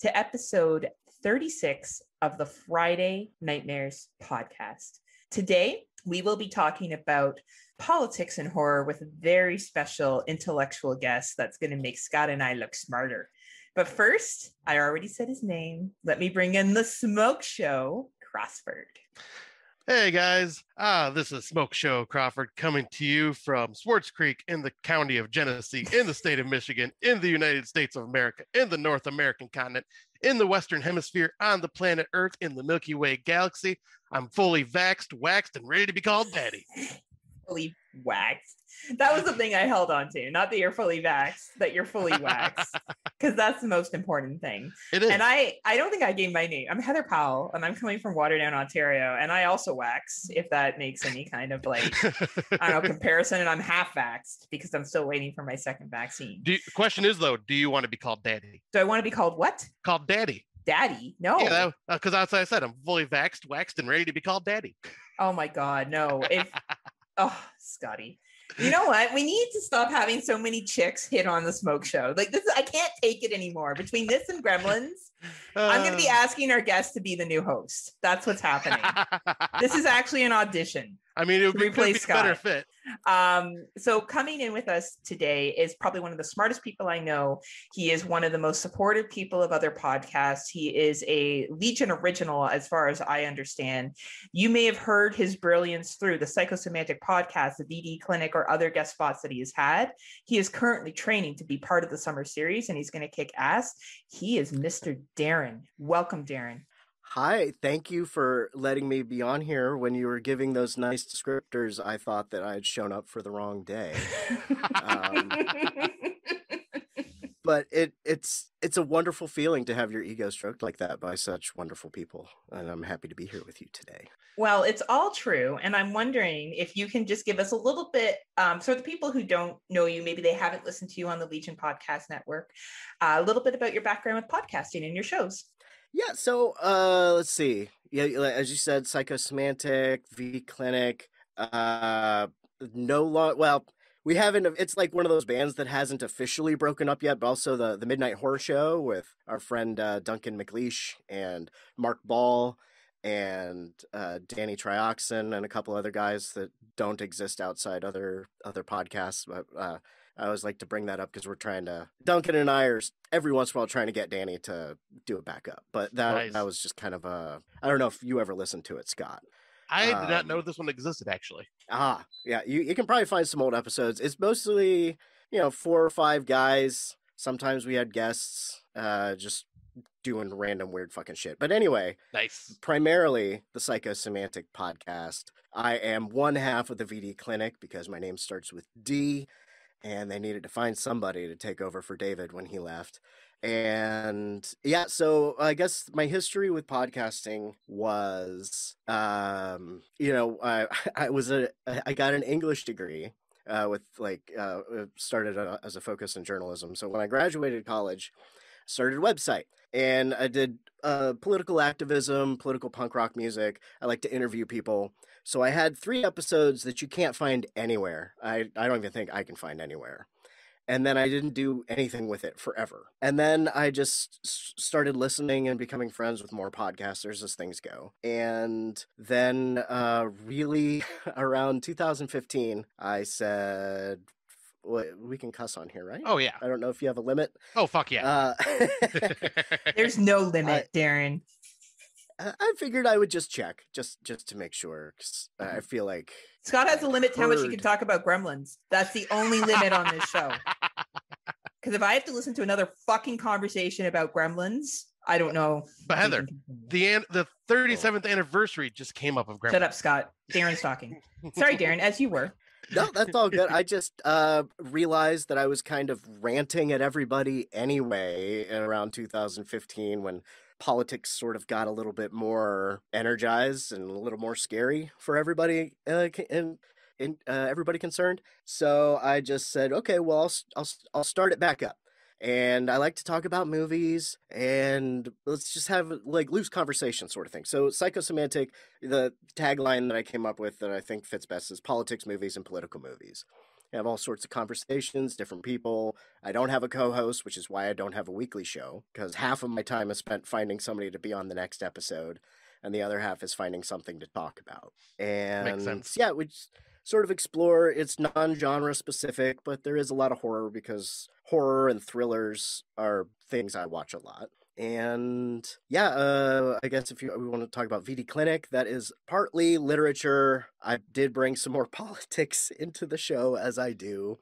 to episode 36 of the Friday Nightmares podcast. Today, we will be talking about politics and horror with a very special intellectual guest that's going to make Scott and I look smarter. But first, I already said his name. Let me bring in the smoke show, Crawford. Hey guys, ah, this is Smoke Show Crawford coming to you from Swartz Creek in the county of Genesee, in the state of Michigan, in the United States of America, in the North American continent, in the Western Hemisphere, on the planet Earth, in the Milky Way galaxy. I'm fully vaxxed, waxed, and ready to be called daddy. Waxed. That was the thing I held on to. Not that you're fully vaxxed, that you're fully waxed. Because that's the most important thing. It is. And I, I don't think I gave my name. I'm Heather Powell, and I'm coming from Waterdown, Ontario, and I also wax. If that makes any kind of like I don't know comparison, and I'm half vaxxed because I'm still waiting for my second vaccine. Do you- the question is though, do you want to be called daddy? Do I want to be called what? Called daddy? Daddy? No. Yeah, because uh, that's what I said. I'm fully vaxxed, waxed, and ready to be called daddy. Oh my god, no. If oh, Scotty. You know what? We need to stop having so many chicks hit on the smoke show. Like this, I can't take it anymore. Between this and Gremlins, I'm going to be Uh, asking our guest to be the new host. That's what's happening. this is actually an audition. I mean, it would be, be a better fit. Um, so coming in with us today is probably one of the smartest people I know. He is one of the most supportive people of other podcasts. He is a Legion original, as far as I understand. You may have heard his brilliance through the Psychosemantic podcast, the VD Clinic, or other guest spots that he has had. He is currently training to be part of the summer series, and he's going to kick ass. He is Mr. Daeron. Welcome, Daeron. Hi, thank you for letting me be on here. When you were giving those nice descriptors, I thought that I had shown up for the wrong day. Um, But it it's it's a wonderful feeling to have your ego stroked like that by such wonderful people, and I'm happy to be here with you today. Well, it's all true. And I'm wondering if you can just give us a little bit, um, so the people who don't know you, maybe they haven't listened to you on the Legion Podcast Network, uh, a little bit about your background with podcasting and your shows. Yeah, so uh let's see. Yeah, as you said, psychosemantic, V Clinic, uh no long well, we haven't it's like one of those bands that hasn't officially broken up yet, but also the the Midnight Horror Show with our friend uh, Duncan McLeish and Mark Ball and uh, Danny Trioxin and a couple other guys that don't exist outside other other podcasts. But uh, I always like to bring that up because we're trying to Duncan and I are every once in a while trying to get Danny to do a backup. But that Nice. that was just kind of a I don't know if you ever listened to it, Scott. I did not know Um, this one existed actually. Ah, yeah, you you can probably find some old episodes. It's mostly you know four or five guys. Sometimes we had guests, uh, just doing random weird fucking shit. But anyway, Nice. primarily the psychosemantic podcast. I am one half of the VD clinic because my name starts with D, and they needed to find somebody to take over for David when he left. And yeah, so I guess my history with podcasting was, um, you know, I I was a I got an English degree. Uh, with like uh, started as a focus in journalism. So when I graduated college, started a website and I did uh, political activism, political punk rock music. I like to interview people. So I had three episodes that you can't find anywhere. I, I don't even think I can find anywhere. And then I didn't do anything with it forever. And then I just started listening and becoming friends with more podcasters as things go. And then, uh, really around 2015, I said, "Wha- we can cuss on here, right? Oh yeah. I don't know if you have a limit. Oh fuck yeah. Uh, There's no limit, Daeron. I I figured I would just check, just just to make sure. 'cause I feel like Scott has a limit to how much you can talk about gremlins. That's the only limit on this show. Because if I have to listen to another fucking conversation about gremlins, I don't know. but Heather, the an- the 37th anniversary just came up of Gremlins. Shut up, Scott. Daeron's talking. Sorry, Daeron, as you were. No, that's all good. I just uh, realized that I was kind of ranting at everybody anyway around 2015 when politics sort of got a little bit more energized and a little more scary for everybody uh, and and uh, everybody concerned. So I just said, okay, well, I'll, I'll I'll start it back up. And I like to talk about movies and let's just have like loose conversation sort of thing. So psychosemantic, the tagline that I came up with that I think fits best is politics, movies, and political movies. I have all sorts of conversations, different people. I don't have a co host, which is why I don't have a weekly show, because half of my time is spent finding somebody to be on the next episode, and the other half is finding something to talk about. And yeah, we just sort of explore it's non genre specific, but there is a lot of horror because horror and thrillers are things I watch a lot. And yeah, uh, I guess if you we want to talk about VD Clinic, that is partly literature. I did bring some more politics into the show as I do,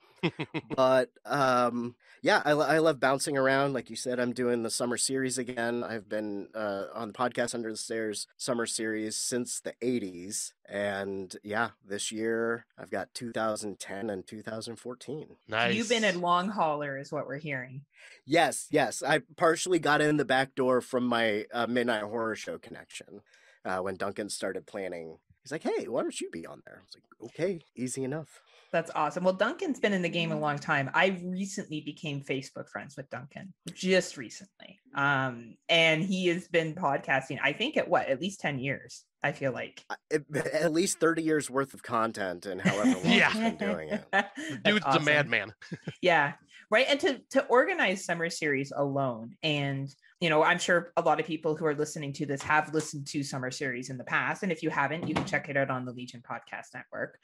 but um, yeah, I, I love bouncing around. Like you said, I'm doing the summer series again. I've been uh, on the podcast Under the Stairs summer series since the 80s. And yeah, this year I've got 2010 and 2014. nice. You've been a long hauler, is what we're hearing. Yes, yes. I partially got in the back door from my uh, Midnight Horror Show connection uh, when Duncan started planning. He's like, hey, why don't you be on there? I was like, okay, easy enough. That's awesome. Well, Duncan's been in the game a long time. I recently became Facebook friends with Duncan, just recently. Um, and he has been podcasting, I think, at what, at least 10 years, I feel like. At least 30 years worth of content and however long Yeah. he's been doing it. That's Dude's awesome. a madman. Yeah. Right. And to to organize summer series alone. And, you know, I'm sure a lot of people who are listening to this have listened to summer series in the past. And if you haven't, you can check it out on the Legion Podcast Network.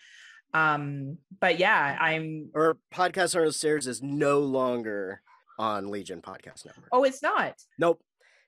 Um, but yeah, I'm Or Podcast Under the Stairs is no longer on Legion Podcast Network. oh, it's not. Nope.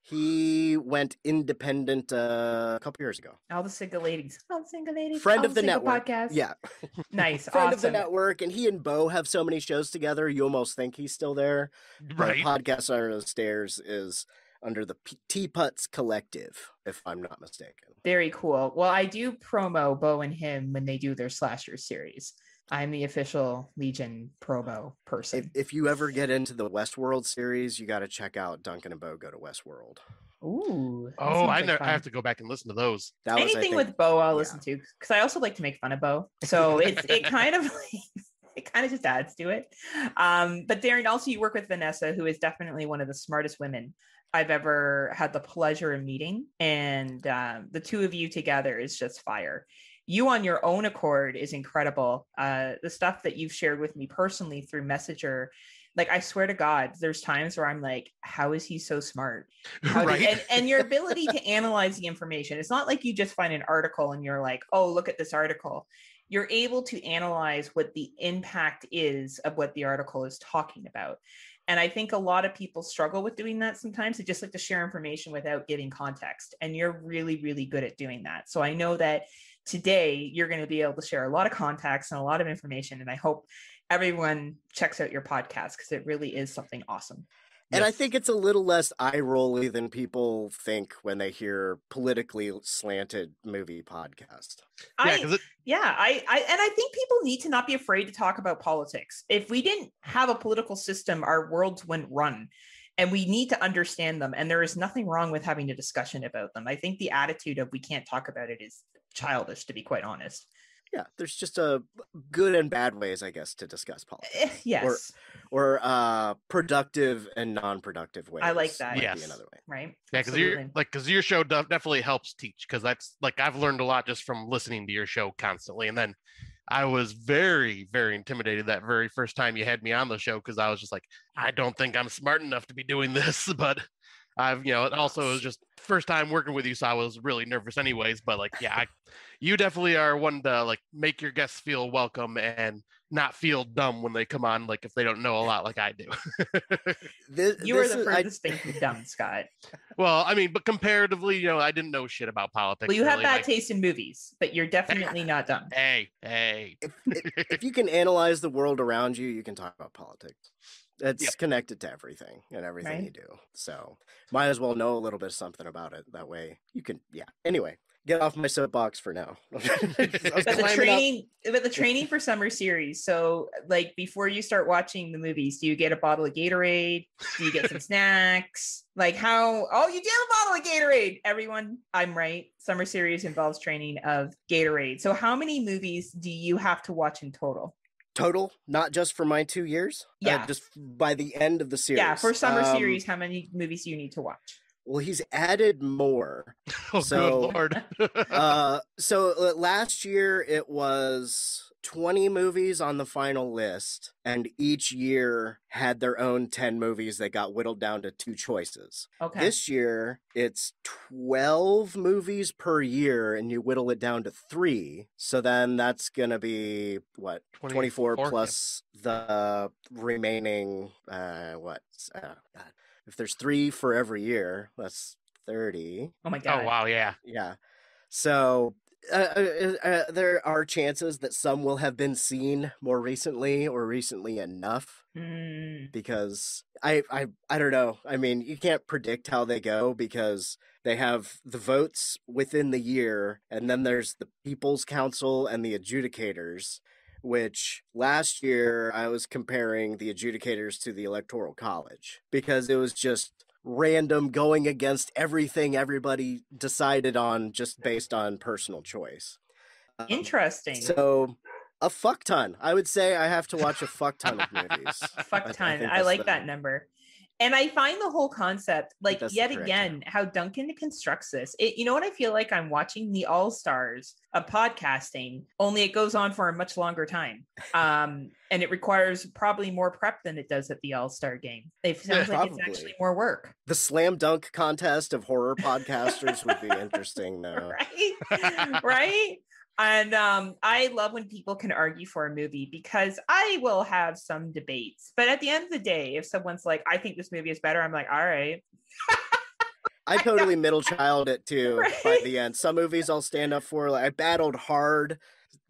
He went independent uh, a couple years ago. All the single ladies. All the single ladies. Friend all of the single network. Podcast. Yeah. Nice. Friend of the network. And he and Bo have so many shows together, you almost think he's still there. But Right. Podcast Under the Stairs is under the P- Teapots Collective, if I'm not mistaken. Very cool. Well, I do promo Bo and him when they do their slasher series. I'm the official Legion promo person. if you ever get into the Westworld series, you got to check out Duncan and Bo Go to Westworld. Ooh. Oh, I like know. I have to go back and listen to those. That was, anything think- with Bo, I'll yeah. listen to because I also like to make fun of Bo. So it's it kind of like it kind of just adds to it. Um, but Daeron, also you work with Vanessa, who is definitely one of the smartest women I've ever had the pleasure of meeting, and um, the two of you together is just fire. You on your own accord is incredible. Uh, the stuff that you've shared with me personally through Messenger. Like I swear to God, there's times where I'm like, "How is he so smart?" Right. and, and your ability to analyze the information it's not like you just find an article and you're like oh look at this article you're able to analyze what the impact is of what the article is talking about and i think a lot of people struggle with doing that sometimes. They just like to share information without giving context and you're really really good at doing that. So i know that today you're going to be able to share a lot of context and a lot of information and i hope everyone checks out your podcast because it really is something awesome And I think it's a little less eye rolly than people think when they hear politically slanted movie podcast. yeah, I, because it, Yeah, I, I and I think people need to not be afraid to talk about politics. If we didn't have a political system, our worlds wouldn't run. And we need to understand them. And there is nothing wrong with having a discussion about them. I think the attitude of we can't talk about it is childish, to be quite honest. Yeah, there's just a good and bad ways, I guess, to discuss politics, Eh, yes, or uh, productive and non-productive ways. I like that. might be Yes. another way. right. yeah, because your Absolutely. like because your show definitely helps teach. Because that's like I've learned a lot just from listening to your show constantly, and then I was very very intimidated that very first time you had me on the show because I was just like I don't think I'm smart enough to be doing this, but. I've, you know, it also was just first time working with you, so I was really nervous, anyways. But like, yeah, I, you definitely are one to like make your guests feel welcome and not feel dumb when they come on, like if they don't know a lot, like I do. This, You are the is- I- furthest thing from dumb, Scott. well, I mean, but comparatively, you know, I didn't know shit about politics. Well, you have bad like, taste in movies, but you're definitely not dumb. Hey, hey. if, if, if you can analyze the world around you, you can talk about politics. It's Yep. connected to everything and everything Right. you do. So might as well know a little bit of something about it. That way you can, yeah. Anyway, get off my soapbox for now. But the climbing up- training but the training for summer series so like before you start watching the movies do you get a bottle of gatorade do you get some snacks like how oh you get a bottle of gatorade everyone i'm right summer series involves training of gatorade so how many movies do you have to watch in total total, not just for my two years. uh, Yeah. just by the end of the series. yeah for summer Um, series how many movies do you need to watch Well, he's added more. Oh, So, good lord. Uh, so uh, last year it was 20 movies on the final list, and each year had their own 10 movies that got whittled down to two choices. Okay. This year it's 12 movies per year, and you whittle it down to three. So then that's going to be what? 24 yeah. plus the remaining, uh, what? Uh, God. If there's three for every year, that's 30. oh my god. Oh wow, yeah. Yeah. So uh, uh, uh, there are chances that some will have been seen more recently or recently enough Mm, because I I I don't know. I mean, you can't predict how they go because they have the votes within the year and then there's the People's Council and the adjudicators which last year I was comparing the adjudicators to the electoral college because it was just random going against everything everybody decided on just based on personal choice. Um, interesting. So a fuck ton. I would say I have to watch a fuck ton of movies. Fuck I- I ton. I, like that number. And I find the whole concept, like that's yet correct again, how Duncan constructs this. It, you know what I feel like I'm watching the All Stars of podcasting, only it goes on for a much longer time, um, and it requires probably more prep than it does at the All Star game. It sounds like it's actually more work, The slam dunk contest of horror podcasters would be interesting though. right? right? And um, I love when people can argue for a movie because I will have some debates. But at the end of the day, if someone's like, I think this movie is better, I'm like, all right. I totally middle child it too by the end. Some movies I'll stand up for. Like I battled hard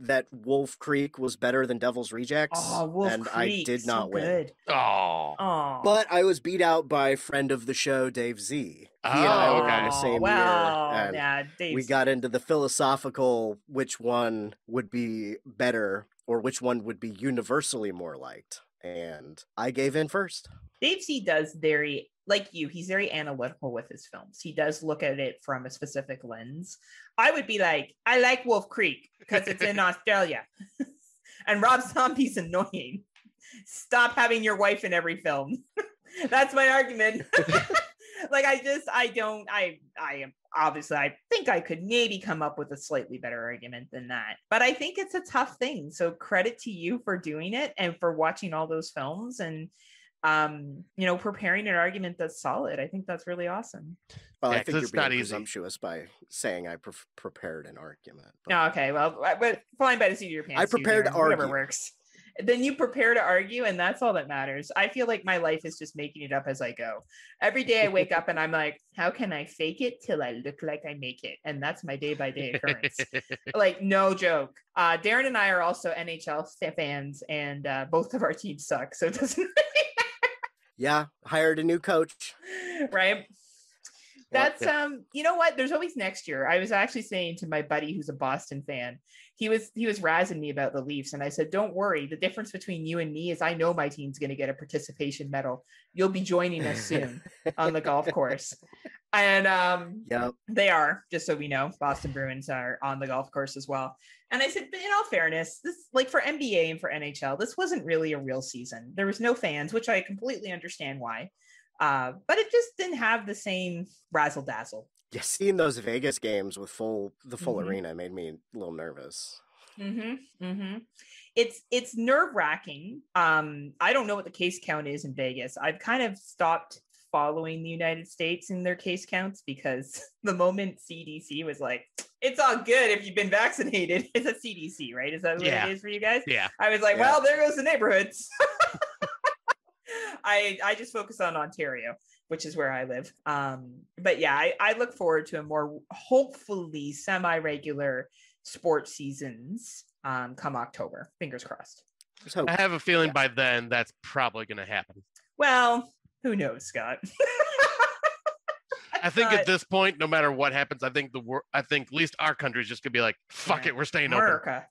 that Wolf Creek was better than Devil's Rejects. Oh, Wolf and Creek. I did so not win. Good. Oh. Oh, But I was beat out by friend of the show, Dave Z. He and I Oh, were on the same well, year. And yeah, Dave's, we got into the philosophical which one would be better or which one would be universally more liked. And I gave in first. Dave C does very like you. He's very analytical with his films. He does look at it from a specific lens. I would be like, I like Wolf Creek because it's in Australia, and Rob Zombie's annoying. Stop having your wife in every film. That's my argument. Like I just I don't I I am obviously I think I could maybe come up with a slightly better argument than that. But I think it's a tough thing. So credit to you for doing it and for watching all those films and um you know preparing an argument that's solid. I think that's really awesome. Well, Yeah, I 'cause think you're it's not being easy. presumptuous by saying I pre- prepared an argument. but- Oh, okay, well, I- but flying by the seat of your pants. I prepared to Daeron, whatever works. Then you prepare to argue, and that's all that matters. I feel like my life is just making it up as I go. Every day I wake up and I'm like, how can I fake it till I look like I make it? And that's my day by day occurrence. like, no joke. Uh, Daeron and I are also NHL fans, and uh, both of our teams suck. So it doesn't Yeah, hired a new coach. right? That's um, you know what? There's always next year. I was actually saying to my buddy who's a Boston fan, he was he was razzing me about the Leafs, and I said, "Don't worry. The difference between you and me is I know my team's going to get a participation medal. You'll be joining us soon on the golf course." And um, Yep. they are, just so we know, Boston Bruins are on the golf course as well. And I said, but in all fairness, this like for NBA and for NHL, this wasn't really a real season. There was no fans, which I completely understand why. Uh, but it just didn't have the same razzle dazzle. Yeah, seeing those Vegas games with full the full Mhm. arena made me a little nervous. Mm-hmm. Mm-hmm. It's it's nerve wracking. Um, I don't know what the case count is in Vegas. I've kind of stopped following the United States in their case counts because the moment CDC was like, "It's all good if you've been vaccinated," it's a CDC, right? Is that what Yeah. it is for you guys? yeah. I was like, Yeah. well, there goes the neighborhoods. I I just focus on Ontario, which is where I live. Um, but yeah, I, I look forward to a more hopefully semi-regular sports seasons um, come October. Fingers crossed. There's. I have a feeling Yeah. by then that's probably going to happen. Well, who knows, Scott? I think at this point, no matter what happens, I think the wor- I think at least our country's just gonna be like, "Fuck Yeah. it, we're staying open. America,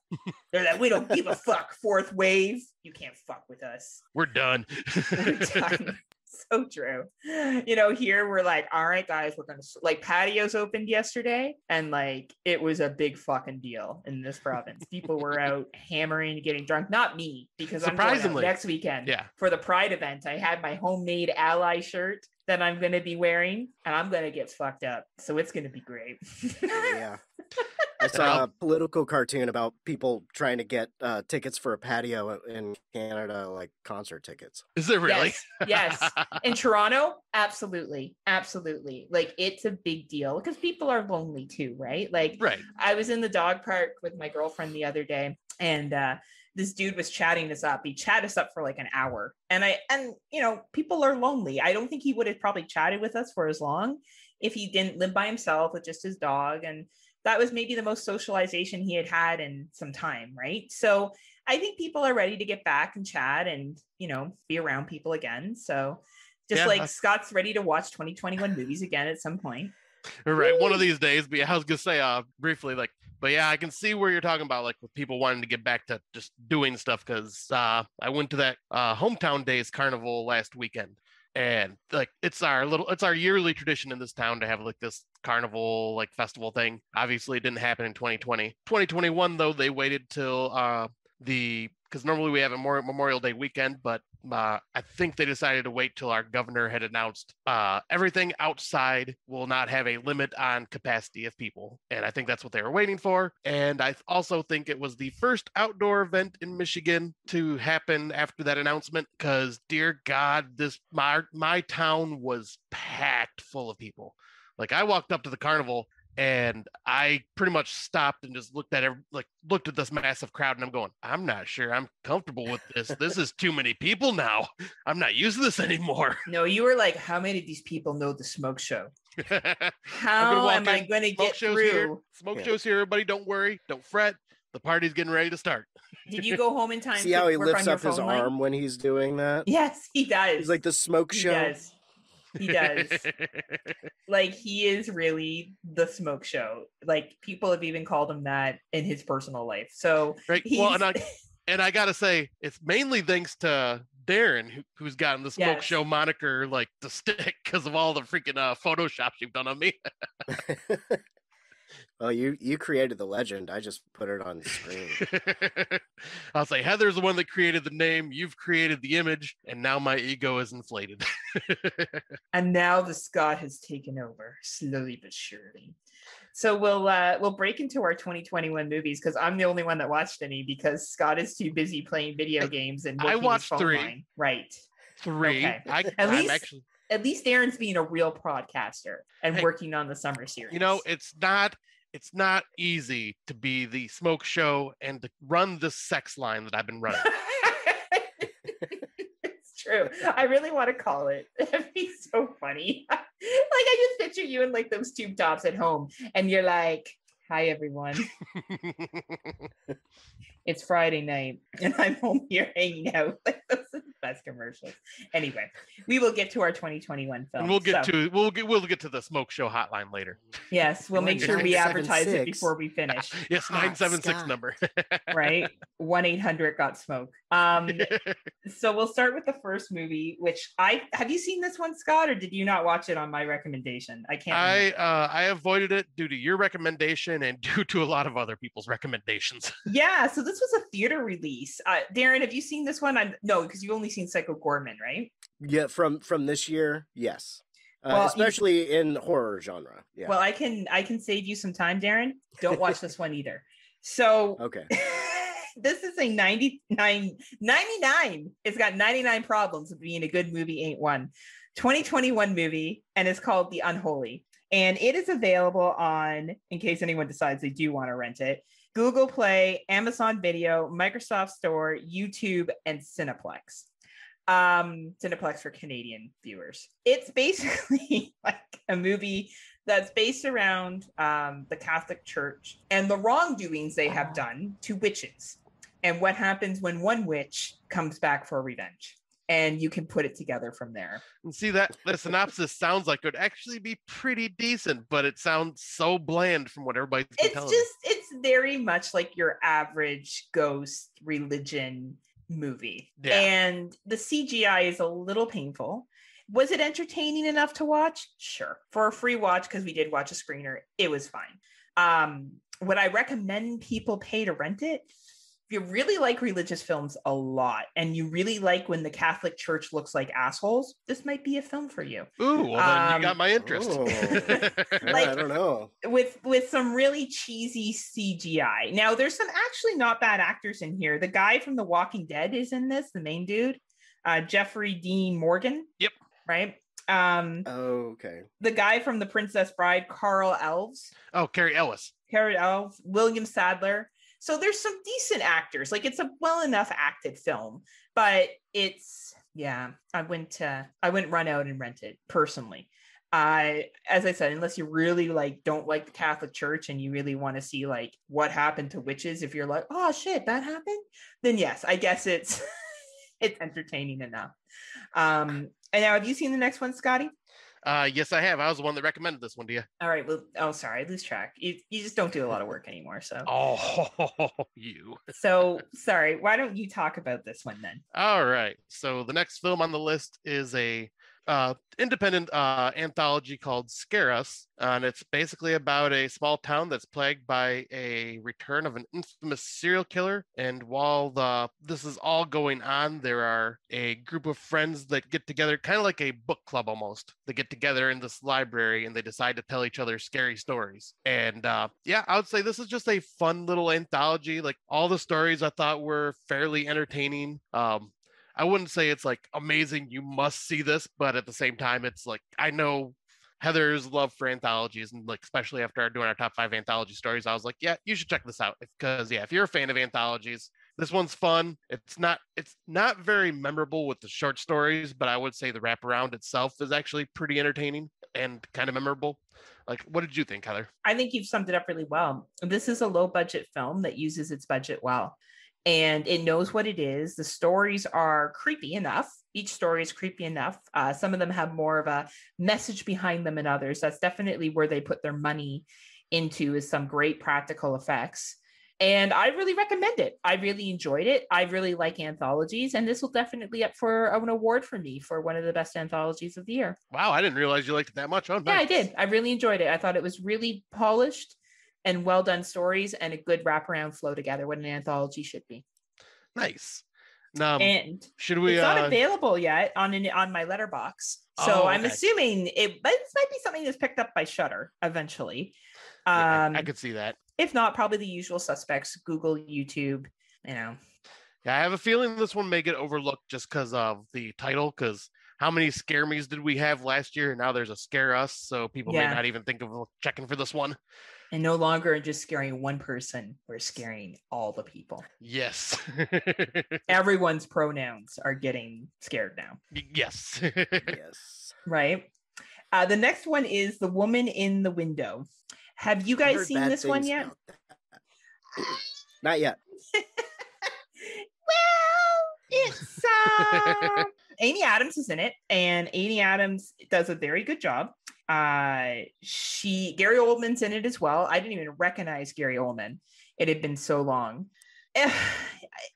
they're like, we don't give a fuck. Fourth wave, you can't fuck with us. We're done." We're done. so true. You know, here we're like, all right, guys, we're gonna like patios opened yesterday, and like it was a big fucking deal in this province. People were out hammering, getting drunk. Not me, because I'm going next weekend yeah. for the Pride event. I had my homemade ally shirt. That I'm going to be wearing, and I'm going to get fucked up. So it's going to be great. yeah. I saw a political cartoon about people trying to get uh, tickets for a patio in Canada, like concert tickets. Is it really? Yes. yes. In Toronto, absolutely. Absolutely. Like it's a big deal because people are lonely too, right? Like right. I was in the dog park with my girlfriend the other day and uh this dude was chatting us up. He chatted us up for like an hour. And I and you know, people are lonely. I don't think he would have probably chatted with us for as long if he didn't live by himself with just his dog and that was maybe the most socialization he had had in some time, right? So I think people are ready to get back and chat and, you know, be around people again. So just yeah. like Scott's ready to watch 2021 movies again at some point. Right, one of these days. But yeah, I was gonna say uh briefly, like but yeah, I can see where you're talking about, like with people wanting to get back to just doing stuff. Because uh, I went to that uh, hometown days carnival last weekend, and like it's our little, it's our yearly tradition in this town to have like this carnival like festival thing. Obviously, it didn't happen in 2020. 2021 though, they waited till uh, the because normally we have a Memorial Day weekend, but uh, I think they decided to wait till our governor had announced uh, everything outside will not have a limit on capacity of people. And I think that's what they were waiting for. And I also think it was the first outdoor event in Michigan to happen after that announcement because, dear God, this my, my town was packed full of people. Like I walked up to the carnival and I pretty much stopped and just looked at it, like looked at this massive crowd, and I'm going, I'm not sure I'm comfortable with this. this is too many people now. I'm not using this anymore. No, you were like, how many of these people know the smoke show? how am I going to get through? Here. Smoke yeah. shows here, everybody. Don't worry, don't fret. The party's getting ready to start. Did you go home in time? See how he lifts up his line? arm when he's doing that? Yes, he does. He's like the smoke he show. Does. He does. like he is really the smoke show. Like people have even called him that in his personal life. So right. Well, and I and I gotta say, it's mainly thanks to Darren who, who's gotten the smoke yes. show moniker like to stick because of all the freaking uh, photoshops you've done on me. Well, you you created the legend. I just put it on the screen. I'll say Heather's the one that created the name. You've created the image, and now my ego is inflated. and now the Scott has taken over slowly but surely. So we'll uh, we'll break into our 2021 movies because I'm the only one that watched any because Scott is too busy playing video games and I watched three. Line. Right. Three. Okay. I, at I'm least actually at least Daeron's being a real podcaster and hey, working on the summer series. You know, it's not it's not easy to be the smoke show and to run the sex line that I've been running. it's true. I really want to call it. It'd be so funny. like I just picture you in like those tube tops at home, and you're like, "Hi everyone." It's Friday night and I'm home here hanging out. Like those are the best commercials. Anyway, we will get to our 2021 film. And we'll get so. to we'll get we'll get to the smoke show hotline later. Yes, we'll make sure we advertise it before we finish. yes, nine seven six number. right, one eight hundred got smoke. Um, so we'll start with the first movie, which I have you seen this one, Scott, or did you not watch it on my recommendation? I can't. I uh, I avoided it due to your recommendation and due to a lot of other people's recommendations. Yeah, so this this was a theater release. Uh, Daeron, have you seen this one? I'm no, because you've only seen Psycho Goreman, right? Yeah, from from this year, yes. Uh, well, especially you, in horror genre. Yeah. Well, I can I can save you some time, Daeron. Don't watch this one either. So okay. this is a 99 99 it's got 99 problems of being a good movie ain't one 2021 movie and it's called the unholy and it is available on in case anyone decides they do want to rent it Google Play, Amazon Video, Microsoft Store, YouTube, and Cineplex. Um, Cineplex for Canadian viewers. It's basically like a movie that's based around um, the Catholic Church and the wrongdoings they have done to witches, and what happens when one witch comes back for revenge and you can put it together from there. And see that the synopsis sounds like it would actually be pretty decent, but it sounds so bland from what everybody's it's just it's very much like your average ghost religion movie. Yeah. And the CGI is a little painful. Was it entertaining enough to watch? Sure. For a free watch, because we did watch a screener, it was fine. Um, would I recommend people pay to rent it? If you really like religious films a lot and you really like when the Catholic Church looks like assholes, this might be a film for you. Ooh, well then Um, you got my interest. oh. Yeah, I don't know. With with some really cheesy CGI. Now there's some actually not bad actors in here. The guy from The Walking Dead is in this, the main dude, uh, Jeffrey Dean Morgan. Yep. Right. Um, Okay. the guy from The Princess Bride, Carl Elves. oh, Cary Elwes. Carrot Elves, William Sadler. So there's some decent actors. Like it's a well enough acted film, but it's yeah. I went uh, I went run out and rent it personally. I as I said, unless you really like don't like the Catholic Church and you really want to see like what happened to witches, if you're like, oh shit, that happened, then yes, I guess it's it's entertaining enough. Um, and now have you seen the next one, Scotty? Uh, yes, I have. I was the one that recommended this one to you. All right. Well, oh, sorry, I lose track. You, you just don't do a lot of work anymore. So, Oh, you. so sorry. Why don't you talk about this one then? All right. So the next film on the list is a uh, independent uh, anthology called Scare Us, and it's basically about a small town that's plagued by a return of an infamous serial killer. And while the this is all going on, there are a group of friends that get together, kind of like a book club almost. They get together in this library and they decide to tell each other scary stories. And uh, yeah, I would say this is just a fun little anthology. Like all the stories I thought were fairly entertaining. Um, I wouldn't say it's like amazing, you must see this, but at the same time, it's like I know Heather's love for anthologies, and like especially after doing our top five anthology stories, I was like, yeah, you should check this out because yeah, if you're a fan of anthologies, this one's fun. It's not it's not very memorable with the short stories, but I would say the wraparound itself is actually pretty entertaining and kind of memorable. Like, what did you think, Heather? I think you've summed it up really well. This is a low budget film that uses its budget well. And it knows what it is. The stories are creepy enough. Each story is creepy enough. Uh, some of them have more of a message behind them than others. That's definitely where they put their money into is some great practical effects. And I really recommend it. I really enjoyed it. I really like anthologies, and this will definitely up for an award for me for one of the best anthologies of the year. Wow, I didn't realize you liked it that much. Oh, Yeah, I did. I really enjoyed it. I thought it was really polished and well done stories and a good wraparound flow together, what an anthology should be. Nice. Um, and should we? it's not uh, available yet on an, on my Letterboxd. So Oh, I'm okay. assuming it but this might be something that's picked up by Shudder eventually. yeah, Um I, I could see that. if not, probably the usual suspects, Google, YouTube, you know. Yeah, I have a feeling this one may get overlooked just because of the title. Because how many scare me's did we have last year? And now there's a scare us, so people Yeah. may not even think of checking for this one. And no longer just scaring one person, we're scaring all the people. Yes. Everyone's pronouns are getting scared now. Yes. Yes. right? Uh, the next one is The Woman in the Window. Have you guys seen this one yet? Not yet. well, it's uh, Amy Adams is in it, and Amy Adams does a very good job. Uh, she Gary Oldman's in it as well. I didn't even recognize Gary Oldman. It had been so long. Eh,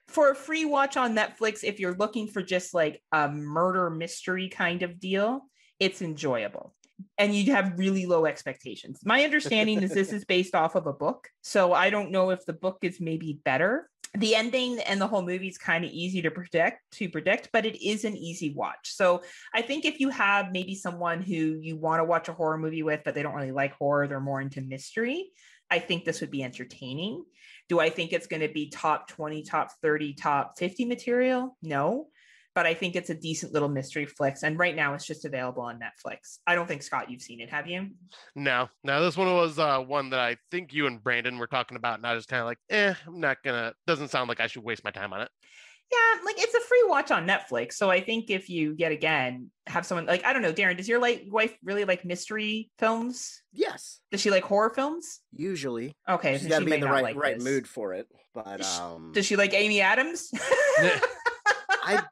For a free watch on Netflix, if you're looking for just like a murder mystery kind of deal, it's enjoyable. And you'd have really low expectations. My understanding is this is based off of a book. So I don't know if the book is maybe better the ending and the whole movie is kind of easy to predict to predict but it is an easy watch. So i think if you have maybe someone who you want to watch a horror movie with but they don't really like horror they're more into mystery i think this would be entertaining. Do i think it's going to be top 20 top 30 top 50 material? No but i think it's a decent little mystery flicks and right now it's just available on netflix i don't think scott you've seen it have you no, no, this one was uh, one that I think you and Brandon were talking about, and I was kind of like, eh, I'm not gonna. Doesn't sound like I should waste my time on it. Yeah, like it's a free watch on Netflix. So I think if you yet again have someone like I don't know, Daeron, does your like wife really like mystery films? Yes. Does she like horror films? Usually. Okay, She's then got to she be in the right like right this. mood for it. But um, Does she like Amy Adams? I,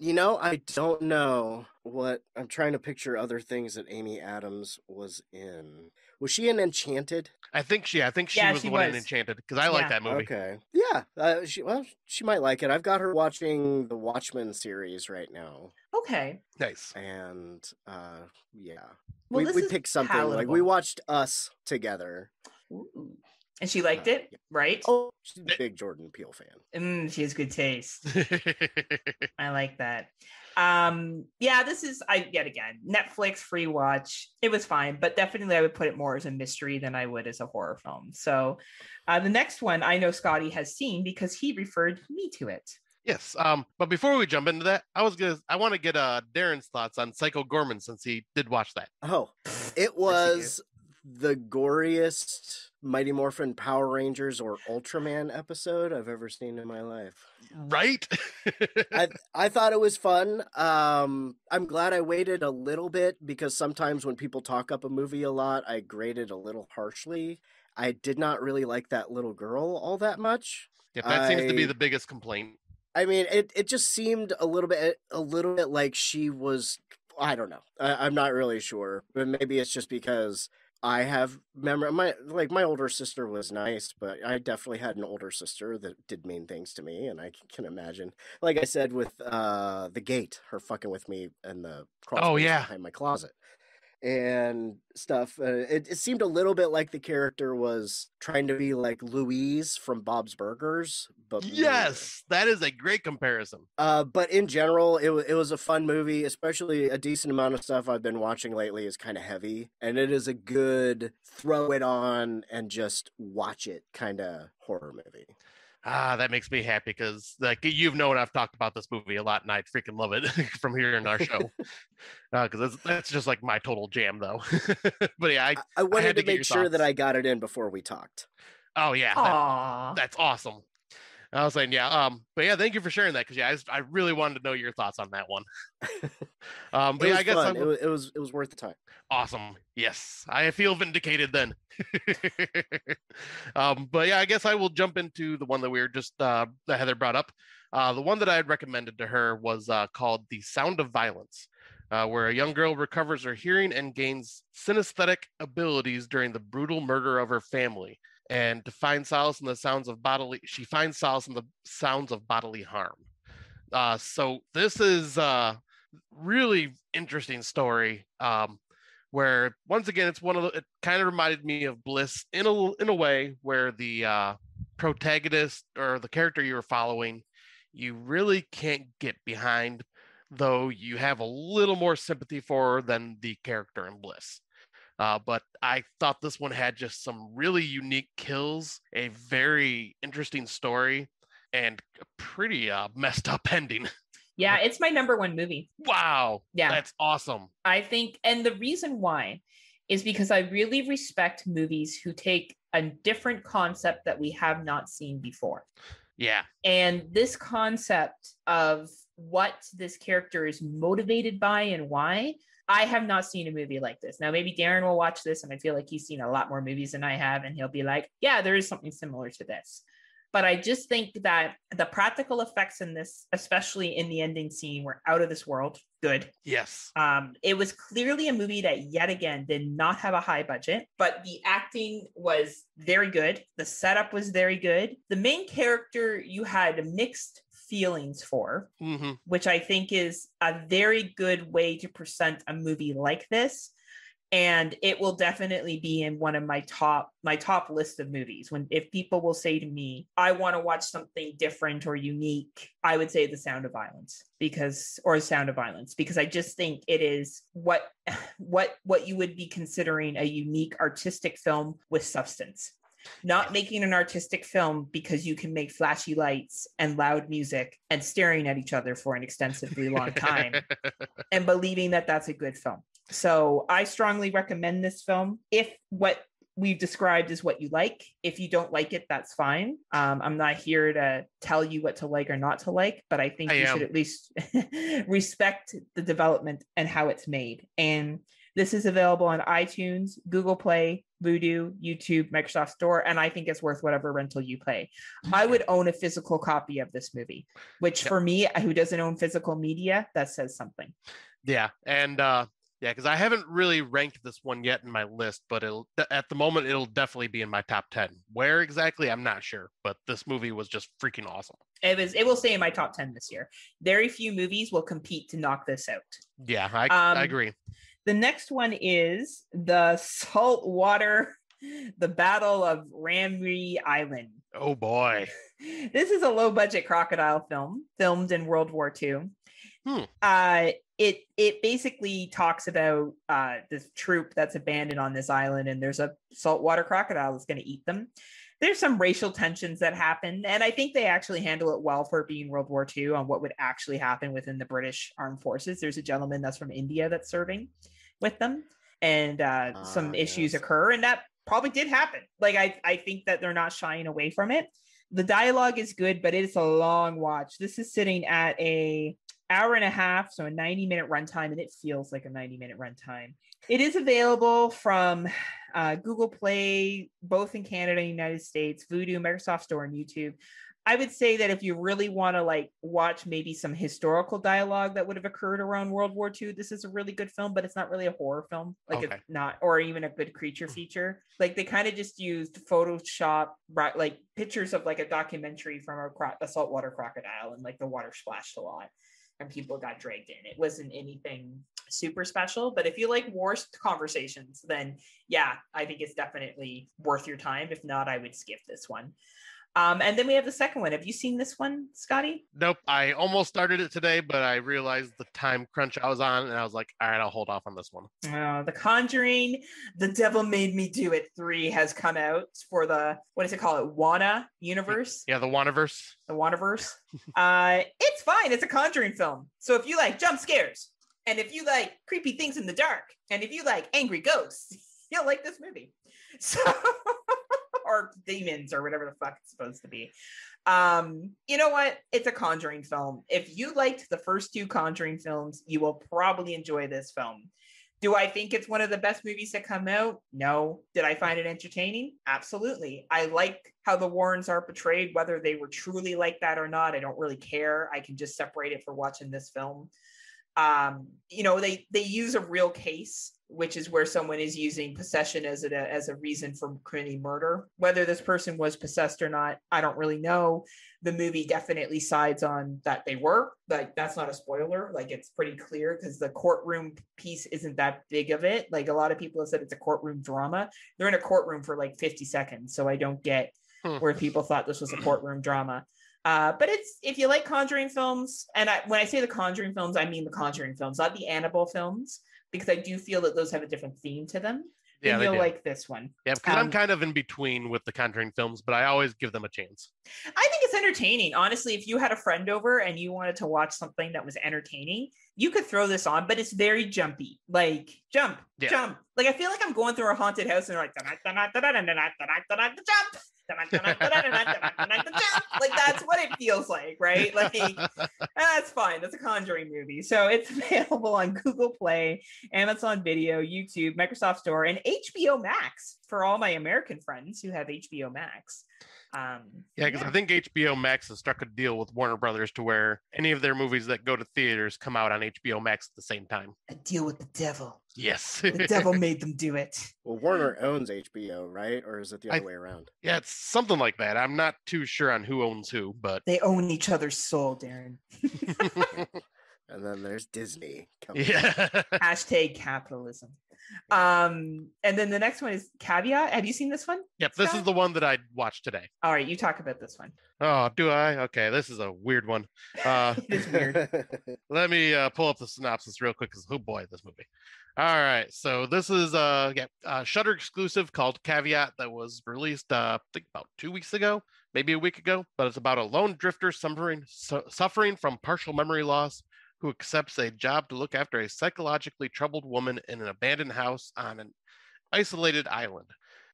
you know, I don't know what I'm trying to picture other things that Amy Adams was in. Was she in Enchanted? I think she. I think she Yeah, was she the one in. Enchanted because I like that movie. Okay. Yeah. Uh, she well, she might like it. I've got her watching the Watchmen series right now, okay. Nice. and uh, yeah, Well, we this we is picked something like we watched Us together. Ooh. And she liked Uh, it, yeah. right? Oh, she's a big Jordan Peele fan. Mm, she has good taste. I like that. Um, yeah, this is I yet again Netflix free watch. It was fine, but definitely I would put it more as a mystery than I would as a horror film. So uh, the next one I know Scotty has seen because he referred me to it. yes. Um, but before we jump into that, I was gonna I want to get uh Daeron's thoughts on Psycho Goreman since he did watch that. Oh, it was the goriest Mighty Morphin Power Rangers or Ultraman episode I've ever seen in my life. Right? I I thought it was fun. Um, I'm glad I waited a little bit because sometimes when people talk up a movie a lot, I grade it a little harshly. I did not really like that little girl all that much. yeah, that seems to be the biggest complaint. I mean, it it just seemed a little bit a little bit like she was. I don't know. I, I'm not really sure, but maybe it's just because I have memory. My like my older sister was nice, but I definitely had an older sister that did mean things to me, and I can imagine. Like I said with uh the gate, her fucking with me and the crawl Oh, yeah. behind my closet and stuff. Uh, it, it seemed a little bit like the character was trying to be like Louise from Bob's Burgers, but. Yes, that is a great comparison. Uh, but in general, it, it was a fun movie, especially a decent amount of stuff I've been watching lately is kind of heavy. And it is a good throw it on and just watch it kind of horror movie. Ah, that makes me happy because like you've known I've talked about this movie a lot and I freaking love it from here in our show. Because that's, that's just like my total jam though. but yeah, I I, I wanted had to, to make sure that. I got it in before we talked. oh yeah, that- that's awesome. I was saying, yeah, um, but yeah, thank you for sharing that because yeah, I, just- I really wanted to know your thoughts on that one. um, but it yeah, I guess fun. It was, it was it was worth the time. awesome. Yes, I feel vindicated then. um, but yeah, I guess I will jump into the one that we were just uh, that Heather brought up. Uh, the one that I had recommended to her was uh, called "The Sound of Violence," uh, where a young girl recovers her hearing and gains synesthetic abilities during the brutal murder of her family. And to find solace in the sounds of bodily, she finds solace in the sounds of bodily harm. Uh, so this is a really interesting story. Um, where once again it's one of the it kind of reminded me of bliss in a in a way where the uh protagonist or the character you were following you really can't get behind though you have a little more sympathy for than the character in bliss uh, but I thought this one had just some really unique kills, a very interesting story, and a pretty uh, messed up ending. yeah, it's my number one movie. wow, Yeah. that's awesome. I think, and the reason why is because I really respect movies who take a different concept that we have not seen before. Yeah, And this concept of what this character is motivated by and why, I have not seen a movie like this. Now, maybe Daeron will watch this, and I feel like he's seen a lot more movies than I have, and he'll be like, yeah, there is something similar to this. But I just think that the practical effects in this, especially in the ending scene, were out of this world. Good. yes, Um, it was clearly a movie that yet again did not have a high budget, but the acting was very good. The setup was very good. The main character you had mixed feelings for, hmm which I think is a very good way to present a movie like this. And it will definitely be in one of my top my top list of movies. When if people will say to me, I want to watch something different or unique, I would say The Sound of Violence because or Sound of Violence because I just think it is what what what you would be considering a unique artistic film with substance not making an artistic film because you can make flashy lights and loud music and staring at each other for an extensively long time and believing that that's a good film. So I strongly recommend this film. If what we've described is what you like, if you don't like it, that's fine. Um, I'm not here to tell you what to like or not to like, but I think I you am. should at least respect the development and how it's made. And this is available on iTunes, Google Play, Vudu, YouTube, Microsoft Store, and I think it's worth whatever rental you pay. I would own a physical copy of this movie, which Yep. for me, who doesn't own physical media, that says something. Yeah, and uh yeah, because I haven't really ranked this one yet in my list, but it'll at the moment it'll definitely be in my top ten. Where exactly, I'm not sure, but this movie was just freaking awesome. It was. It will stay in my top ten this year. Very few movies will compete to knock this out. Yeah, I, Um, I agree. The next one is the saltwater the Battle of Ramree Island. Oh boy. This is a low budget crocodile film filmed in World War II. Hmm. Uh, it it basically talks about uh, this troop that's abandoned on this island, and there's a saltwater crocodile that's going to eat them. There's some racial tensions that happen, and I think they actually handle it well for being World War II on what would actually happen within the British Armed Forces. There's a gentleman that's from India that's serving with them, and uh, Ah, some issues yes. occur, and that probably did happen. Like I, I think that they're not shying away from it. The dialogue is good, but it's a long watch. This is sitting at a hour and a half, so a 90 minute runtime, and it feels like a 90 minute runtime. It is available from uh, Google Play, both in Canada and United States, Vudu, Microsoft Store, and YouTube. I would say that if you really want to like watch maybe some historical dialogue that would have occurred around World War II, this is a really good film, but it's not really a horror film. Like Okay. it's not, or even a good creature feature. Like they kind of just used Photoshop, right, like pictures of like a documentary from a, cro- a saltwater crocodile, and like the water splashed a lot, and people got dragged in. It wasn't anything super special, but if you like war conversations, then yeah, I think it's definitely worth your time. If not, I would skip this one. Um, and then we have the second one. Have you seen this one, Scotty? Nope. I almost started it today, but I realized the time crunch I was on, and I was like, all right, I'll hold off on this one. Uh, the Conjuring, The Devil Made Me Do It 3 has come out for the, what does it call it? Wana universe, Yeah, the Wanaverse. the Wanaverse. uh, it's fine. It's a Conjuring film. So if you like jump scares, and if you like creepy things in the dark, and if you like angry ghosts, you'll like this movie. So, or demons, or whatever the fuck it's supposed to be. Um, you know what? It's a Conjuring film. If you liked the first two Conjuring films, you will probably enjoy this film. Do I think it's one of the best movies that come out? No. Did I find it entertaining? Absolutely. I like how the Warrens are portrayed, whether they were truly like that or not. I don't really care. I can just separate it for watching this film. Um, you know, they they use a real case, which is where someone is using possession as a as a reason for committing murder. Whether this person was possessed or not, I don't really know. The movie definitely sides on that they were. Like that's not a spoiler. Like it's pretty clear because the courtroom piece isn't that big of it. Like a lot of people have said it's a courtroom drama. They're in a courtroom for like 50 seconds, so I don't get Hmm. where people thought this was a courtroom drama. Uh, but it's if you like Conjuring films, and I, when I say the Conjuring films, I mean the Conjuring films, not the Annabelle films, because I do feel that those have a different theme to them. Yeah, you'll like this one. Yeah, because I'm um, kind of in between with the Conjuring films, but I always give them a chance. I think it's entertaining. Honestly, if you had a friend over and you wanted to watch something that was entertaining, you could throw this on, but it's very jumpy. Like jump, Yeah. jump. Like I feel like I'm going through a haunted house and like "Da-da, da-da, da-da, da-da, da-da, da-da, da-da, jump. Da-da, da-da, da-da, da-da, da-da, da-da, da-da, jump. Like that's what it feels like, right? Like that's fine. That's a Conjuring movie. So it's available on Google Play, Amazon Video, YouTube, Microsoft Store, and HBO Max for all my American friends who have HBO Max. Um, yeah, because I think HBO Max has struck a deal with Warner Brothers to where any of their movies that go to theaters come out on HBO Max at the same time. a deal with the devil. Yes. The devil made them do it. Well, Warner owns HBO, right? Or is it the I- other way around? yeah, it's something like that. I'm not too sure on who owns who, but They own each other's soul, Daeron. And then there's Disney. coming. yeah. Hashtag capitalism. Um, and then the next one is caveat. Have you seen this one? Yep, this is the one that I watched today. All right, you talk about this one. Oh, do I? Okay, this is a weird one. Uh, It is weird. let me uh, pull up the synopsis real quick because oh boy, this movie. All right, so this is uh yeah, a Shudder exclusive called Caveat that was released uh, I think about two weeks ago, maybe a week ago. But it's about a lone drifter suffering su- suffering from partial memory loss who accepts a job to look after a psychologically troubled woman in an abandoned house on an isolated island.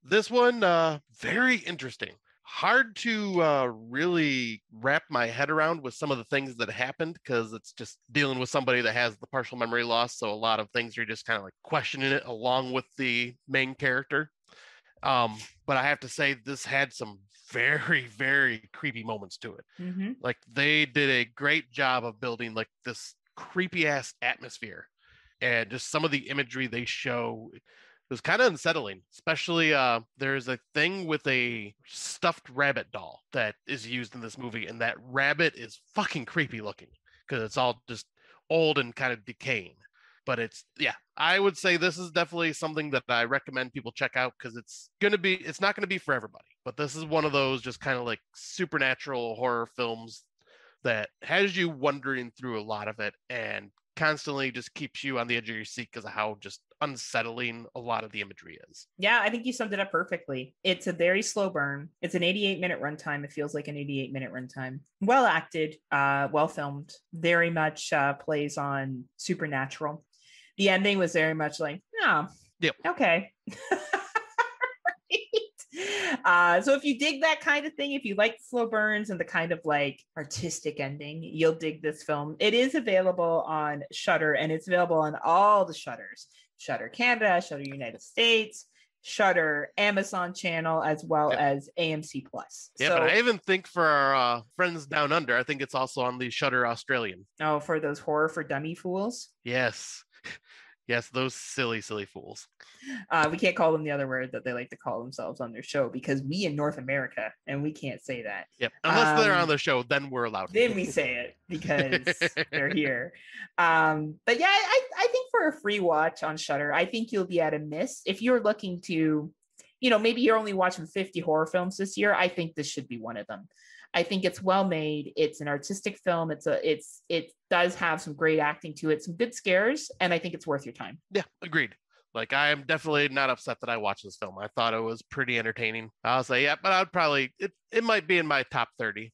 This one uh very interesting hard to uh, really wrap my head around with some of the things that happened because it's just dealing with somebody that has the partial memory loss. So a lot of things you're just kind of like questioning it along with the main character. Um, but I have to say, this had some very, very creepy moments to it. Mm-hmm. Like they did a great job of building like this creepy ass atmosphere and just some of the imagery they show was kind of unsettling especially uh there's a thing with a stuffed rabbit doll that is used in this movie and that rabbit is fucking creepy looking because it's all just old and kind of decaying but it's yeah i would say this is definitely something that i recommend people check out because it's gonna be it's not gonna be for everybody but this is one of those just kind of like supernatural horror films that has you wondering through a lot of it and constantly just keeps you on the edge of your seat because of how just unsettling a lot of the imagery is. Yeah, I think you summed it up perfectly. It's a very slow burn. It's an 88 minute runtime. It feels like an 88 minute runtime. Well acted, uh, well filmed, very much uh, plays on supernatural. The ending was very much like, oh, yep. okay. Uh, so if you dig that kind of thing, if you like slow burns and the kind of like artistic ending, you'll dig this film. It is available on Shudder, and it's available on all the Shudders: Shudder Canada, Shudder United States, Shudder, Amazon channel, as well as AMC Plus. Yeah, so, but I even think for our uh, friends down under, I think it's also on the Shudder Australian. oh, for those horror for dummy fools, Yes. Yes, those silly, silly fools. uh, we can't call them the other word that they like to call themselves on their show because we in North America and we can't say that. Yep. Unless they're Um, on the show, then we're allowed. to. then we say it because they're here. Um, but yeah, I, I think for a free watch on Shudder, I think you'll be at a miss if you're looking to, you know, maybe you're only watching 50 horror films this year. I think this should be one of them. I think it's well made. It's an artistic film. It's a it's it does have some great acting to it, some good scares, and I think it's worth your time. Yeah, agreed. Like I am definitely not upset that I watched this film. I thought it was pretty entertaining. I'll say, yeah, but I'd probably it, it might be in my top 30.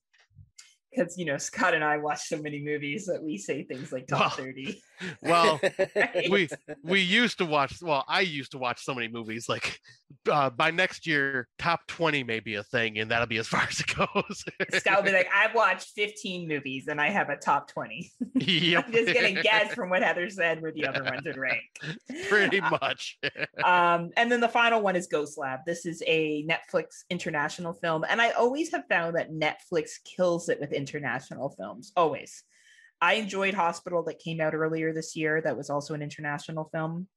Because you know, Scott and I watch so many movies that we say things like top Well, 30. Well, we we used to watch well, I used to watch so many movies. Like uh, by next year, top 20 may be a thing, and that'll be as far as it goes. Scott will be like, I've watched 15 movies and I have a top 20. yep. I'm just gonna guess from what Heather said where the other ones would rank. Pretty much. um, and then the final one is Ghost Lab. This is a Netflix international film, and I always have found that Netflix kills it with international films. Always. I enjoyed Hospital that came out earlier this year. That was also an international film.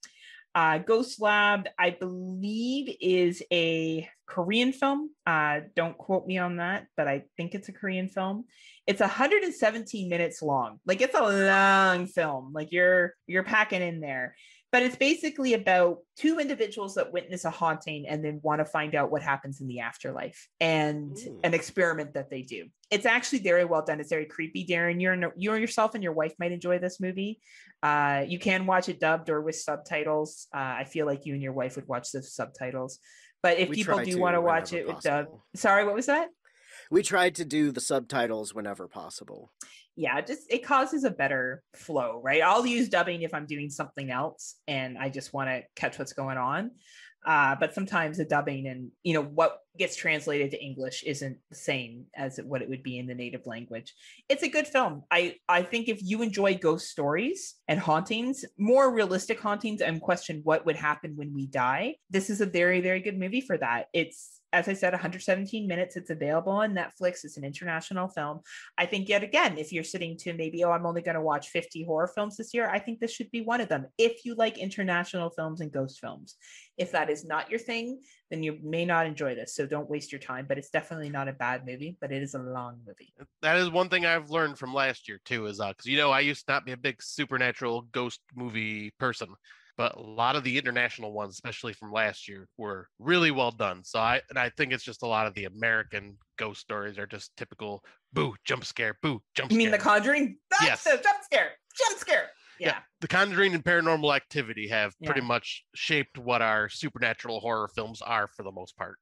Uh, Ghost Lab, I believe, is a Korean film. Uh, don't quote me on that, but I think it's a Korean film. It's 117 minutes long. Like it's a long film. Like you're you're packing in there but it's basically about two individuals that witness a haunting and then want to find out what happens in the afterlife and Ooh. an experiment that they do. It's actually very well done. It's very creepy. Daeron, you're you yourself and your wife might enjoy this movie. Uh, you can watch it dubbed or with subtitles. Uh, I feel like you and your wife would watch the subtitles. But if We people do want to watch it with dub, sorry, what was that? We tried to do the subtitles whenever possible. Yeah just it causes a better flow right? I'll use dubbing if i'm doing something else and i just want to catch what's going on. Uh, but sometimes the dubbing and you know what gets translated to english isn't the same as what it would be in the native language. It's a good film. I i think if you enjoy ghost stories and hauntings more realistic hauntings and question what would happen when we die this is a very very good movie for that. It's as I said, 117 minutes. It's available on Netflix. It's an international film. I think yet again, if you're sitting to maybe, oh, I'm only going to watch 50 horror films this year, I think this should be one of them. If you like international films and ghost films, if that is not your thing, then you may not enjoy this. So don't waste your time. But it's definitely not a bad movie, but it is a long movie. that is one thing I've learned from last year too, is uh, because you know I used to not be a big supernatural ghost movie person, but a lot of the international ones, especially from last year, were really well done. So I and I think it's just a lot of the American ghost stories are just typical boo jump scare, boo jump scare. You scare. mean The Conjuring? That's Yes. the jump scare, jump scare. Yeah. Yeah. The Conjuring and Paranormal Activity have pretty much shaped what our supernatural horror films are for the most part.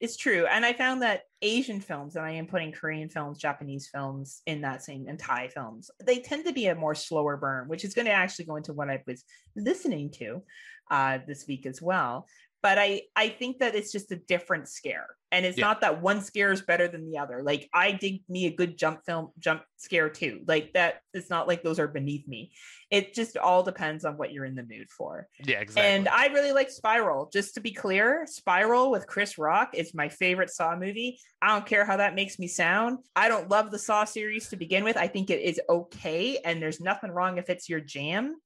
It's true. And I found that Asian films, and I am putting Korean films, Japanese films in that same, and Thai films, they tend to be a more slower burn, which is going to actually go into what I was listening to uh, this week as well. But I, I think that it's just a different scare. And it's Yeah. not that one scare is better than the other. Like I dig me a good jump film, jump scare too. Like that, it's not like those are beneath me. It just all depends on what you're in the mood for. Yeah, exactly. And I really like Spiral. Just to be clear, Spiral with Chris Rock is my favorite Saw movie. I don't care how that makes me sound. I don't love the Saw series to begin with. I think it is okay, and there's nothing wrong if it's your jam.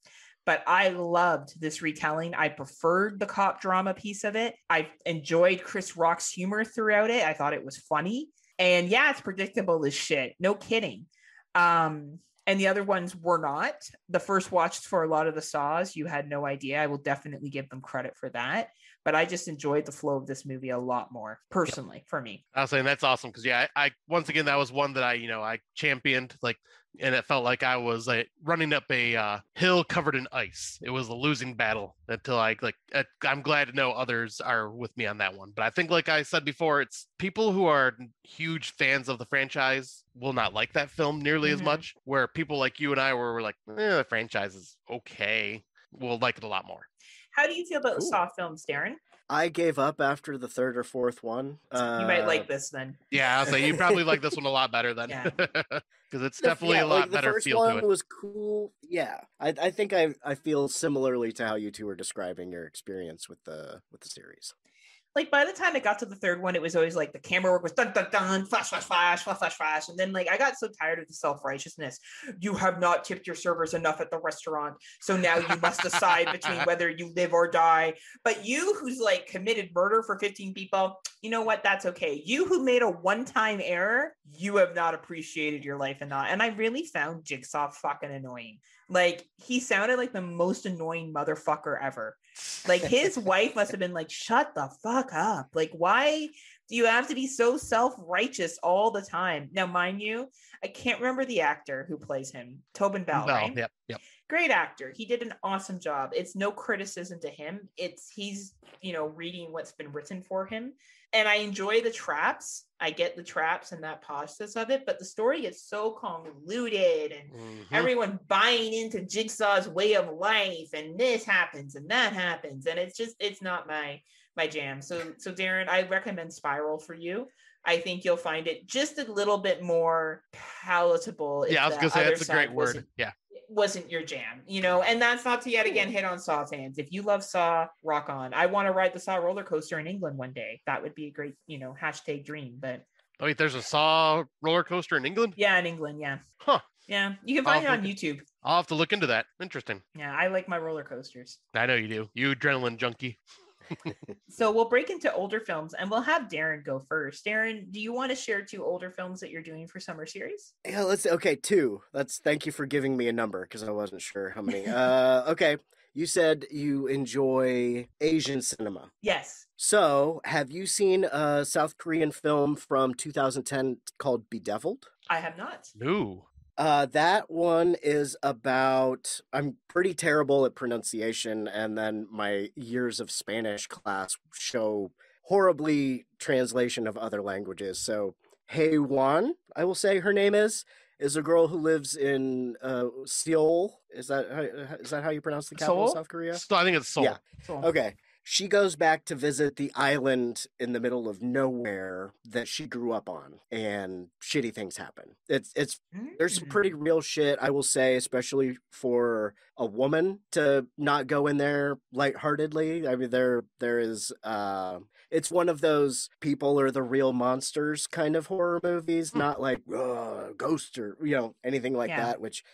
But I loved this retelling. I preferred the cop drama piece of it. I enjoyed Chris Rock's humor throughout it. I thought it was funny. And yeah, it's predictable as shit. No kidding. Um, and the other ones were not. The first watch for a lot of the saws, you had no idea. I will definitely give them credit for that. But I just enjoyed the flow of this movie a lot more personally for me. I was saying that's awesome because yeah, I, I once again that was one that I you know I championed like and it felt like I was like running up a uh, hill covered in ice. It was a losing battle until I like. uh, I'm glad to know others are with me on that one. But I think, like I said before, it's people who are huge fans of the franchise will not like that film nearly as Mhm. much. Where people like you and I were, were like, eh, the franchise is okay. We'll like it a lot more. How do you feel about the Cool. Saw films, Daeron? I gave up after the third or fourth one. Uh, you might like this then. Yeah, I'll say you probably like this one a lot better then, Yeah. because it's the- definitely yeah, a lot like, better the first one was cool. Yeah, I, I think I I feel similarly to how you two are describing your experience with the with the series. Like by the time it got to the third one, it was always like the camera work was dun dun dun, flash, flash, flash, flash, flash, flash. And then like I got so tired of the self-righteousness. You have not tipped your servers enough at the restaurant. So now you must decide between whether you live or die. But you who's like committed murder for 15 people, you know what? That's okay. You who made a one-time error, you have not appreciated your life enough. And I really found Jigsaw fucking annoying. Like he sounded like the most annoying motherfucker ever like his wife must have been like shut the fuck up. Like why do you have to be so self-righteous all the time? Now mind you i can't remember the actor who plays him. Tobin bell, Bell, right? Yep, yep. great actor. He did an awesome job. It's no criticism to him. It's he's you know reading what's been written for him. And i enjoy the traps. I get the traps and that process of it but the story is so convoluted and Mhm. everyone buying into Jigsaw's way of life, and this happens and that happens, and it's just it's not my my jam. So so Daeron, I recommend Spiral for you. I think you'll find it just a little bit more palatable. if Yeah, I was gonna say that's a great word. Yeah. Wasn't your jam, you know, and that's not to yet again hit on Saw fans. If you love Saw, rock on. I want to ride the Saw roller coaster in England one day. That would be a great, you know, hashtag dream. But Oh wait, there's a Saw roller coaster in England. yeah, in England, yeah, Huh. yeah, you can find it on YouTube. I'll have to look into that. Interesting. Yeah, I like my roller coasters. I know you do. You adrenaline junkie. So we'll break into older films and we'll have Daeron go first. Daeron, do you want to share two older films that you're doing for summer series? Yeah, let's okay, two. That's thank you for giving me a number because I wasn't sure how many. uh okay. You said you enjoy Asian cinema. Yes. So, have you seen a South Korean film from 2010 called Bedeviled? I have not. No. Uh, that one is about. I'm pretty terrible at pronunciation, and then my years of Spanish class show horribly translation of other languages. So, Hei Wan, I will say her name is, is a girl who lives in uh, Seoul. Is that how, is that how you pronounce the capital of South Korea? So I think it's Seoul. Yeah. So, Okay. She goes back to visit the island in the middle of nowhere that she grew up on, and shitty things happen. It's it's there's some mm, pretty real shit, I will say, especially for a woman to not go in there lightheartedly. I mean, there there is uh, it's one of those people are the real monsters kind of horror movies, Hmm. not like ghost or you know anything like Yeah. that, which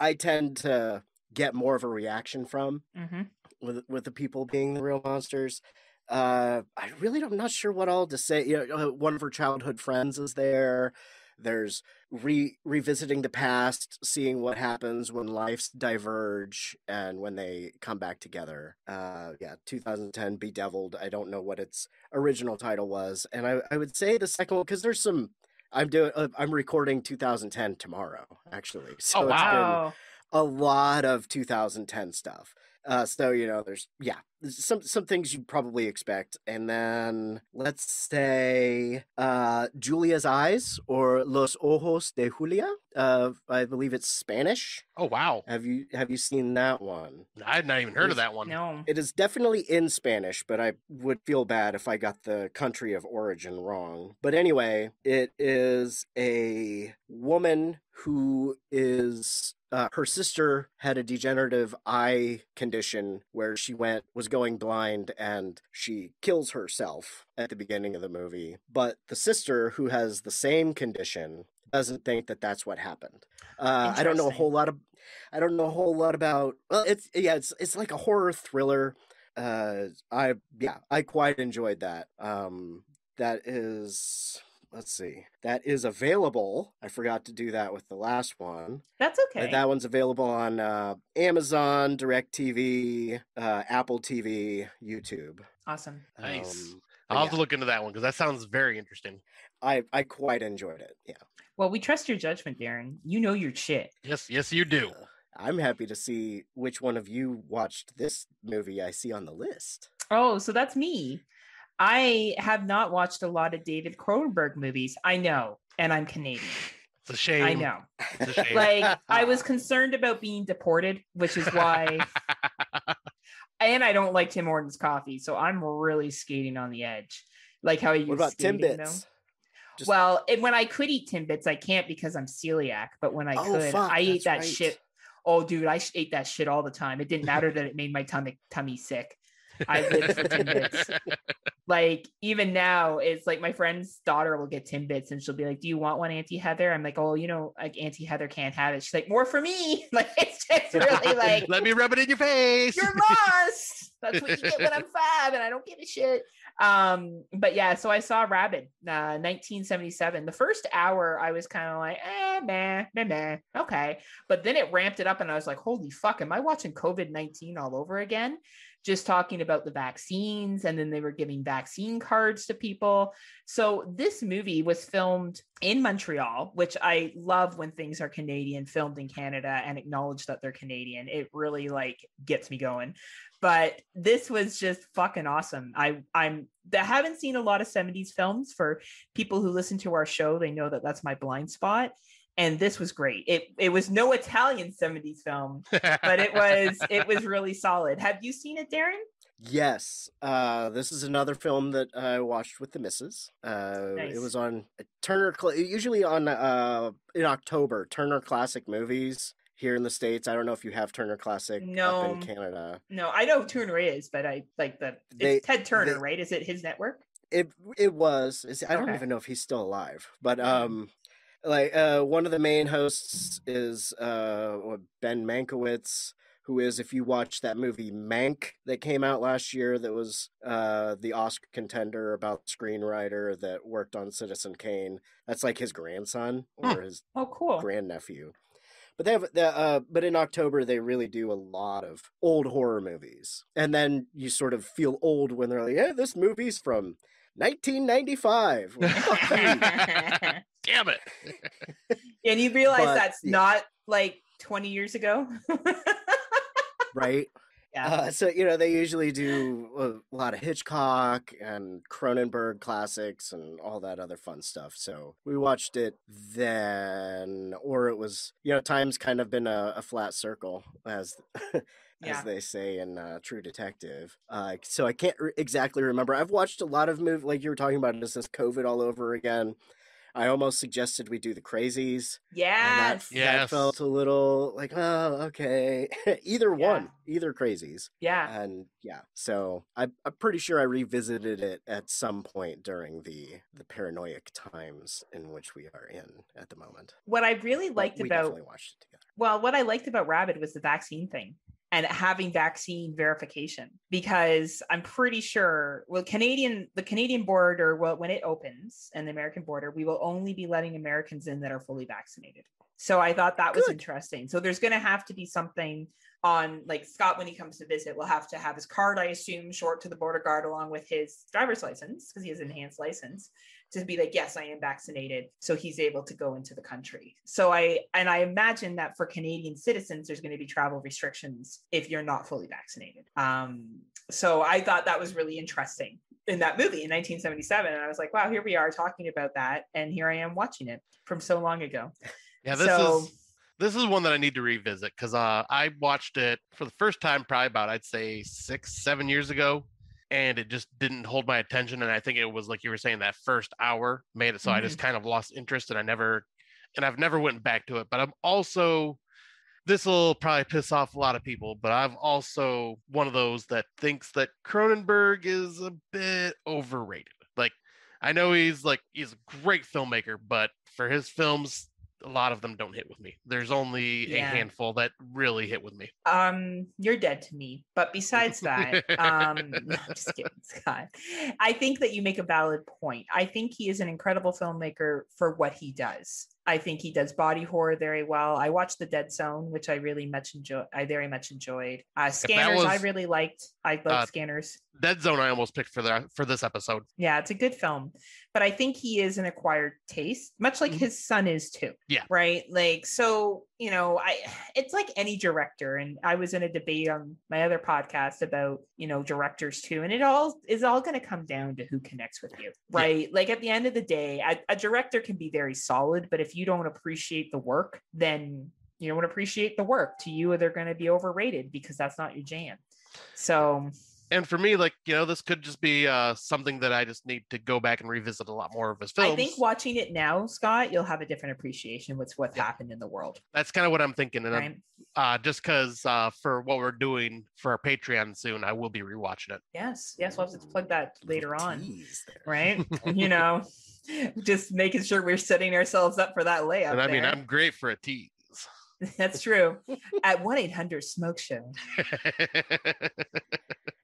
I tend to get more of a reaction from mhm. With with the people being the real monsters. Uh, I really don't, I'm not sure what all to say. You know, uh, one of her childhood friends is there. There's re revisiting the past, seeing what happens when lives diverge and when they come back together. Uh, yeah, 2010 Bedeviled. I don't know what its original title was, and I I would say the second one because there's some. I'm doing. Uh, I'm recording 2010 tomorrow, actually. So Oh, it's been Wow. a lot of 2010 stuff. Uh, so you know, there's yeah, some some things you'd probably expect, and then let's say uh, Julia's eyes or Los Ojos de Julia. Uh, I believe it's Spanish. Oh wow. Have you have you seen that one? I had not even heard of that one. No. It is definitely in Spanish, but I would feel bad if I got the country of origin wrong. But anyway, it is a woman who is uh, her sister had a degenerative eye condition where she went was going blind and she kills herself at the beginning of the movie. But the sister who has the same condition doesn't think that that's what happened. Uh, i don't know a whole lot of i don't know a whole lot about well it's yeah it's it's like a horror thriller. Uh i yeah i quite enjoyed that. Um that is let's see. That is available. I forgot to do that with the last one. That's okay. That one's available on uh, Amazon, DirecTV, uh, Apple TV, YouTube. awesome. Nice. Um, but I'll have yeah, to look into that one because that sounds very interesting. I I quite enjoyed it. Yeah. Well, we trust your judgment, Daeron. You know your shit. Yes, yes, you do. Uh, I'm happy to see which one of you watched this movie I see on the list. Oh, so that's me. I have not watched a lot of David Cronenberg movies. I know, and I'm Canadian. It's a shame. I know. It's a shame. Like I was concerned about being deported, which is why and I don't like Tim Hortons coffee, so I'm really skating on the edge. Like how you What about skating, though. Timbits? Just- Well, and when I could eat Timbits, I can't because I'm celiac. But when I Oh, could, fuck, I ate that right. shit. Oh, dude, I ate that shit all the time. It didn't matter that it made my tummy tummy sick. I lived for Timbits. Like even now, it's like my friend's daughter will get Timbits and she'll be like, "Do you want one, Auntie Heather?" I'm like, "Oh, you know, like Auntie Heather can't have it." She's like, "More for me." Like it's just really like Let me rub it in your face. you're lost. That's what you get when I'm five, and I don't give a shit. Um, but yeah, so I saw Rabid, uh, 1977. The first hour, I was kind of like, eh, meh, meh, meh, okay. But then it ramped it up, and I was like, holy fuck, am I watching COVID 19 all over again? Just talking about the vaccines, and then they were giving vaccine cards to people. So this movie was filmed in Montreal, which I love when things are Canadian, filmed in Canada, and acknowledge that they're Canadian. It really like gets me going. But this was just fucking awesome. I I'm I haven't seen a lot of 70s films. For people who listen to our show, they know that that's my blind spot. And this was great. It it was no Italian 70s film, but it was it was really solid. Have you seen it, Daeron? Yes, uh, this is another film that I watched with the missus. Uh, Nice. It was on Turner, usually on uh, in October. Turner Classic Movies here in the states. I don't know if you have Turner Classic up No. in Canada. No, I know who Turner is, but I like the it's They- Ted Turner, they- right? Is it his network? It it was. Is- I don't Okay. even know if he's still alive, but um, like uh, one of the main hosts is uh Ben Mankiewicz, who is if you watch that movie Mank that came out last year, that was uh the Oscar contender about screenwriter that worked on Citizen Kane. That's like his grandson or his Oh, cool. grandnephew. But they have the uh but in October they really do a lot of old horror movies. And then you sort of feel old when they're like, Yeah, this movie's from 1995. Well, fuck you. Damn it. and you realize But, that's yeah. not like 20 years ago. right? yeah. Uh, so you know they usually do a lot of Hitchcock and Cronenberg classics and all that other fun stuff. So we watched it then, or it was you know time's kind of been a, a flat circle as as they say in uh, True Detective. Uh, so I can't re- exactly remember. I've watched a lot of movies like you were talking about. Is this COVID all over again? I almost suggested we do the Crazies. and that, yes. that Yes. felt a little like oh okay either Yeah. one either crazies Yeah. and yeah so I, i'm pretty sure i revisited it at some point during the the paranoid times in which we are in at the moment What I really But liked we about definitely watched it together Well, what I liked about Rabid was the vaccine thing and having vaccine verification because I'm pretty sure well Canadian the Canadian border well when it opens and the American border we will only be letting Americans in that are fully vaccinated. So I thought that was Good. interesting. So there's going to have to be something on like Scott when he comes to visit will have to have his card I assume short to the border guard along with his driver's license because he has an enhanced license to be like yes i am vaccinated. So he's able to go into the country. So i and i imagine that for canadian citizens there's going to be travel restrictions if you're not fully vaccinated. Um so i thought that was really interesting in that movie in 1977 and i was like wow here we are talking about that and here i am watching it from so long ago. Yeah, this So- is this is one that I need to revisit because uh, I watched it for the first time probably about I'd say six, seven years ago, and it just didn't hold my attention. And I think it was like you were saying that first hour made it so I just mm-hmm. kind of lost interest, and I never, and I've never went back to it. But I'm also this will probably piss off a lot of people, but I'm also one of those that thinks that Cronenberg is a bit overrated. Like, I know he's like he's a great filmmaker, but for his films, a lot of them don't hit with me. There's only Yeah. a handful that really hit with me. Um, you're dead to me. But besides that, um, no, I'm just kidding, Scott. I think that you make a valid point. I think he is an incredible filmmaker for what he does. I think he does body horror very well. I watched The Dead Zone, which I really much enjoy. I very much enjoyed. Uh, Scanners, I really liked. I love Uh, Scanners. Dead Zone I almost picked for that for this episode. Yeah, it's a good film, but I think he is an acquired taste, much like Mhm. his son is too. Yeah. Right. Like, so, you know, I, it's like any director. And I was in a debate on my other podcast about, you know, directors too. And it all is all going to come down to who connects with you. Right. Like at the end of the day, a, a director can be very solid, but if you don't appreciate the work, then you don't appreciate the work. To you, they're going to be overrated because that's not your jam. So, And for me, like you know, this could just be uh, something that I just need to go back and revisit a lot more of his films. I think watching it now, Scott, you'll have a different appreciation with what's Yeah. happened in the world. That's kind of what I'm thinking, and I'm, uh, just because uh, for what we're doing for our Patreon soon, I will be rewatching it. Yes, yes, we'll have to plug that later on, right? you know, just making sure we're setting ourselves up for that layup. and I mean, there. I'm great for a tease. That's true. At one eight hundred Smoke Show,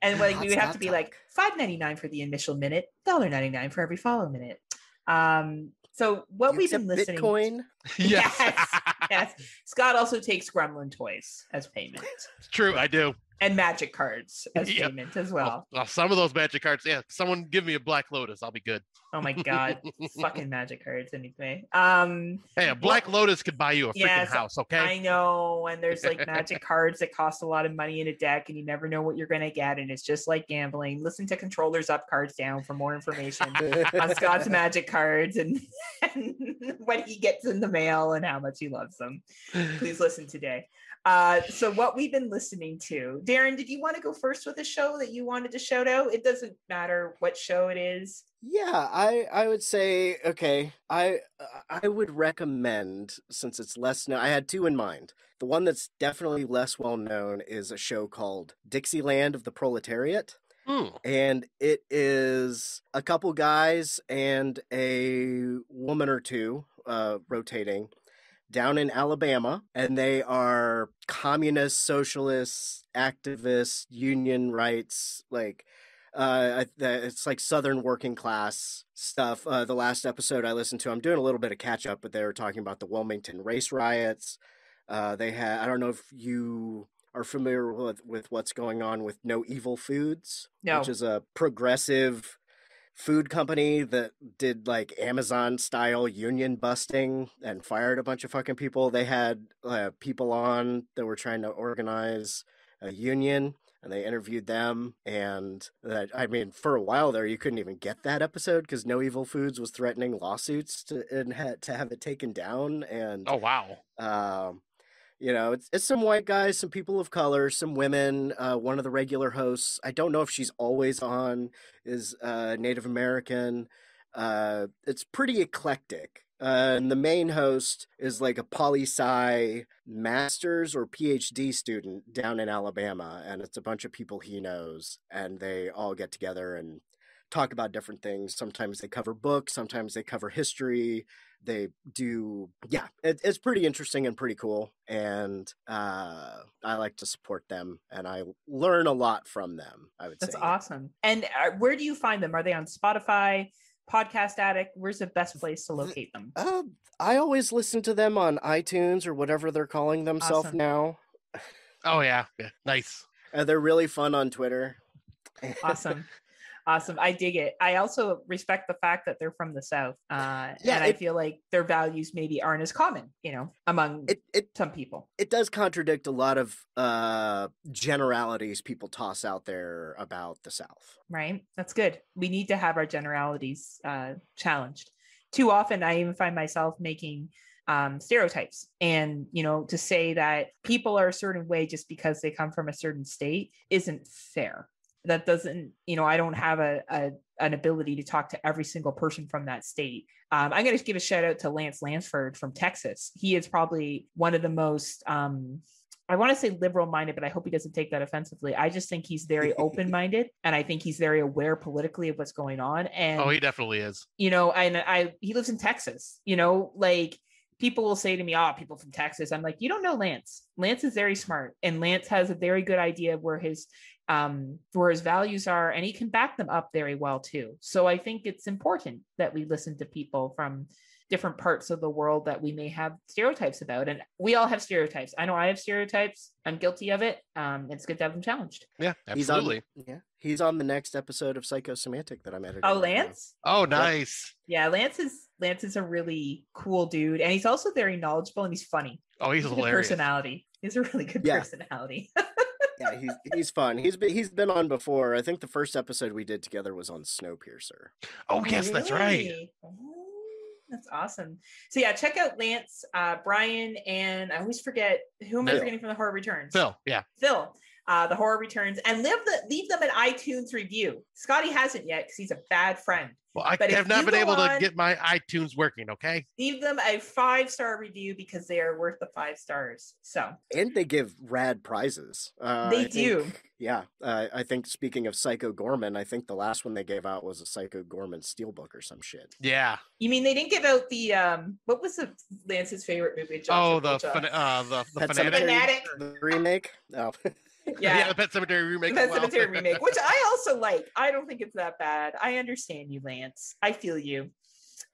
and like we would have to be talk. like five ninety nine for the initial minute, dollar ninety nine for every follow minute. Um, so what You we've been listening. Bitcoin. yes, Yes. Yes, Scott also takes Gremlin toys as payment. it's true. I do. And magic cards as Yep. payment as Well, well. well, some of those magic cards, yeah. Someone give me a Black Lotus, I'll be good. Oh my god, fucking magic cards anyway. Um, Hey, a Black Lotus could buy you a freaking Yes, house, okay? I know, and there's like magic cards that cost a lot of money in a deck, and you never know what you're gonna get, and it's just like gambling. Listen to controllers up, cards down for more information on Scott's magic cards and, and what he gets in the mail and how much he loves them. Please listen today. Uh, so what we've been listening to, Daeron, did you want to go first with a show that you wanted to shout out? It doesn't matter what show it is. Yeah, I I would say okay. I I would recommend since it's less known. I had two in mind. The one that's definitely less well known is a show called Dixieland of the Proletariat. Hmm. and it is a couple guys and a woman or two uh, rotating down in Alabama, and they are communist, socialists, activists, union rights, like. Uh, it's like Southern working class stuff. Uh, the last episode I listened to, I'm doing a little bit of catch up, but they were talking about the Wilmington race riots. Uh, they had, I don't know if you are familiar with, with what's going on with No Evil Foods, No. which is a progressive food company that did like Amazon style union busting and fired a bunch of fucking people. They had uh, people on that were trying to organize a union and they interviewed them and that i mean for a while there you couldn't even get that episode because no evil foods was threatening lawsuits to and had to have it taken down and Oh wow. um, you know, it's it's some white guys, some people of color, some women. Uh, one of the regular hosts, I don't know if she's always on, is uh, Native American. Uh, it's pretty eclectic. Uh, and the main host is like a poli sci master's or PhD student down in Alabama, and it's a bunch of people he knows, and they all get together and talk about different things. Sometimes they cover books, sometimes they cover history, they do yeah it, it's pretty interesting and pretty cool and uh i like to support them and i learn a lot from them i would That's say That's awesome. And uh, where do you find them? Are they on Spotify, Podcast Addict? Where's the best place to locate them? uh, i always listen to them on itunes or whatever they're calling themselves Awesome. now Oh yeah. Yeah. Nice. uh, they're really fun on twitter Awesome. Awesome. I dig it. I also respect the fact that they're from the South. Uh, Yeah, and I feel like their values maybe aren't as common, you know, among it it some people. it does contradict a lot of uh generalities people toss out there about the south right? That's good. We need to have our generalities uh, challenged. Too often, I even find myself making um, stereotypes, and you know, to say that people are a certain way just because they come from a certain state isn't fair. That doesn't, you know, I don't have a, a an ability to talk to every single person from that state. Um, I'm going to give a shout out to Lance Lansford from Texas. He is probably one of the most um, I want to say liberal minded, but I hope he doesn't take that offensively. I just think he's very open minded and I think he's very aware politically of what's going on. And, Oh, he definitely is. you know, and I, he lives in Texas, you know, like people will say to me, "Oh, people from Texas." I'm like, "You don't know Lance. Lance is very smart, and Lance has a very good idea of where his um, where his values are, and he can back them up very well too. So I think it's important that we listen to people from different parts of the world that we may have stereotypes about. And we all have stereotypes. I know I have stereotypes. I'm guilty of it. Um, it's good to have them challenged. Yeah, He's on, absolutely. yeah, he's on the next episode of Psychosemantic that I'm editing. Oh, right. Lance? Oh, nice. Yeah, Lance is Lance is a really cool dude, and he's also very knowledgeable and he's funny. Oh, he's He's a good hilarious. personality. He's a really good Yeah. personality. Yeah, he's he's fun. He's been he's been on before. I think the first episode we did together was on Snowpiercer. Oh, yes, that's right. Oh, That's awesome. So yeah, check out Lance, uh, Brian, and I always forget who am I forgetting from the horror returns? Phil, yeah. Phil, uh, the horror returns, and leave the leave them an iTunes review. Scotty hasn't yet because he's a bad friend. Well, I But have not been able on- to get my iTunes working, okay? Leave them a five star review because they are worth the five stars. So And they give rad prizes. Uh, They I do. think- yeah, uh, I think speaking of Psycho Goreman, I think the last one they gave out was a Psycho Goreman steelbook or some shit. Yeah. you mean they didn't give out the um what was the Lance's favorite movie? with John Oh, the fan- uh, the, the fanatic. Fanatic. the remake. Oh, yeah. the Pet Sematary remake. Pet well. Sematary remake, which I also like. I don't think it's that bad. I understand you, Lance. I feel you.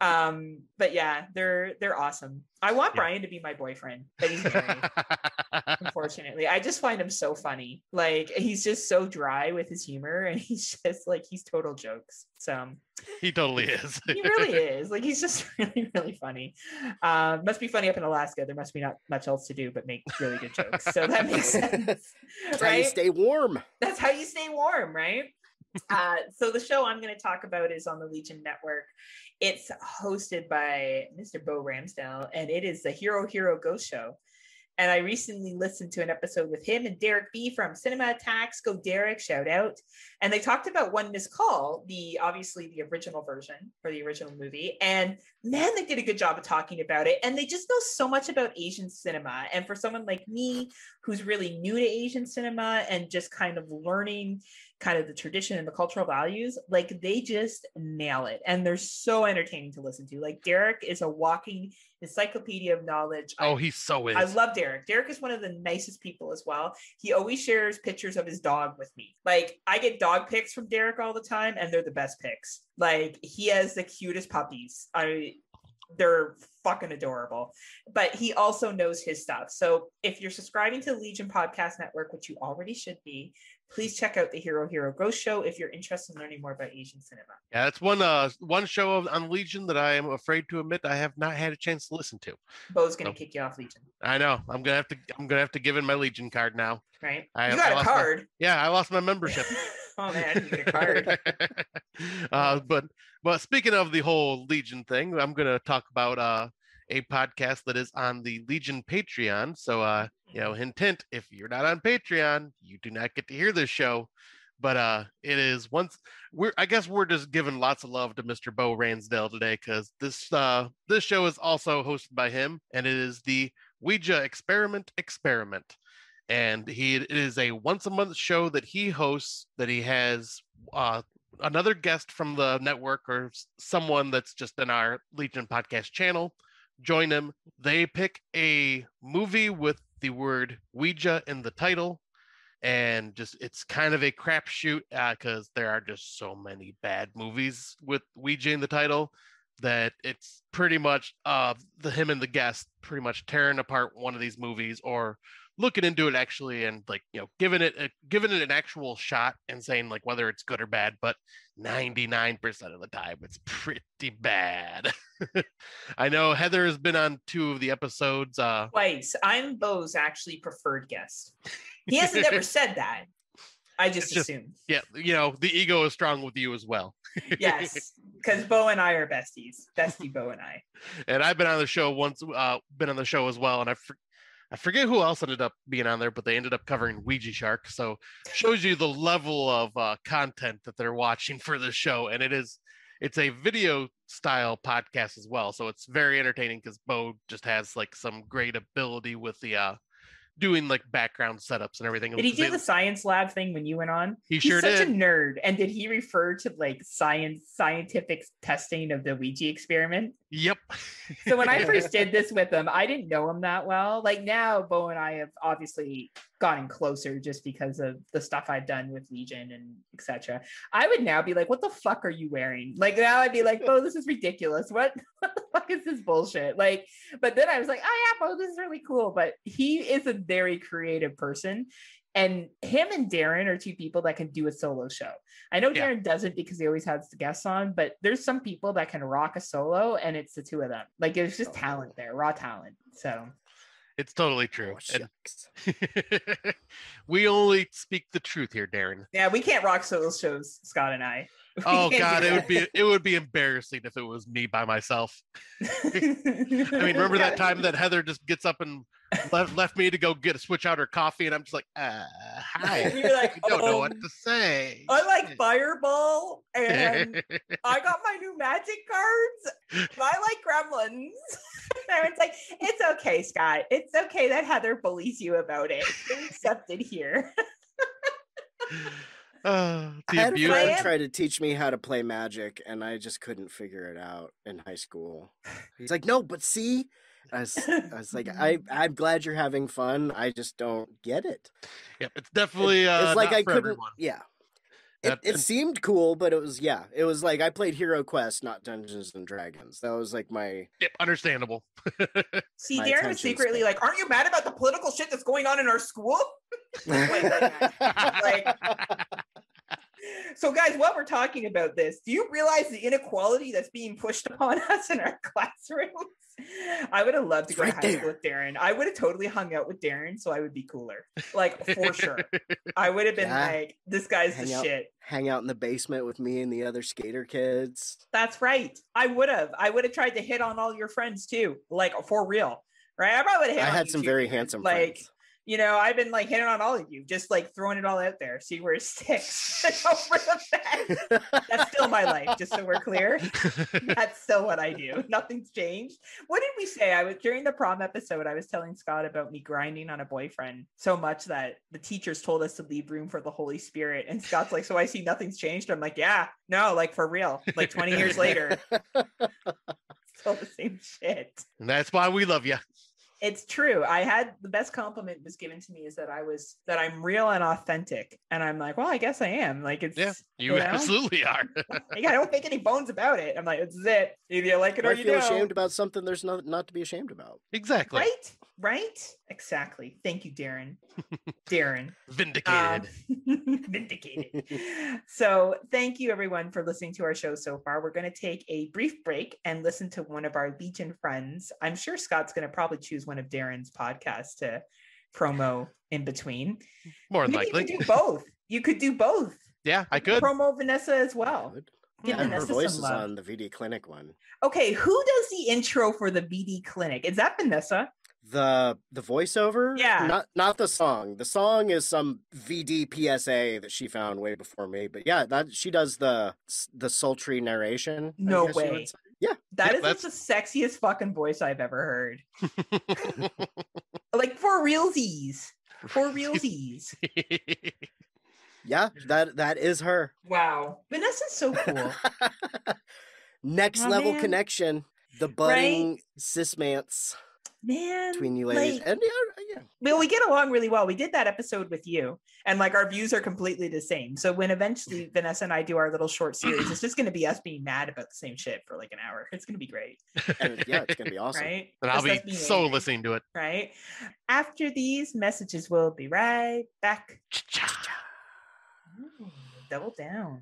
Um, but yeah, they're they're awesome. I want Yeah. Brian to be my boyfriend, but he's married. unfortunately, I just find him so funny. Like he's just so dry with his humor, and he's just like he's total jokes. So he totally is. he really is. Like he's just really really funny. Um, must be funny up in Alaska. There must be not much else to do but make really good jokes. So that makes sense, That's how you right? stay warm. that's how you stay warm, right? Uh, so the show I'm going to talk about is on the Legion Network. It's hosted by Mr. Bo Ramsdale, and it is the Hero Hero Ghost Show. And I recently listened to an episode with him and Derek B from Cinema Attacks. Go Derek, shout out. And they talked about One Missed Call, the obviously the original version for the original movie. And man, they did a good job of talking about it. And they just know so much about Asian cinema. And for someone like me, who's really new to Asian cinema and just kind of learning kind of the tradition and the cultural values, like they just nail it. And they're so entertaining to listen to. Like Derek is a walking encyclopedia of knowledge. I oh, he so is. I love Derek. Derek is one of the nicest people as well. He always shares pictures of his dog with me. Like I get dog pics from Derek all the time, and they're the best pics. Like he has the cutest puppies. I they're fucking adorable. But he also knows his stuff. So if you're subscribing to the Legion Podcast Network, which you already should be, please check out the Hero Hero Ghost Show if you're interested in learning more about Asian cinema. yeah, it's one uh one show on Legion that I am afraid to admit I have not had a chance to listen to. Bo's gonna Nope. kick you off Legion, I know. I'm gonna have to. I'm gonna have to give in my Legion card now. right? I- you got a lost my- card. Yeah, I lost my membership. oh man, get card. uh, but but speaking of the whole Legion thing, I'm gonna talk about uh, a podcast that is on the Legion Patreon. So uh, you know, hint hint, if you're not on Patreon, you do not get to hear this show. But uh, it is once we're I guess we're just giving lots of love to Mr. Bo Ransdell today because this uh this show is also hosted by him and it is the Ouija Experiment Experiment and he it is a once a month show that he hosts that he has uh another guest from the network or someone that's just in our legion podcast channel join him. They pick a movie with the word ouija in the title and just it's kind of a crapshoot because there are just so many bad movies with ouija in the title that it's pretty much uh the him and the guest pretty much tearing apart one of these movies or looking into it actually and like you know giving it a, giving it an actual shot and saying like whether it's good or bad but 99% of the time it's pretty bad i know heather has been on two of the episodes uh twice. I'm Bo's actually preferred guest. He hasn't ever said that. I just, just- assumed. yeah you know the ego is strong with you as well Yes, because Bo and I are besties. Bestie Bo and I. and i've been on the show once uh been on the show as well and i for- I forget who else ended up being on there, but they ended up covering Ouija Shark. So shows you the level of uh, content that they're watching for the show, and it is it's a video style podcast as well. So it's very entertaining because Bo just has like some great ability with the uh, doing like background setups and everything. Did he do the science lab thing when you went on? He He's sure such did. a nerd. And did he refer to like science, scientific testing of the Ouija experiment? Yep. So when I first did this with him, I didn't know him that well. Like now, Bo and I have obviously gotten closer just because of the stuff I've done with Legion and etc. I would now be like, "What the fuck are you wearing?" Like now, I'd be like, "Bo, this is ridiculous. What, what the fuck is this bullshit?" Like, but then I was like, "Oh yeah, Bo, this is really cool." But he is a very creative person. And him and Daeron are two people that can do a solo show. I know Yeah. Daeron doesn't because he always has the guests on, but there's some people that can rock a solo, and it's the two of them. Like there's just talent there, raw talent. So It's totally true. Oh, we only speak the truth here, Daeron. yeah, we can't rock solo shows, Scott and I. We Oh god, it would be it would be embarrassing if it was me by myself. I mean, remember that time that Heather just gets up and left left me to go get a switch out her coffee, and I'm just like, uh, hi. You're like, I don't know what um, to say. I like Fireball, and I got my new magic cards. I like Gremlins. Aaron's like, it's okay, Scott. It's okay that Heather bullies you about it. You're accepted here. Uh, I the had a abuse. friend try to teach me how to play magic, and I just couldn't figure it out in high school. He's like, "No, but see," I was, I was like, "I, I'm glad you're having fun. I just don't get it." Yep, it's It- definitely uh, it's like not I for couldn't. everyone. Yeah, it, it seemed cool, but it was yeah, it was like I played Hero Quest, not Dungeons and Dragons. That was like my Yep, understandable. See, My Daeron was secretly span. like, aren't you mad about the political shit that's going on in our school? Wait, like, So, guys, while we're talking about this, do you realize the inequality that's being pushed upon us in our classrooms? I would have loved to It's go right to high there. school with Daeron. I would have totally hung out with Daeron, so I would be cooler. Like for sure. I would have been Yeah. like, this guy's Hang the out. shit. hang out in the basement with me and the other skater kids. That's right. I would have. I would have tried to hit on all your friends too. Like for real. Right? I probably would have I on had some too, very handsome like friends. You know, I've been like hitting on all of you, just like throwing it all out there, see where it sticks over the. That's still my life, just so we're clear. That's still what I do. Nothing's changed. What did we say? I was during the prom episode, I was telling Scott about me grinding on a boyfriend so much that the teachers told us to leave room for the Holy Spirit. And Scott's like, So I see nothing's changed. I'm like, Yeah, no, like for real. Like 20 years later, still the same shit. and that's why we love you. It's true. I had the best compliment was given to me is that I was that I'm real and authentic. And I'm like, well, I guess I am. Like it's Yeah, You You know? absolutely are. like, I don't make any bones about it. I'm like, this is it. Either you like it or I you feel don't. ashamed about something there's not not to be ashamed about. exactly. Right? Right? Exactly. Thank you, Daeron. Daeron. Vindicated. Um, vindicated. so, thank you everyone for listening to our show so far. We're going to take a brief break and listen to one of our Legion friends. I'm sure Scott's going to probably choose one of Daeron's podcasts to promo in between. More Maybe likely. you could do both. You could do both. Yeah, I could. promo Vanessa as well. Good. Give Yeah, her Vanessa voice is on the VD Clinic one. Okay, who does the intro for the VD clinic? Is that Vanessa? The the voiceover? Yeah. Not not the song. The song is some VD PSA that she found way before me. But yeah, that she does the the sultry narration. No guess you would way. Yeah. That Yep, is that's- the sexiest fucking voice I've ever heard. Like for realsies. For realsies. Yeah, that that is her. wow. Vanessa's so cool. Next Oh, level man. connection. The budding cismance Man. between you ladies. like- and yeah, yeah. well, we get along really well. We did that episode with you, and like our views are completely the same. So when eventually Vanessa and I do our little short series, it's just going to be us being mad about the same shit for like an hour. It's going to be great, And yeah, it's gonna be awesome. right? and I'll Just be so angry, listening to it. Right. After these messages, we'll be right back. Ooh, double down.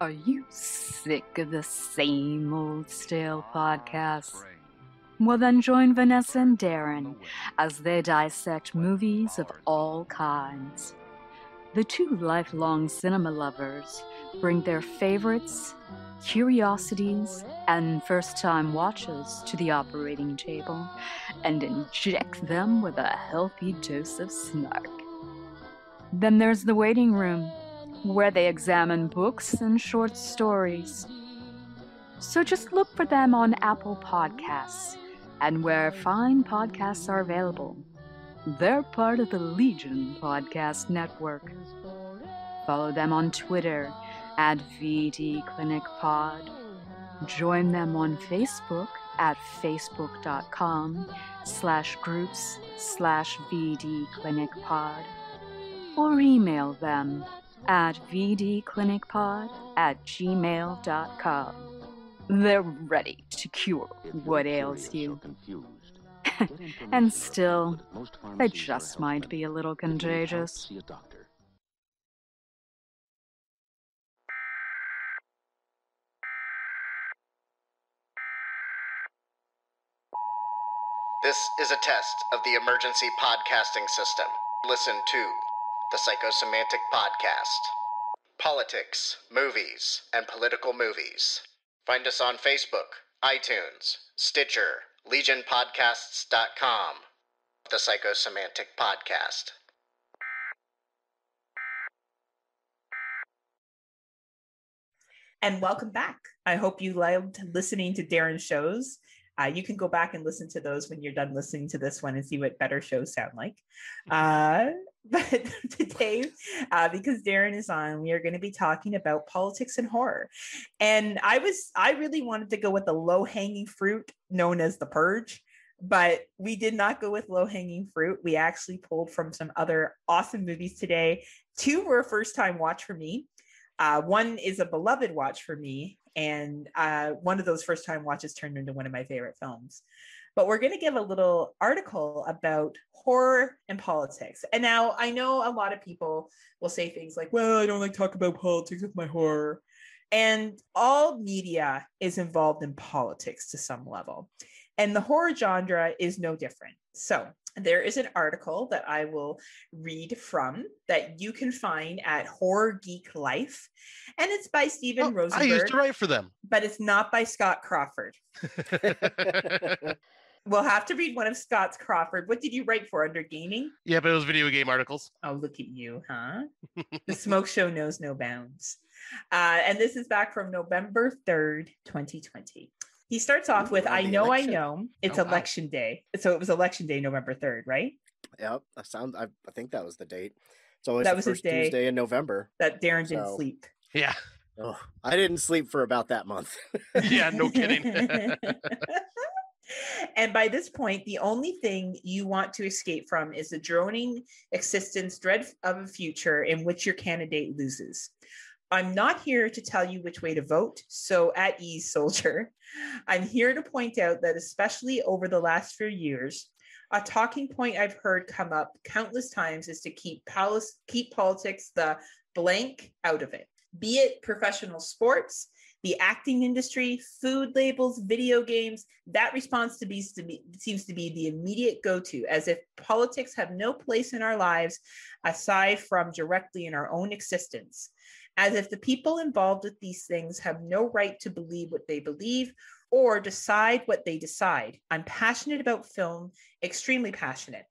Are you sick of the same old stale oh, podcasts? Well, then join Vanessa and Daeron as they dissect movies of all kinds. The two lifelong cinema lovers bring their favorites, curiosities, and first time watches to the operating table and inject them with a healthy dose of snark. Then there's the waiting room where they examine books and short stories. So just look for them on Apple Podcasts and where fine podcasts are available. They're part of the Legion Podcast Network. Follow them on Twitter at VD Clinic Pod Join them on Facebook at facebook.com slash groups slash vdclinicpod or email them at vdclinicpod at gmail.com. They're ready to cure what ails you. and still, they just might be a little contagious. This is a test of the emergency podcasting system. Listen to the Psychosemantic Podcast. Politics, movies, and political movies. Find us on Facebook, iTunes, Stitcher, legionpodcasts.com. The Psychosemantic Podcast. And welcome back. I hope you loved listening to Daeron's shows. Uh, you can go back and listen to those when you're done listening to this one and see what better shows sound like. Uh, but today, uh, because Daeron is on, we are going to be talking about politics and horror. And I was, I really wanted to go with the low hanging fruit known as the purge. But we did not go with low hanging fruit. We actually pulled from some other awesome movies today. Two were a first time watch for me. Uh, one is a beloved watch for me, and uh, one of those first time watches turned into one of my favorite films. But we're going to give a little article about horror and politics. And now I know a lot of people will say things like, well, I don't like talk about politics with my horror. And all media is involved in politics to some level. And the horror genre is no different. So there is an article that I will read from that you can find at Horror Geek Life. And it's by Stephen Oh, Rosenberg. I used to write for them. but it's not by Scott Crawford. We'll have to read one of Scott's Crawford. What did you write for under gaming? yeah, but it was video game articles. Oh, look at you, huh? the smoke show knows no bounds. Uh, and this is back from November 3rd, 2020. He starts off Ooh, with I know, election. I know. It's Oh, wow. election day. So it was election day, November 3rd, right? Yep, that sound. I, I think that was the date. It's always That the was his first day. Tuesday in November. That Daeron didn't So- sleep. Yeah. Oh, I didn't sleep for about that month. Yeah, no kidding. and by this point, the only thing you want to escape from is the droning existence, dread of a future in which your candidate loses. I'm not here to tell you which way to vote, so at ease, soldier. I'm here to point out that, especially over the last few years, a talking point I've heard come up countless times is to keep, palace, keep politics the blank out of it, be it professional sports, the acting industry, food labels, video games, that response to be, to seems to be the immediate go-to, as if politics have no place in our lives aside from directly in our own existence. As if the people involved with these things have no right to believe what they believe or decide what they decide. I'm passionate about film, extremely passionate.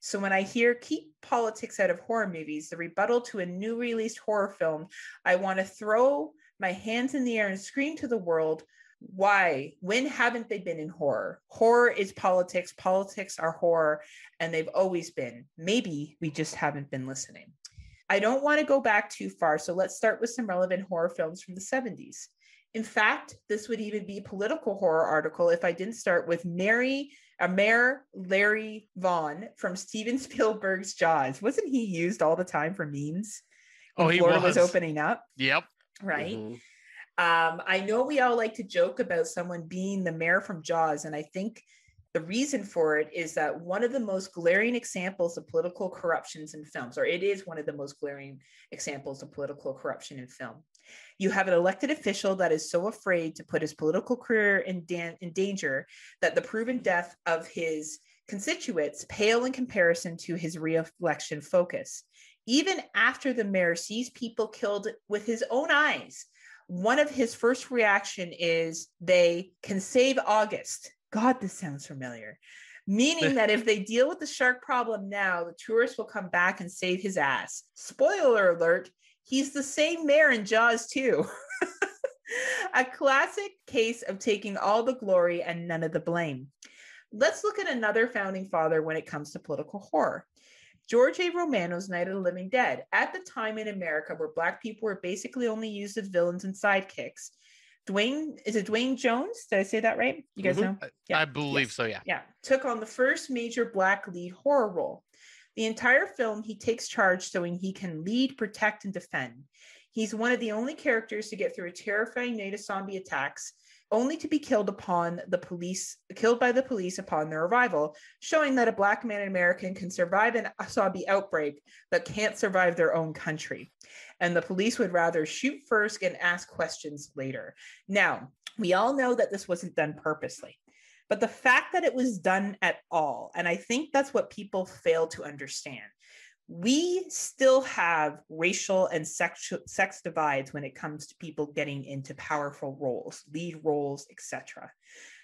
So when I hear keep politics out of horror movies, the rebuttal to a new released horror film, I want to throw my hands in the air and scream to the world why? When haven't they been in horror? Horror is politics. Politics are horror and they've always been. Maybe we just haven't been listening. I don't want to go back too far so let's start with some relevant horror films from the 70s in fact this would even be a political horror article if i didn't start with mary uh, mayor larry vaughn from steven spielberg's jaws. Wasn't he used all the time for memes? Oh, he Florida was. was. opening up? Yep. Right Mhm. um, I know we all like to joke about someone being the mayor from Jaws, and I think the reason for it is that one of the most glaring examples of political corruptions in films, or it is one of the most glaring examples of political corruption in film. You have an elected official that is so afraid to put his political career in, dan- in danger that the proven death of his constituents pale in comparison to his re-election focus. Even after the mayor sees people killed with his own eyes, one of his first reaction is they can save August. God, this sounds familiar. Meaning that if they deal with the shark problem now, the tourists will come back and save his ass. Spoiler alert, he's the same mayor in Jaws too. A classic case of taking all the glory and none of the blame. Let's look at another founding father when it comes to political horror. George A. Romero's Night of the Living Dead. At the time in America where Black people were basically only used as villains and sidekicks, Duane is it Duane Jones? Did I say that right? You guys Mhm. know? Yeah. I believe Yes. so. Yeah. Yeah, took on the first major black lead horror role. The entire film, he takes charge showing he can lead, protect, and defend. He's one of the only characters to get through a terrifying night of zombie attacks, only to be killed upon the police, killed by the police upon their arrival, showing that a black man in America can survive an zombie outbreak, but can't survive their own country. And the police would rather shoot first and ask questions later. Now, we all know that this wasn't done purposely but the fact that it was done at all and i think that's what people fail to understand we still have racial and sex, sex divides when it comes to people getting into powerful roles lead roles etc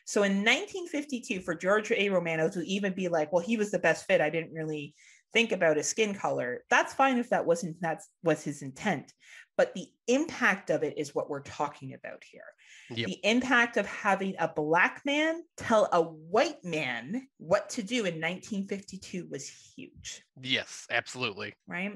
so in 1952 for george a. Romero to even be like well he was the best fit. I didn't really think about his skin color that's fine if that wasn't that was his intent but the impact of it is what we're talking about here Yep. the impact of having a black man tell a white man what to do in 1952 was huge Yes, absolutely. right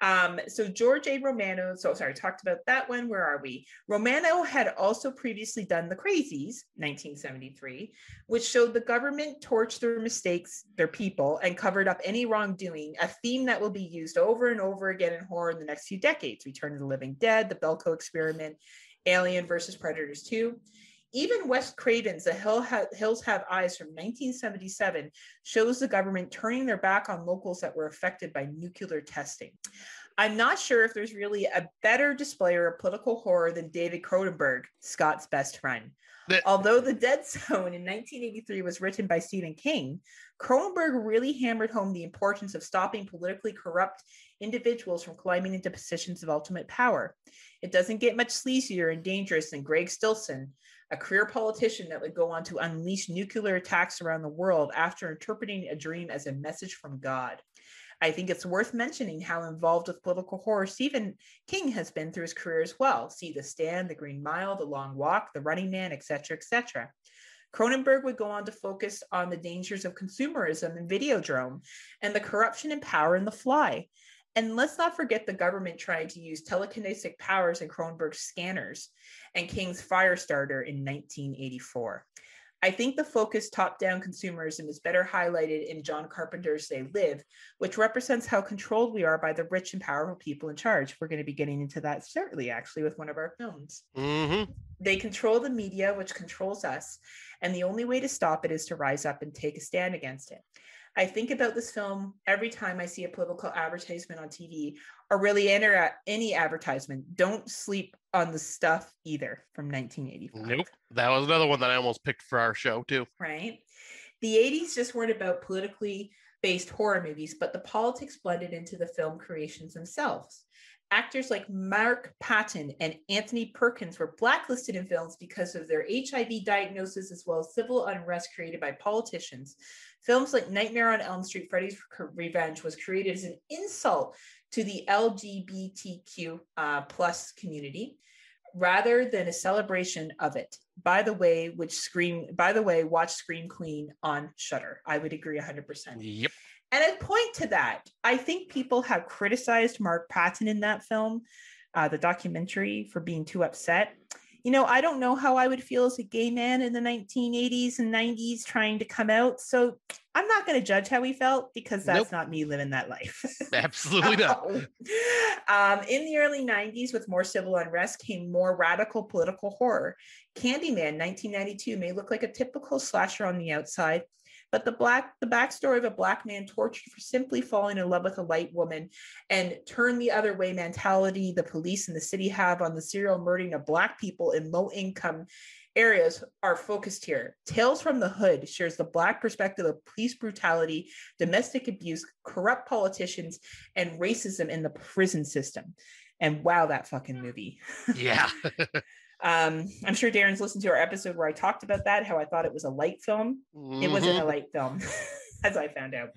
um so george a. Romero so sorry talked about that one. Where are we? Romero had also previously done the crazies 1973 which showed the government torched their mistakes their people and covered up any wrongdoing a theme that will be used over and over again in horror in the next few decades. Return of the living dead the belko experiment Alien versus Predators 2. Even Wes Craven's The Hill ha- Hills Have Eyes from 1977 shows the government turning their back on locals that were affected by nuclear testing. I'm not sure if there's really a better displayer of political horror than David Cronenberg, Scott's best friend. Although The Dead Zone in 1983 was written by Stephen King, Cronenberg really hammered home the importance of stopping politically corrupt individuals from climbing into positions of ultimate power. It doesn't get much sleazier and dangerous than Greg Stillson, a career politician that would go on to unleash nuclear attacks around the world after interpreting a dream as a message from God. I think it's worth mentioning how involved with political horror Stephen King has been through his career as well. See The Stand, The Green Mile, The Long Walk, The Running Man, etc., etc. Cronenberg would go on to focus on the dangers of consumerism in Videodrome and the corruption and power in The Fly. And let's not forget the government trying to use telekinetic powers in Cronenberg's scanners and King's Firestarter in 1984. I think the focus top down consumerism is better highlighted in John Carpenter's They Live, which represents how controlled we are by the rich and powerful people in charge. We're going to be getting into that certainly, actually, with one of our films. hmm They control the media, which controls us, and the only way to stop it is to rise up and take a stand against it. I think about this film every time I see a political advertisement on TV or really enter any advertisement. Don't sleep on the stuff either from 1985 Nope. That was another one that I almost picked for our show too. right? The 80s just weren't about politically based horror movies, but the politics blended into the film creations themselves. Actors like Mark Patton and Anthony Perkins were blacklisted in films because of their HIV diagnosis as well as civil unrest created by politicians. Films like Nightmare on Elm Street, Freddy's Revenge was created as an insult to the LGBTQ uh, plus community rather than a celebration of it. By the way, which Scream, by the way, watch Scream Queen on Shudder. I would agree 100%. Yep. And I point to that. I think people have criticized Mark Patton in that film, uh, the documentary, for being too upset. You know, I don't know how I would feel as a gay man in the 1980s and 90s trying to come out. So I'm not going to judge how he felt because that's Nope. not me living that life. Absolutely not. um, in the early 90s, with more civil unrest, came more radical political horror. Candyman 1992 may look like a typical slasher on the outside, but the black the backstory of a black man tortured for simply falling in love with a white woman and turn the other way mentality the police and the city have on the serial murdering of black people in low income areas are focused here. Tales from the Hood shares the black perspective of police brutality, domestic abuse, corrupt politicians, and racism in the prison system. And wow, that fucking movie. Yeah. Um, I'm sure Daeron's listened to our episode where I talked about that, how I thought it was a light film. It wasn't a light film, as I found out.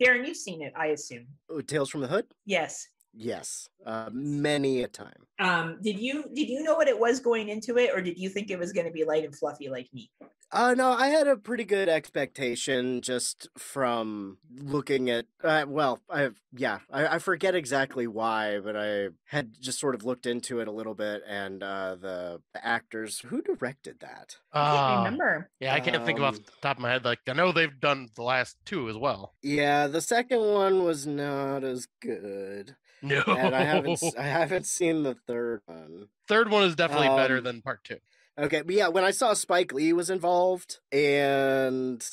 Daeron, you've seen it, I assume. Oh, Tales from the Hood? Yes. Yes, uh, many a time. Um, did you did you know what it was going into it, or did you think it was going to be light and fluffy like me? Uh, no, I had a pretty good expectation just from looking at. Uh, well, I yeah, I, I forget exactly why, but I had just sort of looked into it a little bit, and uh, the, the actors who directed that. I can't Uh, remember. yeah, I can't think of off Um, the top of my head. Like I know they've done the last two as well. Yeah, the second one was not as good, No, and I haven't s- I haven't seen the third one. Third one is definitely better Um, than part two. Okay, but yeah, when I saw Spike Lee was involved, and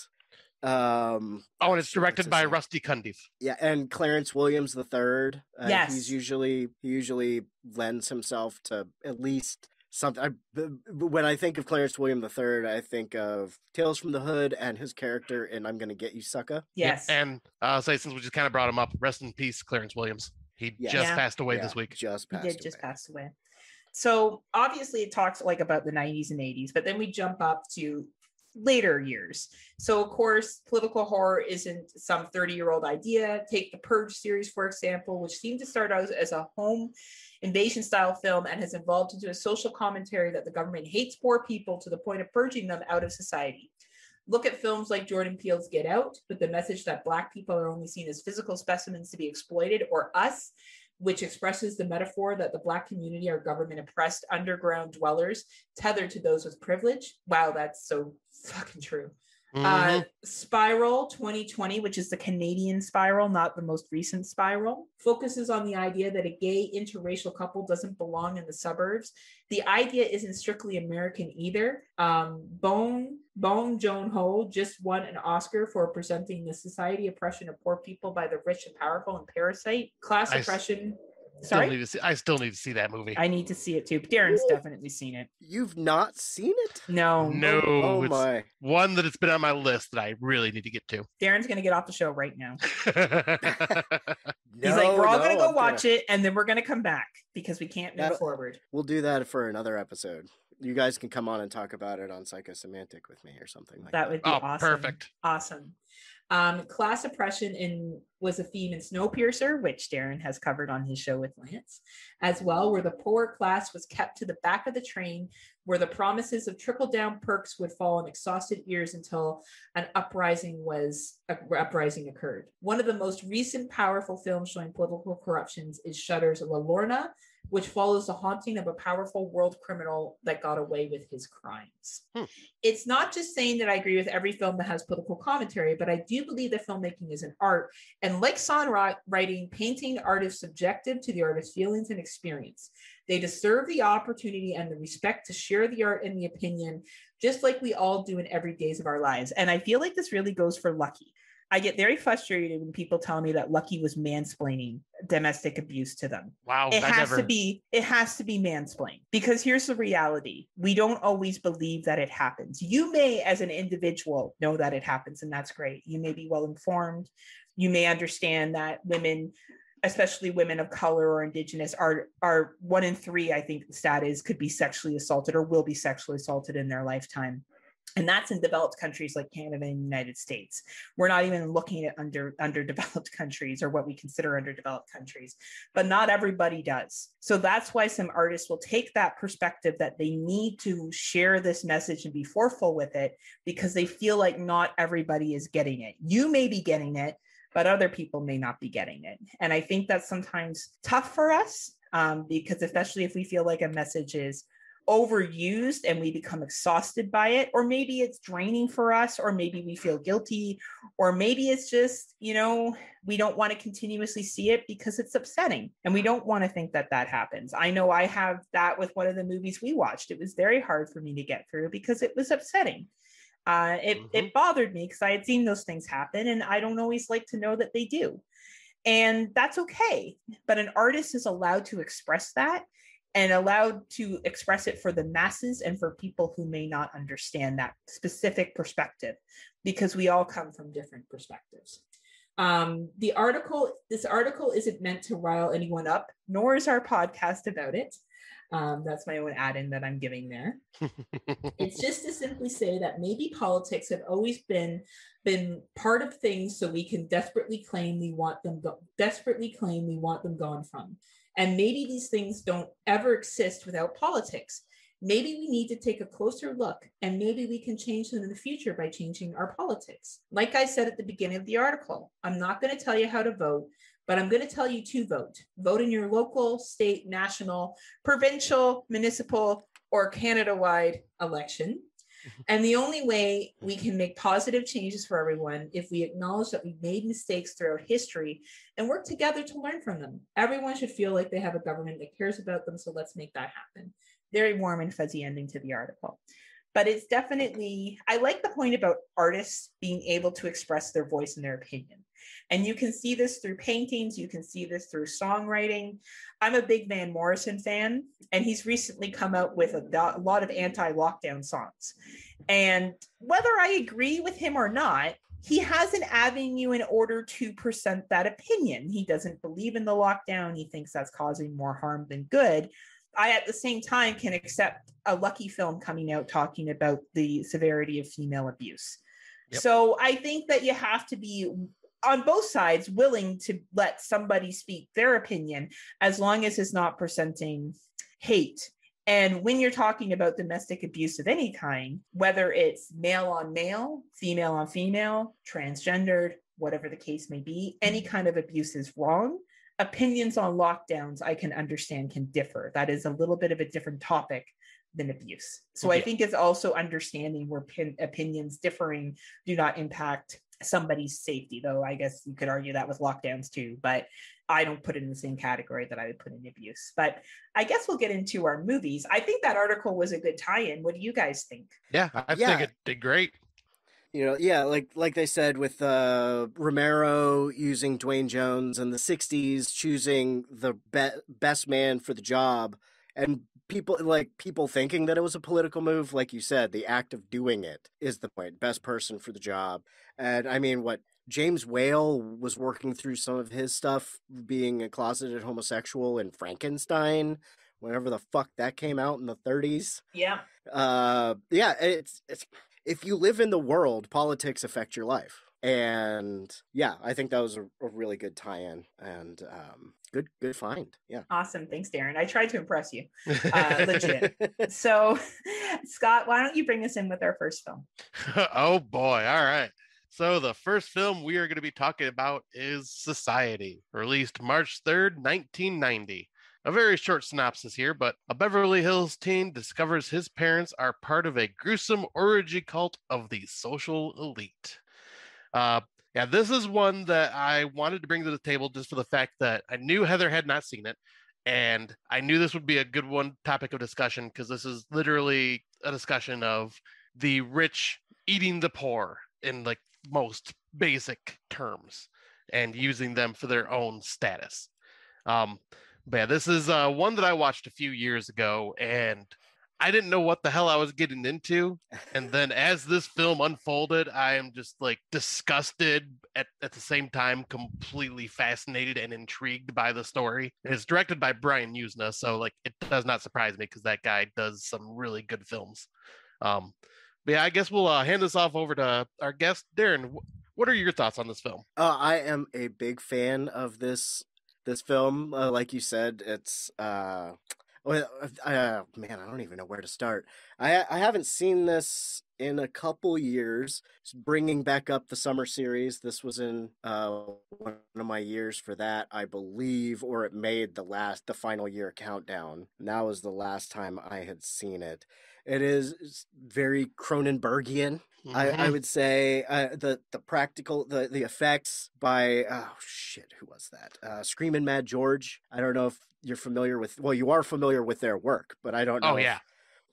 um, Oh, and it's directed by name? Rusty Cundiff. Yeah, and Clarence Williams the third. Uh, Yes. he's usually he usually lends himself to at least something. I, b- b- when I think of Clarence William the third, I think of Tales from the Hood and his character and "I'm Gonna Get You, Sucker." Yep, Yes. And uh, say since we just kind of brought him up, rest in peace, Clarence Williams. He Yeah. just Yeah. passed away Yeah, this week. Just he passed did just away. pass away. So obviously it talks like about the 90s and 80s, but then we jump up to later years. So of course, political horror isn't some 30-year-old idea. Take the Purge series, for example, which seemed to start out as a home invasion style film and has evolved into a social commentary that the government hates poor people to the point of purging them out of society. Look at films like Jordan Peele's Get Out with the message that Black people are only seen as physical specimens to be exploited, or Us, which expresses the metaphor that the Black community are government oppressed underground dwellers tethered to those with privilege. Wow, that's so fucking true. Uh, Mhm. Spiral 2020, which is the Canadian Spiral, not the most recent Spiral, focuses on the idea that a gay interracial couple doesn't belong in the suburbs. The idea isn't strictly American either. Um, Bong Bong Joon Ho just won an Oscar for presenting the society oppression of poor people by the rich and powerful in Parasite. Class I s- oppression. still need to see. I still need to see that movie. I need to see it too. Daeron's Ooh. definitely seen it. You've not seen it? No, No, Oh it's my! one that it's been on my list that I really need to get to. Daeron's gonna get off the show right now. No, He's like, we're all gonna go I'm watch it, and then we're gonna come back because we can't move That'll- forward. We'll do that for another episode. You guys can come on and talk about it on Psychosemantic with me or something like that. That would be oh, awesome. perfect. Awesome. Um, class oppression in was a theme in Snowpiercer, which Daeron has covered on his show with Lance, as well, where the poor class was kept to the back of the train, where the promises of trickle down perks would fall on exhausted ears until an uprising was a uprising occurred. One of the most recent powerful films showing political corruptions is Shudder's La Llorona, which follows the haunting of a powerful world criminal that got away with his crimes. Hmm. It's not just saying that I agree with every film that has political commentary, but I do believe that filmmaking is an art. And like songwriting, painting art is subjective to the artist's feelings and experience. They deserve the opportunity and the respect to share the art and the opinion, just like we all do in every days of our lives. And I feel like this really goes for Lucky. I get very frustrated when people tell me that Lucky was mansplaining domestic abuse to them. Wow, it has never. to be it has to be mansplained because here's the reality. We don't always believe that it happens. You may as an individual know that it happens and that's great. You may be well informed. You may understand that women especially women of color or indigenous are are one in three i think the stat is could be sexually assaulted or will be sexually assaulted in their lifetime and that's in developed countries like Canada and United States. We're not even looking at under underdeveloped countries or what we consider underdeveloped countries, but not everybody does. So that's why some artists will take that perspective that they need to share this message and be forceful with it because they feel like not everybody is getting it. You may be getting it, but other people may not be getting it. And I think that's sometimes tough for us um, because, especially if we feel like a message is overused and we become exhausted by it or maybe it's draining for us or maybe we feel guilty or maybe it's just you know we don't want to continuously see it because it's upsetting and we don't want to think that that happens. I know i have that with one of the movies we watched. It was very hard for me to get through because it was upsetting. Uh, it, it bothered me because i had seen those things happen and i don't always like to know that they do. And that's okay but an artist is allowed to express that and allowed to express it for the masses and for people who may not understand that specific perspective because we all come from different perspectives um, the article this article isn't meant to rile anyone up nor is our podcast about it Um, that's my own add-in that I'm giving there. it's just to simply say that maybe politics have always been been part of things so we can desperately claim we want them go- desperately claim we want them gone from. And maybe these things don't ever exist without politics. Maybe we need to take a closer look and maybe we can change them in the future by changing our politics. Like I said at the beginning of the article, I'm not going to tell you how to vote, but I'm going to tell you to vote. Vote in your local, state, national, provincial, municipal, or Canada wide election. And the only way we can make positive changes for everyone if we acknowledge that we've made mistakes throughout history and work together to learn from them. Everyone should feel like they have a government that cares about them. So let's make that happen very warm and fuzzy ending to the article. But it's definitely, I like the point about artists being able to express their voice and their opinion. And you can see this through paintings, you can see this through songwriting. I'm a big Van Morrison fan, and he's recently come out with a, a lot of anti lockdown songs. And whether I agree with him or not, he has an avenue in order to present that opinion. He doesn't believe in the lockdown, he thinks that's causing more harm than good I at the same time can accept a lucky film coming out talking about the severity of female abuse. Yep. So I think that you have to be on both sides willing to let somebody speak their opinion as long as it's not presenting hate. And when you're talking about domestic abuse of any kind, whether it's male on male, female on female, transgendered, whatever the case may be, any mm-hmm. kind of abuse is wrong opinions on lockdowns I can understand can differ. That is a little bit of a different topic than abuse. So I think it's also understanding where pin, opinions differing do not impact somebody's safety, though I guess you could argue that with lockdowns too, but I don't put it in the same category that I would put in abuse. But I guess we'll get into our movies. I think that article was a good tie-in. What do you guys think? Yeah, I yeah. think it did great you know yeah like like they said with uh romero using Duane jones in the 60s choosing the be- best man for the job and people like people thinking that it was a political move like you said the act of doing it is the point best person for the job. And i mean what james whale was working through some of his stuff being a closeted homosexual in frankenstein whenever the fuck that came out in the 30s yeah. Uh yeah it's it's if you live in the world, politics affect your life. And yeah, I think that was a, a really good tie-in and um, good good find. Yeah. Awesome. Thanks, Daeron. I tried to impress you. Uh, legit. so, Scott, why don't you bring us in with our first film? oh boy. All right. So the first film we are going to be talking about is Society, released March 3rd, 1990. A very short synopsis here, but a Beverly Hills teen discovers his parents are part of a gruesome orgy cult of the social elite. Uh, yeah, this is one that I wanted to bring to the table just for the fact that I knew Heather had not seen it. And I knew this would be a good one topic of discussion because this is literally a discussion of the rich eating the poor in like most basic terms and using them for their own status. Um, but yeah, this is uh, one that I watched a few years ago, and I didn't know what the hell I was getting into. And then as this film unfolded, I am just like disgusted at, at the same time, completely fascinated and intrigued by the story. it's directed by Brian Yuzna, so like it does not surprise me because that guy does some really good films. Um, but yeah, I guess we'll uh, hand this off over to our guest, Daeron. What are your thoughts on this film? Uh, I am a big fan of this this film, uh, like you said, it's uh, well, uh, man, I don't even know where to start. I I haven't seen this in a couple years. bringing back up the summer series. This was in uh, one of my years for that, I believe, or it made the last the final year countdown. And that was the last time I had seen it. It is very Cronenbergian. Mm-hmm. I, I, mm-hmm. would say uh, the the practical the the effects by oh shit who was that uh, Screaming Mad George. I don't know if you're familiar with well you are familiar with their work, but I don't oh, know. Oh yeah. If,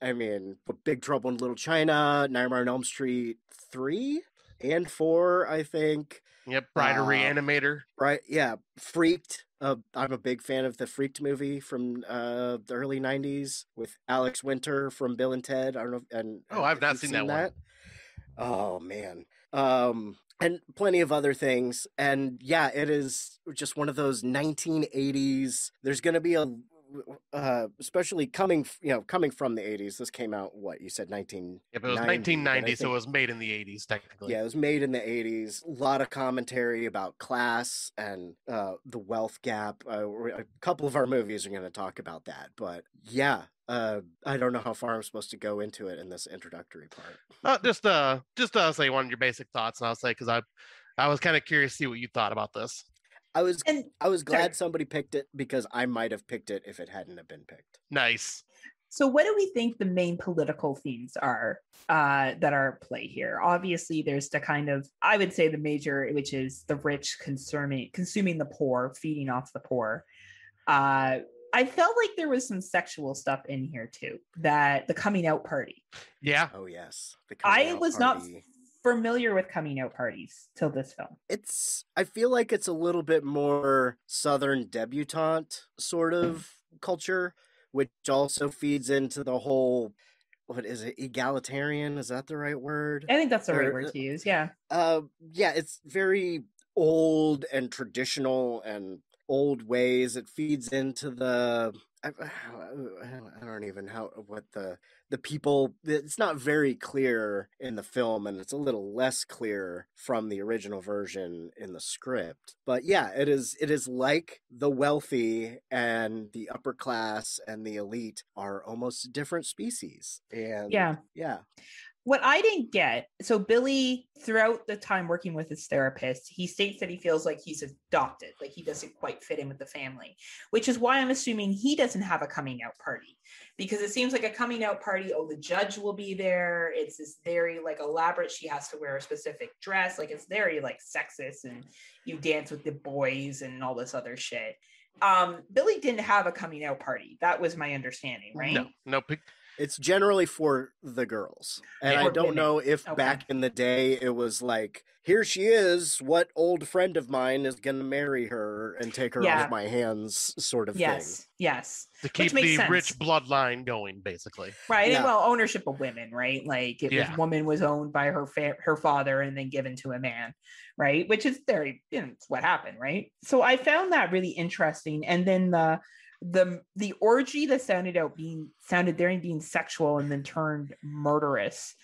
I mean, Big Trouble in Little China, Nightmare on Elm Street three and four, I think. Yep, Bride uh, Reanimator. Right, yeah, Freaked. Uh, I'm a big fan of the Freaked movie from uh, the early '90s with Alex Winter from Bill and Ted. I don't know. And oh, I've not seen, seen, that, that one. Oh man. Um, and plenty of other things. And yeah, it is just one of those 1980s. There's going to be a uh, especially coming, you know, coming from the '80s. This came out what you said, 19. If it was 1990, so it was made in the 80s technically. Yeah, it was made in the 80s. A lot of commentary about class and uh, the wealth gap. Uh, a couple of our movies are going to talk about that. But yeah, uh, I don't know how far I'm supposed to go into it in this introductory part. Uh, just uh, just uh, say one of your basic thoughts, and I'll say because I, I was kind of curious to see what you thought about this. I was And I was Sorry. glad somebody picked it because I might have picked it if it hadn't have been picked. Nice. So, what do we think the main political themes are uh, that are at play here? Obviously, there's the kind of I would say the major, which is the rich consuming consuming the poor, feeding off the poor. Uh, I felt like there was some sexual stuff in here too. That the coming out party. Yeah. Oh yes, the I out was not familiar with coming out parties till this film. It's I feel like it's a little bit more southern debutante sort of culture, which also feeds into the whole what is it egalitarian? Is that the right word? I think that's the right word to use. Yeah. Uh, yeah, it's very old and traditional and old ways. It feeds into the I, I don't even how what the the people. It's not very clear in the film, and it's a little less clear from the original version in the script. But yeah, it is. It is like the wealthy and the upper class and the elite are almost different species. And Yeah. yeah, what I didn't get, so Billy, throughout the time working with his therapist, he states that he feels like he's adopted, like he doesn't quite fit in with the family, which is why I'm assuming he doesn't have a coming out party because it seems like a coming out party. Oh, the judge will be there. It's this very like elaborate. She has to wear a specific dress. Like it's very like sexist and you dance with the boys and all this other shit. Um, Billy didn't have a coming out party. That was my understanding, right? No. No. It's generally for the girls. And I don't women. know if Okay. back in the day it was like, here she is, what old friend of mine is going to marry her and take her Yeah. off my hands sort of thing. Yes. Yes. To keep the sense. rich bloodline going, basically. Right. Yeah. And well, ownership of women, right? Like if Yeah. a woman was owned by her fa- her father and then given to a man, right? Which is very you know, it's what happened, right? So I found that really interesting. And then the the the orgy that sounded out being sounded there and being sexual and then turned murderous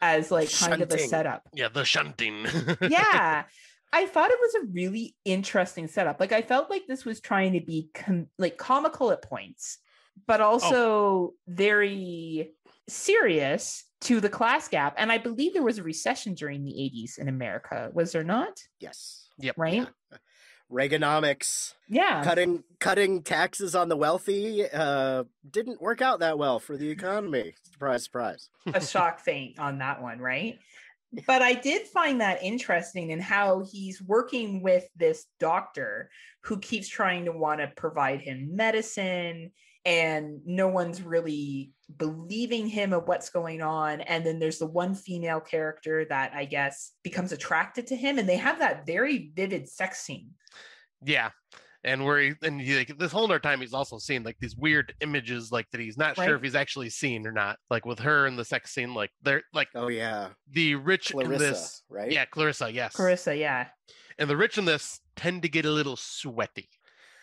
as like kind of a setup. Yeah, the shunting. yeah. I thought it was a really interesting setup. Like i felt like this was trying to be com- like comical at points but oh. also very serious to the class gap. And i believe there was a recession during the 80s in america. Was there not? Yes. right Reaganomics, yeah cutting cutting taxes on the wealthy uh didn't work out that well for the economy. Surprise, surprise. a shock faint on that one, right? But I did find that interesting in how he's working with this doctor who keeps trying to want to provide him medicine and no one's really believing him of what's going on and then there's the one female character that i guess becomes attracted to him and they have that very vivid sex scene yeah. And where he, and he, like, this whole entire time he's also seeing like these weird images, like that he's not Right. sure if he's actually seen or not. Like with her in the sex scene, like they're like Oh yeah. the rich in Clarissa, this. right? Yeah, Clarissa, yes. Clarissa, yeah and the rich in this tend to get a little sweaty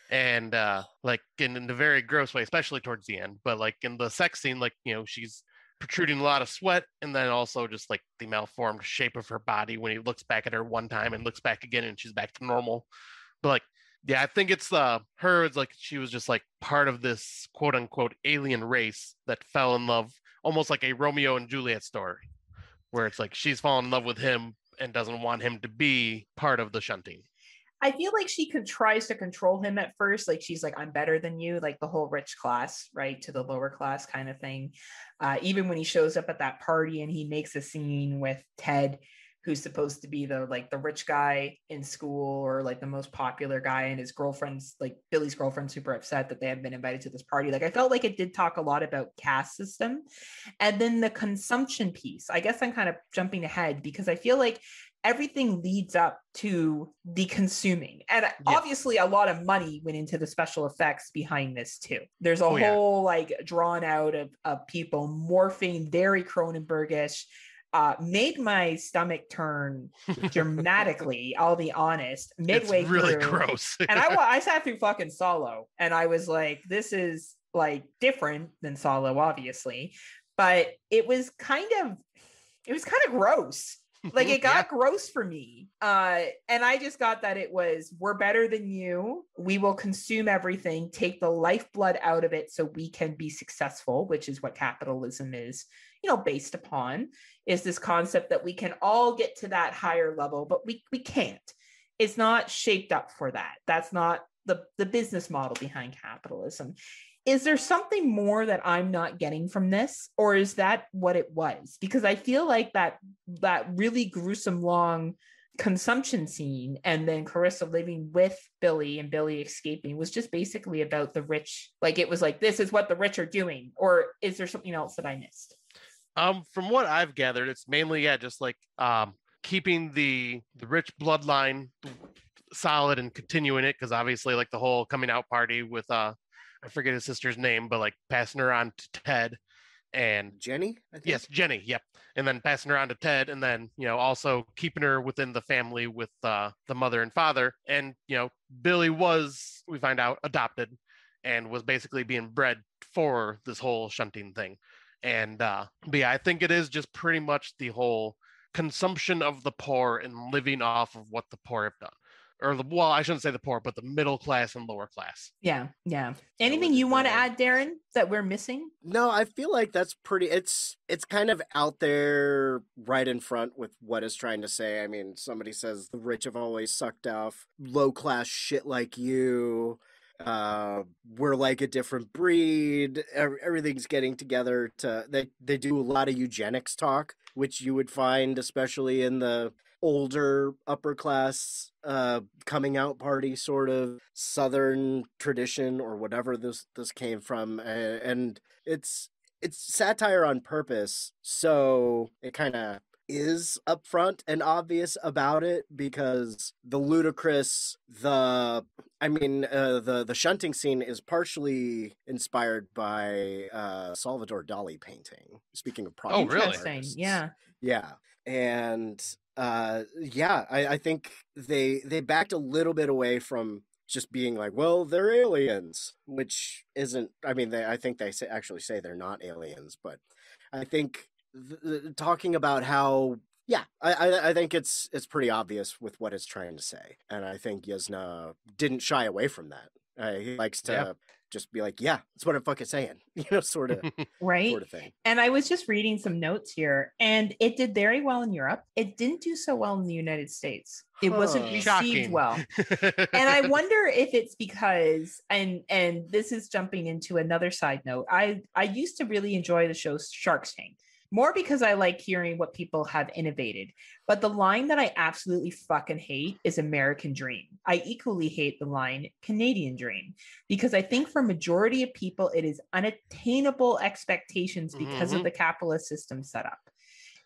and uh like in, in a very gross way especially towards the end but like in the sex scene like you know she's protruding a lot of sweat and then also just like the malformed shape of her body when he looks back at her one time and looks back again and she's back to normal but like yeah i think it's uh her it's like she was just like part of this quote unquote alien race that fell in love almost like a romeo and juliet story where it's like she's fallen in love with him and doesn't want him to be part of the shunting I feel like she con- tries to control him at first. Like she's like, I'm better than you, like the whole rich class, right? To the lower class kind of thing. Uh, even when he shows up at that party and he makes a scene with Ted, who's supposed to be the like the rich guy in school or like the most popular guy, and his girlfriend's like Billy's girlfriend super upset that they haven't been invited to this party. Like I felt like it did talk a lot about caste system. And then the consumption piece. I guess I'm kind of jumping ahead because I feel like everything leads up to the consuming and Yeah. obviously a lot of money went into the special effects behind this too there's a Oh, yeah. whole like drawn out of, of people morphing very cronenbergish uh, made my stomach turn dramatically. I'll be honest. Midway it's really through, gross. and I I sat through fucking Solo, and I was like, this is like different than Solo, obviously, but it was kind of it was kind of gross. Like it got gross for me. Uh, and I just got that it was we're better than you. We will consume everything, take the lifeblood out of it so we can be successful, which is what capitalism is, you know, based upon is this concept that we can all get to that higher level, but we we can't. It's not shaped up for that. That's not the the business model behind capitalism is there something more that i'm not getting from this or is that what it was because i feel like that that really gruesome long consumption scene and then clarissa living with billy and billy escaping was just basically about the rich like it was like this is what the rich are doing or is there something else that i missed Um, from what I've gathered, it's mainly yeah, just like um keeping the the rich bloodline solid and continuing it because obviously like the whole coming out party with uh I forget his sister's name, but like passing her on to Ted and Jenny? I think? yes, Jenny, yep. And then passing her on to Ted and then, you know, also keeping her within the family with uh the mother and father. And, you know, Billy was, we find out, adopted and was basically being bred for this whole shunting thing. And uh but yeah, I think it is just pretty much the whole consumption of the poor and living off of what the poor have done. Or the well, I shouldn't say the poor, but the middle class and lower class. yeah yeah anything you want to add Daeron that we're missing No, I feel like that's pretty it's it's kind of out there right in front with what it's trying to say. I mean, somebody says the rich have always sucked off low class shit like you. Uh we're like a different breed. Everything's getting together to they they do a lot of eugenics talk, which you would find especially in the older upper class uh coming out party sort of southern tradition or whatever this this came from and it's it's satire on purpose so it kind of is upfront and obvious about it because the ludicrous the i mean uh, the the shunting scene is partially inspired by uh salvador dali painting speaking of Oh, really? artists. yeah Yeah, and uh, yeah, I, I think they they backed a little bit away from just being like, well, they're aliens, which isn't. I mean, they I think they say, actually say they're not aliens, but I think th- th- talking about how. Yeah, I, I I think it's it's pretty obvious with what it's trying to say, and I think Yuzna didn't shy away from that. Uh, he likes to Yeah. just be like, "Yeah, that's what I'm fucking saying," you know, sort of right sort of thing. And I was just reading some notes here, and it did very well in Europe. It didn't do so well in the United States. It wasn't received Shocking. well. And I wonder if it's because, and and this is jumping into another side note. I I used to really enjoy the show Shark Tank more because I like hearing what people have innovated. But the line that I absolutely fucking hate is American Dream. I equally hate the line Canadian Dream because I think for majority of people it is unattainable expectations because of Mhm. the capitalist system set up.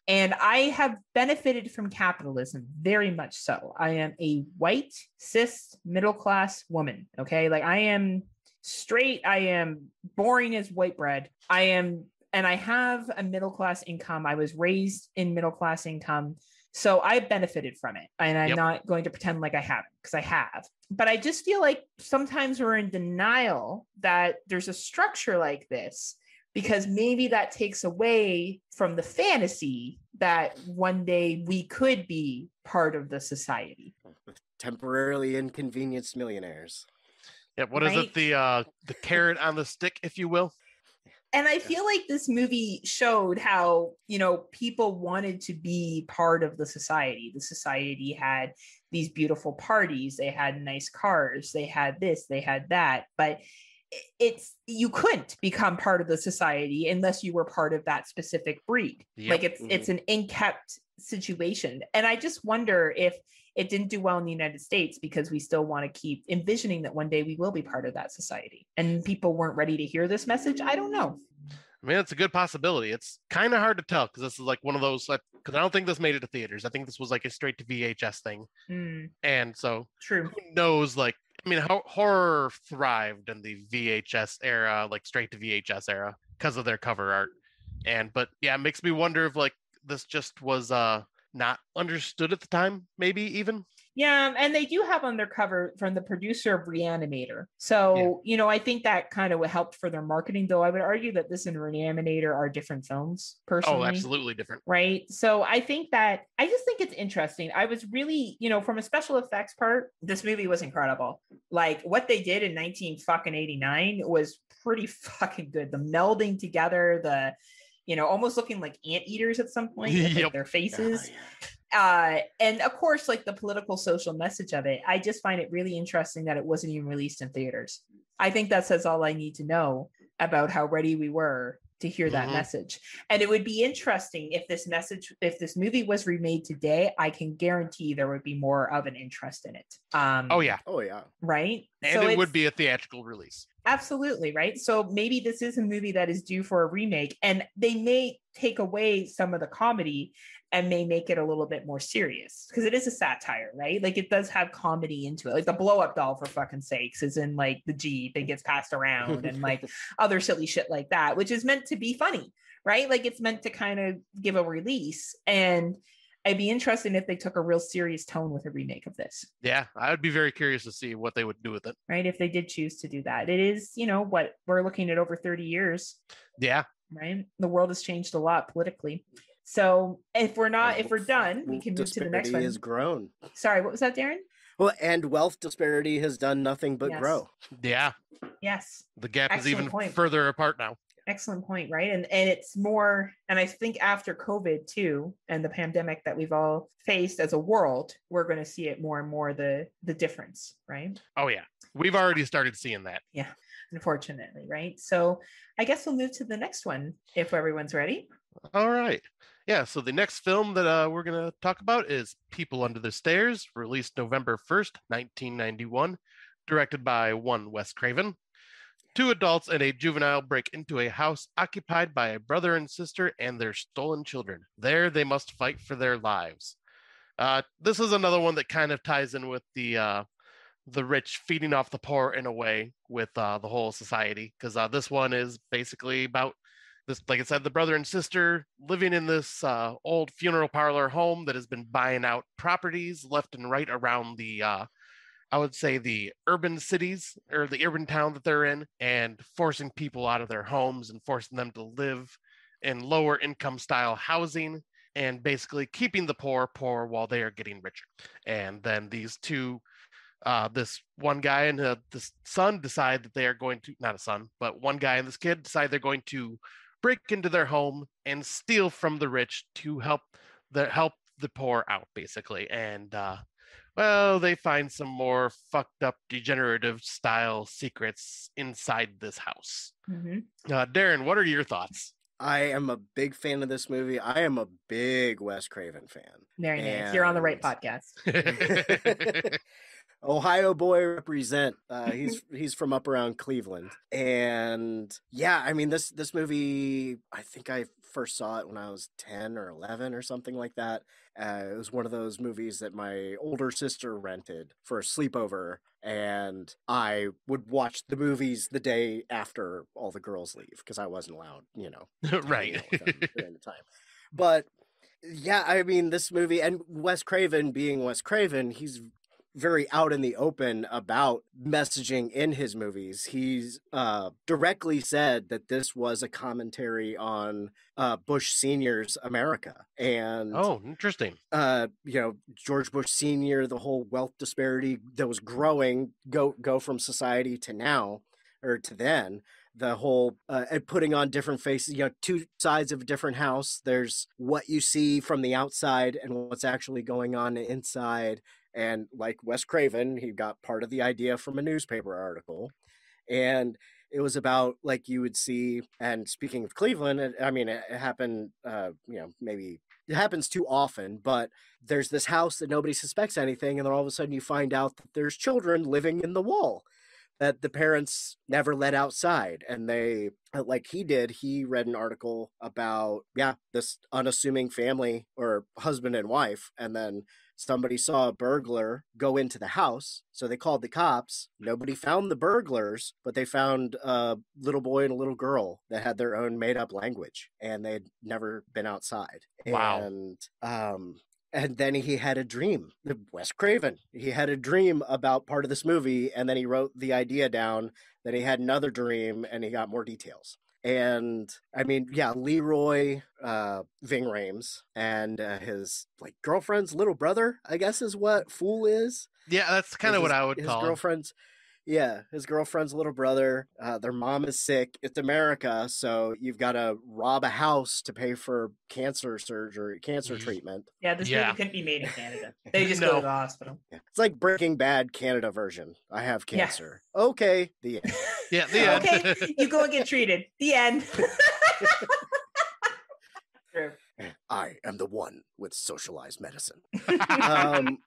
And I have benefited from capitalism very much so. I am a white, cis, middle class woman. Okay. Like I am straight. I am boring as white bread. I am, and I have a middle class income. I was raised in middle class income. So I benefited from it. And I'm Yep. not going to pretend like I haven't because I have. But I just feel like sometimes we're in denial that there's a structure like this because maybe that takes away from the fantasy that one day we could be part of the society. Temporarily inconvenienced millionaires. yeah, what is Right? it? The uh the carrot on the stick, if you will. And I feel like this movie showed how, you know, people wanted to be part of the society. The society had these beautiful parties, they had nice cars, they had this, they had that, but it's you couldn't become part of the society unless you were part of that specific breed. Yep. Like it's it's mm-hmm. an inkept situation. And I just wonder if it didn't do well in the United States because we still want to keep envisioning that one day we will be part of that society. And people weren't ready to hear this message. I don't know. I mean, it's a good possibility. It's kind of hard to tell because this is like one of those. Like because I don't think this made it to theaters. I think this was like a straight to VHS thing, Mm, and so true. who knows? Like, I mean, how horror thrived in the VHS era, like straight to VHS era, because of their cover art. And but yeah, it makes me wonder if like this just was uh not understood at the time, maybe even. Yeah, um, and they do have on their cover from the producer of Reanimator. So, you know, I think that kind of helped for their marketing, though I would argue that this and Reanimator are different films, oh, personally. Oh, absolutely different. Right. So I think that I just think it's interesting. I was really, you know, from a special effects part, this movie was incredible. Like what they did in 19 fucking 89 was pretty fucking good. The melding together, the you know, almost looking like anteaters at some point, with, like, their faces. Yeah. uh and of course like the political social message of it i just find it really interesting that it wasn't even released in theaters. I think that says all i need to know about how ready we were to hear that Mhm. message and it would be interesting if this message if this movie was remade today i can guarantee there would be more of an interest in it um Oh yeah, Oh yeah. right and So it would be a theatrical release. Absolutely, right? So maybe this is a movie that is due for a remake and they may take away some of the comedy and may make it a little bit more serious because it is a satire, right? Like it does have comedy into it. Like the blow up doll for fucking sakes is in like the Jeep and gets passed around and like other silly shit like that, which is meant to be funny, right? Like it's meant to kind of give a release and I'd be interested if they took a real serious tone with a remake of this Yeah, I would be very curious to see what they would do with it. right? If they did choose to do that, it is, you know, what we're looking at over 30 years, Yeah, right? The world has changed a lot politically. So if we're not, if we're done, we can move to the next Disparity one. has grown. Sorry, what was that, Daeron? Well, and wealth disparity has done nothing but Yes. grow. yeah. Yes, The gap is even point. further apart now. Excellent point, right? And and it's more, and I think after COVID too, and the pandemic that we've all faced as a world, we're going to see it more and more the the difference, right? Oh yeah, we've already started seeing that. Yeah, unfortunately, right? So I guess we'll move to the next one if everyone's ready. All right. Yeah, so the next film that uh, we're going to talk about is People Under the Stairs, released November 1st, 1991, directed by one Wes Craven. Two adults and a juvenile break into a house occupied by a brother and sister and their stolen children. There they must fight for their lives. Uh, this is another one that kind of ties in with the uh, the rich feeding off the poor in a way with uh, the whole society, because uh, this one is basically about this like i said the brother and sister living in this uh, old funeral parlor home that has been buying out properties left and right around the uh, i would say the urban cities or the urban town that they're in and forcing people out of their homes and forcing them to live in lower income style housing and basically keeping the poor poor while they are getting richer. And then these two uh, this one guy and uh, son decide that they are going to not a son but one guy and this kid decide they're going to break into their home and steal from the rich to help the help the poor out basically. And uh well they find some more fucked up degenerative style secrets inside this house Mhm. uh Daeron what are your thoughts I am a big fan of this movie. I am a big Wes Craven fan. Very nice. You're on the right podcast. Ohio boy represent. Uh, he's he's from up around Cleveland, and yeah, I mean this this movie. I think I first saw it when I was ten or eleven or something like that. Uh, it was one of those movies that my older sister rented for a sleepover, and I would watch the movies the day after all the girls leave because I wasn't allowed, you know, right out with them during the time. But yeah, I mean, this movie and Wes Craven being Wes Craven, he's very out in the open about messaging in his movies. He's uh, directly said that this was a commentary on uh, Bush Senior's America and oh interesting uh, you know, George Bush Senior, the whole wealth disparity that was growing, go go from society to now or to then. The whole uh, and putting on different faces, you know, two sides of a different house. There's what you see from the outside and what's actually going on inside. And like Wes Craven, he got part of the idea from a newspaper article, and it was about like you would see. And speaking of Cleveland, it, I mean, it, it happened. Uh, you know, maybe it happens too often, but there's this house that nobody suspects anything, and then all of a sudden you find out that there's children living in the wall that the parents never let outside. And they, uh, like he did, he read an article about, yeah, this unassuming family or husband and wife, and then somebody saw a burglar go into the house. So they called the cops. Nobody found the burglars, but they found a little boy and a little girl that had their own made up language and they'd never been outside. Wow. And um and then he had a dream. Wes Craven. He had a dream about part of this movie, and then he wrote the idea down. Then he had another dream, and he got more details. And I mean, yeah, Leroy uh, Ving Rhames and uh, his like girlfriend's little brother, I guess, is what Fool is. Yeah, that's kind of His- what I would his call. him. girlfriend's. Yeah, his girlfriend's little brother. Uh, their mom is sick. It's America, so you've got to rob a house to pay for cancer surgery, cancer treatment. Yeah, this Yeah. movie couldn't be made in Canada. They just go to the hospital. Yeah. It's like Breaking Bad Canada version. I have Yeah. cancer. Okay, the end. Yeah, the end. okay, you go and get treated. The end. True. I am the one with socialized medicine. um,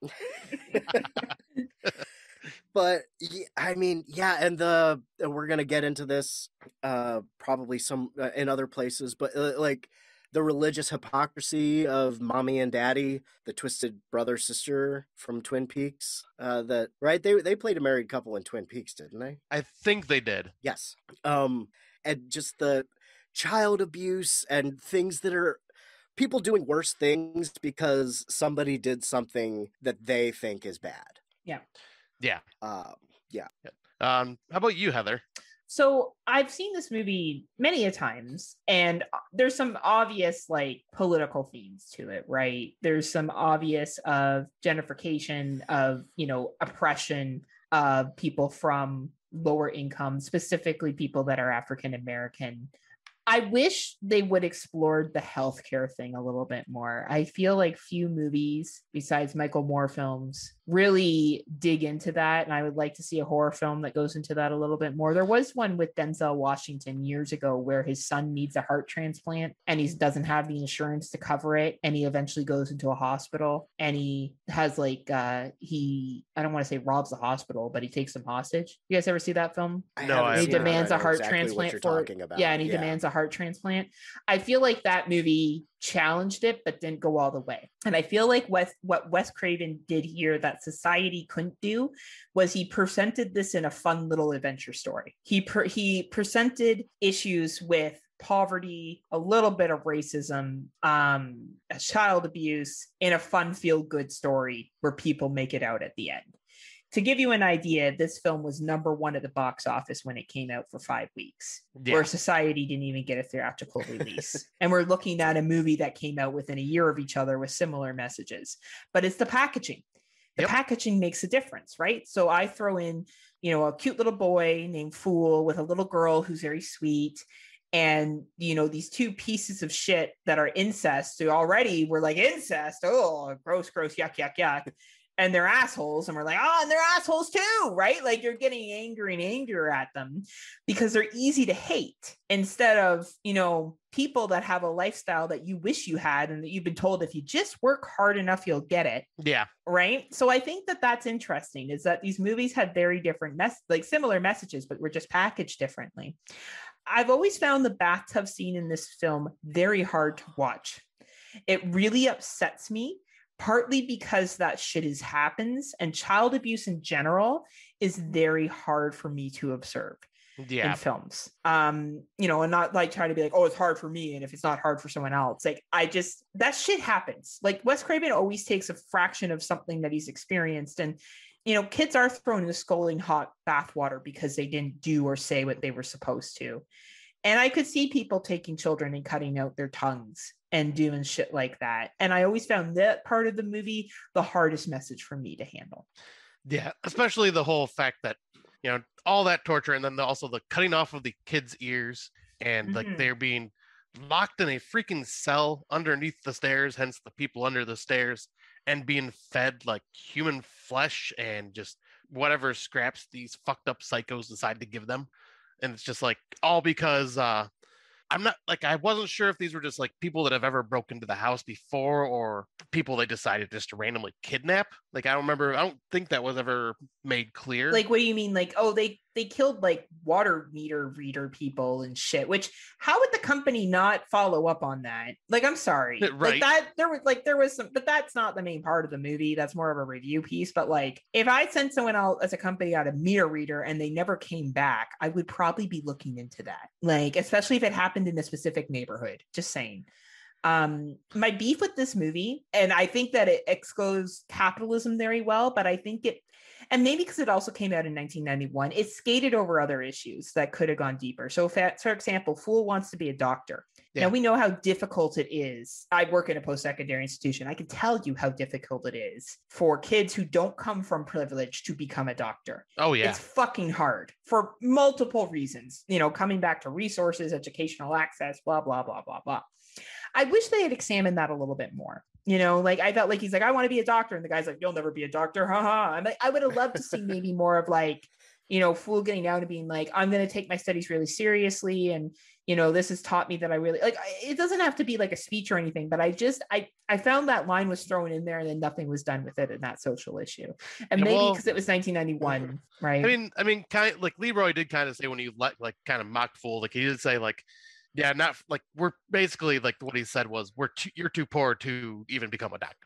but I mean, yeah, and the and we're gonna get into this uh, probably some uh, in other places, but uh, like the religious hypocrisy of mommy and daddy, the twisted brother sister from Twin Peaks. Uh, that right? They they played a married couple in Twin Peaks, didn't they? I think they did. Yes. Um, and just the child abuse and things that are people doing worse things because somebody did something that they think is bad. Yeah. Yeah. Um, yeah. Um, how about you, Heather? So I've seen this movie many a times, and uh, there's some obvious like political themes to it, right? There's some obvious of gentrification of you know oppression of people from lower income, specifically people that are African American. I wish they would explore the healthcare thing a little bit more. I feel like few movies besides Michael Moore films really dig into that. And I would like to see a horror film that goes into that a little bit more. There was one with Denzel Washington years ago where his son needs a heart transplant and he doesn't have the insurance to cover it. And he eventually goes into a hospital and he has like, uh, he, I don't want to say robs the hospital, but he takes them hostage. You guys ever see that film? I No, I he have seen it, but demands I a know heart exactly what transplant you're for talking about. yeah and he demands a heart transplant i feel like that movie challenged it but didn't go all the way. And i feel like what what wes craven did here that society couldn't do was he presented this in a fun little adventure story. He per, he presented issues with poverty a little bit of racism um child abuse in a fun feel good story where people make it out at the end to give you an idea, this film was number one at the box office when it came out for five weeks, Yeah. where Society didn't even get a theatrical release. and we're looking at a movie that came out within a year of each other with similar messages. But it's the packaging. The Yep. packaging makes a difference, right? So I throw in, you know, a cute little boy named Fool with a little girl who's very sweet. And you know these two pieces of shit that are incest. So already we're like incest. Oh, gross, gross, yuck, yuck, yuck and they're assholes and we're like oh and they're assholes too right? Like you're getting angry and angrier at them because they're easy to hate instead of you know people that have a lifestyle that you wish you had and that you've been told if you just work hard enough you'll get it Yeah. right? So i think that that's interesting is that these movies had very different mess like similar messages but were just packaged differently. I've always found the bathtub scene in this film very hard to watch. It really upsets me partly because that shit is happens and child abuse in general is very hard for me to observe Yeah. in films. Um, you know, and not like trying to be like, oh, it's hard for me, and if it's not hard for someone else, like I just that shit happens. Like Wes Craven always takes a fraction of something that he's experienced, and you know, kids are thrown in the scalding hot bathwater because they didn't do or say what they were supposed to. And I could see people taking children and cutting out their tongues and doing shit like that. And I always found that part of the movie the hardest message for me to handle. Yeah, especially the whole fact that you know all that torture, and then the, also the cutting off of the kids' ears, and like Mhm. they're being locked in a freaking cell underneath the stairs, hence the people under the stairs, and being fed like human flesh and just whatever scraps these fucked up psychos decide to give them, and it's just like all because uh I'm not like I wasn't sure if these were just like people that have ever broken into the house before or people they decided just to randomly kidnap. Like I don't remember I don't think that was ever made clear. Like, what do you mean? Like, oh, they they killed like water meter reader people and shit. Which how would the company not follow up on that? Like, I'm sorry, Right. like that there was like there was some, but that's not the main part of the movie. That's more of a review piece. But like, if I sent someone out as a company out a meter reader and they never came back, I would probably be looking into that. Like, especially if it happened in a specific neighborhood. Just saying um my beef with this movie and i think that it exposes capitalism very well but i think it and maybe because it also came out in 1991 it skated over other issues that could have gone deeper so if, for example fool wants to be a doctor Yeah. now we know how difficult it is i work in a post-secondary institution i can tell you how difficult it is for kids who don't come from privilege to become a doctor Oh yeah. it's fucking hard for multiple reasons. You know, coming back to resources, educational access, blah, blah, blah, blah, blah. I wish they had examined that a little bit more. You know, like I felt like he's like, I want to be a doctor. And the guy's like, You'll never be a doctor. Haha. I'm like, I would have loved to see maybe more of like, you know, Fool getting down to being like, I'm going to take my studies really seriously. And, you know, this has taught me that I really like it doesn't have to be like a speech or anything, but I just, I, I found that line was thrown in there and then nothing was done with it in that social issue. And Yeah, maybe well- because it was 1991, right? I mean, I mean, kind of, like Leroy did kind of say when he like like kind of mocked fool, like he did say like, yeah, not like we're basically like what he said was we're too, you're too poor to even become a doctor.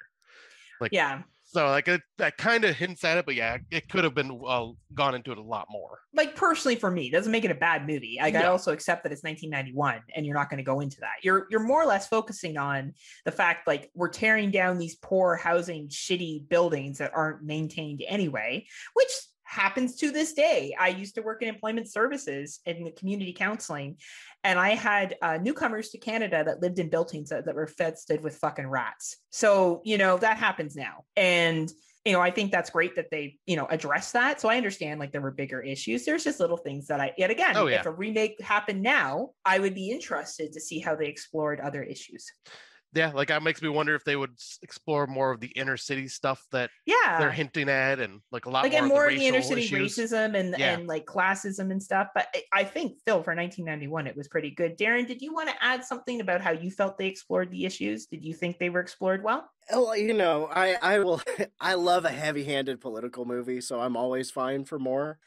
Like yeah. So like it, that kind of hints at it, but yeah, it could have been uh, gone into it a lot more. like personally for me doesn't make it a bad movie like i also accept that it's 1991 and you're not going to go into that you're you're more or less focusing on the fact like we're tearing down these poor housing shitty buildings that aren't maintained anyway which happens to this day i used to work in employment services in the community counseling and i had uh, newcomers to canada that lived in buildings that, that were infested with fucking rats so you know that happens now and you know, I think that's great that they, you know, address that. So I understand like there were bigger issues. There's just little things that I, yet again, Oh, yeah. if a remake happened now, I would be interested to see how they explored other issues. Yeah, like that makes me wonder if they would explore more of the inner city stuff that Yeah. they're hinting at, and like a lot like more, and more of of the, the inner city issues. racism and Yeah. and like classism and stuff. But I, I think still for 1991, it was pretty good. Daeron, did you want to add something about how you felt they explored the issues? Did you think they were explored well? Oh, well, you know, I I will. I love a heavy-handed political movie, so I'm always fine for more.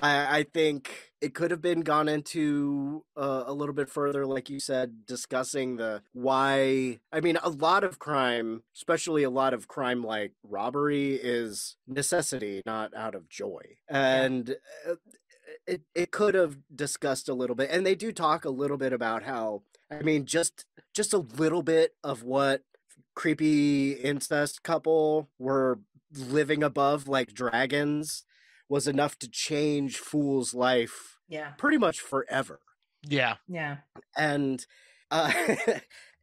I I think it could have been gone into uh, a little bit further, like you said, discussing the why. I mean, a lot of crime, especially a lot of crime like robbery, is necessity, not out of joy, and. Uh, it, it could have discussed a little bit and they do talk a little bit about how i mean just just a little bit of what creepy incest couple were living above like dragons was enough to change Fool's life Yeah. pretty much forever. Yeah, Yeah. And uh,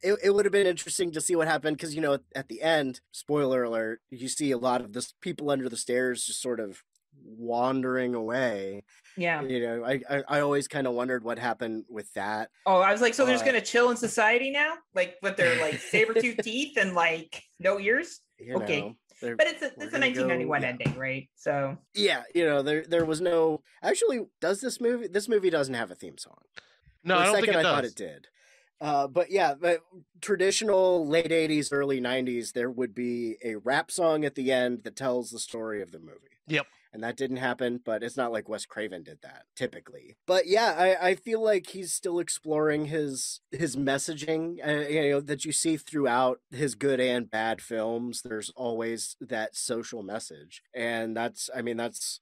it, it would have been interesting to see what happened because, you know, at the end, spoiler alert, you see a lot of this people under the stairs just sort of wandering away. Yeah. You know, I, I, I always kind of wondered what happened with that. Oh, I was like, so they're just Uh, gonna chill in society now, like with their like saber tooth teeth and like no ears. You Okay. Know, they're- But it's a it's a gonna go- 1991 yeah. ending, right? So yeah, you know, there there was no actually does this movie this movie doesn't have a theme song. no, For a I don't think second it I thought does. it did. Uh, but yeah, but traditional late '80s, early '90s, there would be a rap song at the end that tells the story of the movie. Yep. And that didn't happen, but it's not like Wes Craven did that typically. But yeah, I, I feel like he's still exploring his his messaging. Uh, you know that you see throughout his good and bad films. There's always that social message, and that's I mean that's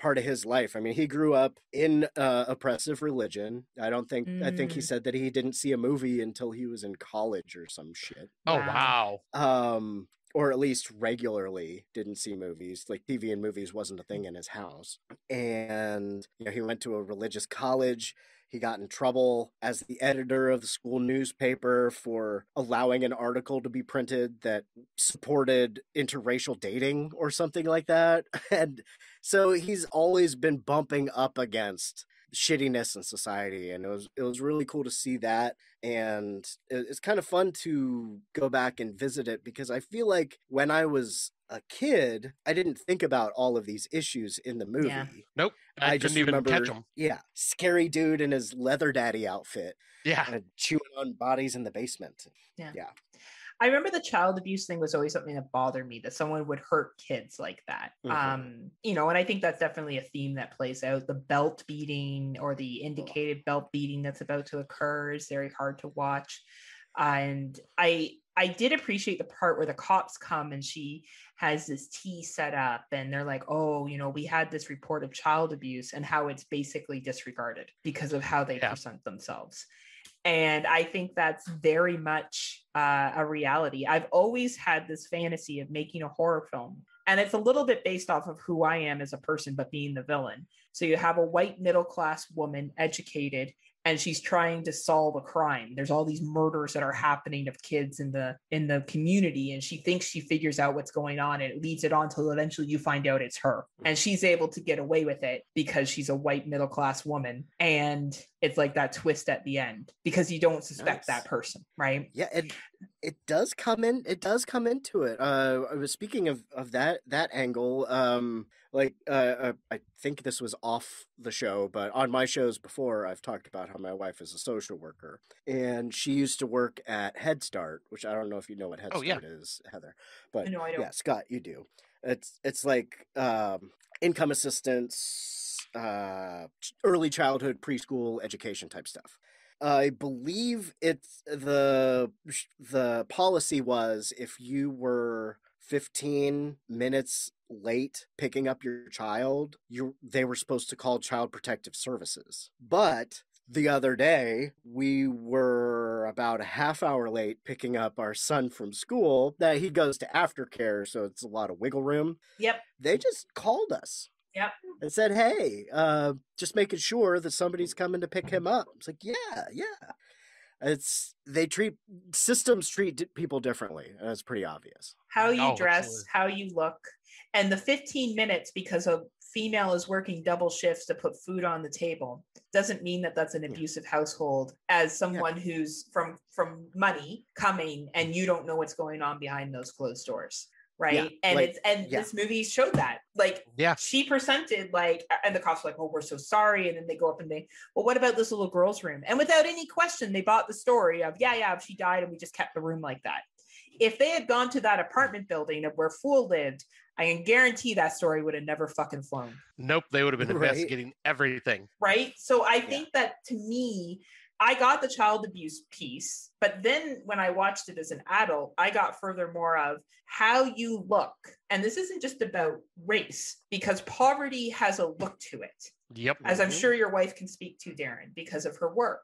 part of his life. I mean, he grew up in uh, oppressive religion. I don't think I think he Mm. said that he didn't see a movie until he was in college or some shit. Oh Wow. wow. Um or at least regularly didn't see movies. Like TV and movies wasn't a thing in his house. And you know, he went to a religious college. He got in trouble as the editor of the school newspaper for allowing an article to be printed that supported interracial dating or something like that. And so he's always been bumping up against shittiness in society and it was it was really cool to see that and it- it's kind of fun to go back and visit it because I feel like when I was a kid I didn't think about all of these issues in the movie. Yeah. Nope. I, just didn't even remember, catch them. yeah, scary dude in his leather daddy outfit, Yeah. and chewing on bodies in the basement. I remember the child abuse thing was always something that bothered me that someone would hurt kids like that. Mhm. Um, you know, and I think that's definitely a theme that plays out. The belt beating or the indicated belt beating that's about to occur is very hard to watch. And I I did appreciate the part where the cops come and she has this tea set up and they're like, oh, you know, we had this report of child abuse and how it's basically disregarded because of how they Yeah. present themselves. And I think that's very much uh, a reality. I've always had this fantasy of making a horror film. And it's a little bit based off of who I am as a person, but being the villain. So you have a white middle class woman, educated, and she's trying to solve a crime. There's all these murders that are happening of kids in the in the community, and she thinks she figures out what's going on, and it leads it on till eventually you find out it's her, and she's able to get away with it because she's a white middle class woman, and it's like that twist at the end because you don't suspect Nice. that person, right? Yeah, it it does come in. It does come into it. Uh, I was speaking of of that that angle. Um, like uh, uh, I think this was off the show, but on my shows before, I've talked about how my wife is a social worker, and she used to work at Head Start, which I don't know if you know what Head Oh, yeah. Start is, Heather. But No, I don't. yeah, Scott, you do. It's it's like um, income assistance, uh, early childhood, preschool education type stuff. I believe it's the the policy was if you were 15 minutes late picking up your child, you they were supposed to call child protective services. But the other day, we were about a half hour late picking up our son from school. That he goes to aftercare, so it's a lot of wiggle room. Yep. They just called us Yep. and said, "Hey, uh, just making sure that somebody's coming to pick him up." It's like, yeah, yeah. It's they treat systems treat di- people differently, and it's pretty obvious. how you Oh, dress, absolutely. how you look, and the 15 minutes because a female is working double shifts to put food on the table doesn't mean that that's an Yeah. abusive household as someone who's from from money coming and you don't know what's going on behind those closed doors right and like- it's and yeah. this movie showed that like Yeah. she presented like and the cops were like oh we're so sorry and then they go up and they well what about this little girl's room and without any question they bought the story of yeah yeah she died and we just kept the room like that if they had gone to that apartment building of where Fool lived, I can guarantee that story would have never fucking flown. Nope, they would have been Right. investigating everything. Right. So I think that to me, I got the child abuse piece, but then when I watched it as an adult, I got further more of how you look. And this isn't just about race, because poverty has a look to it. Yep. as I'm Mhm. sure your wife can speak to, Daeron, because of her work.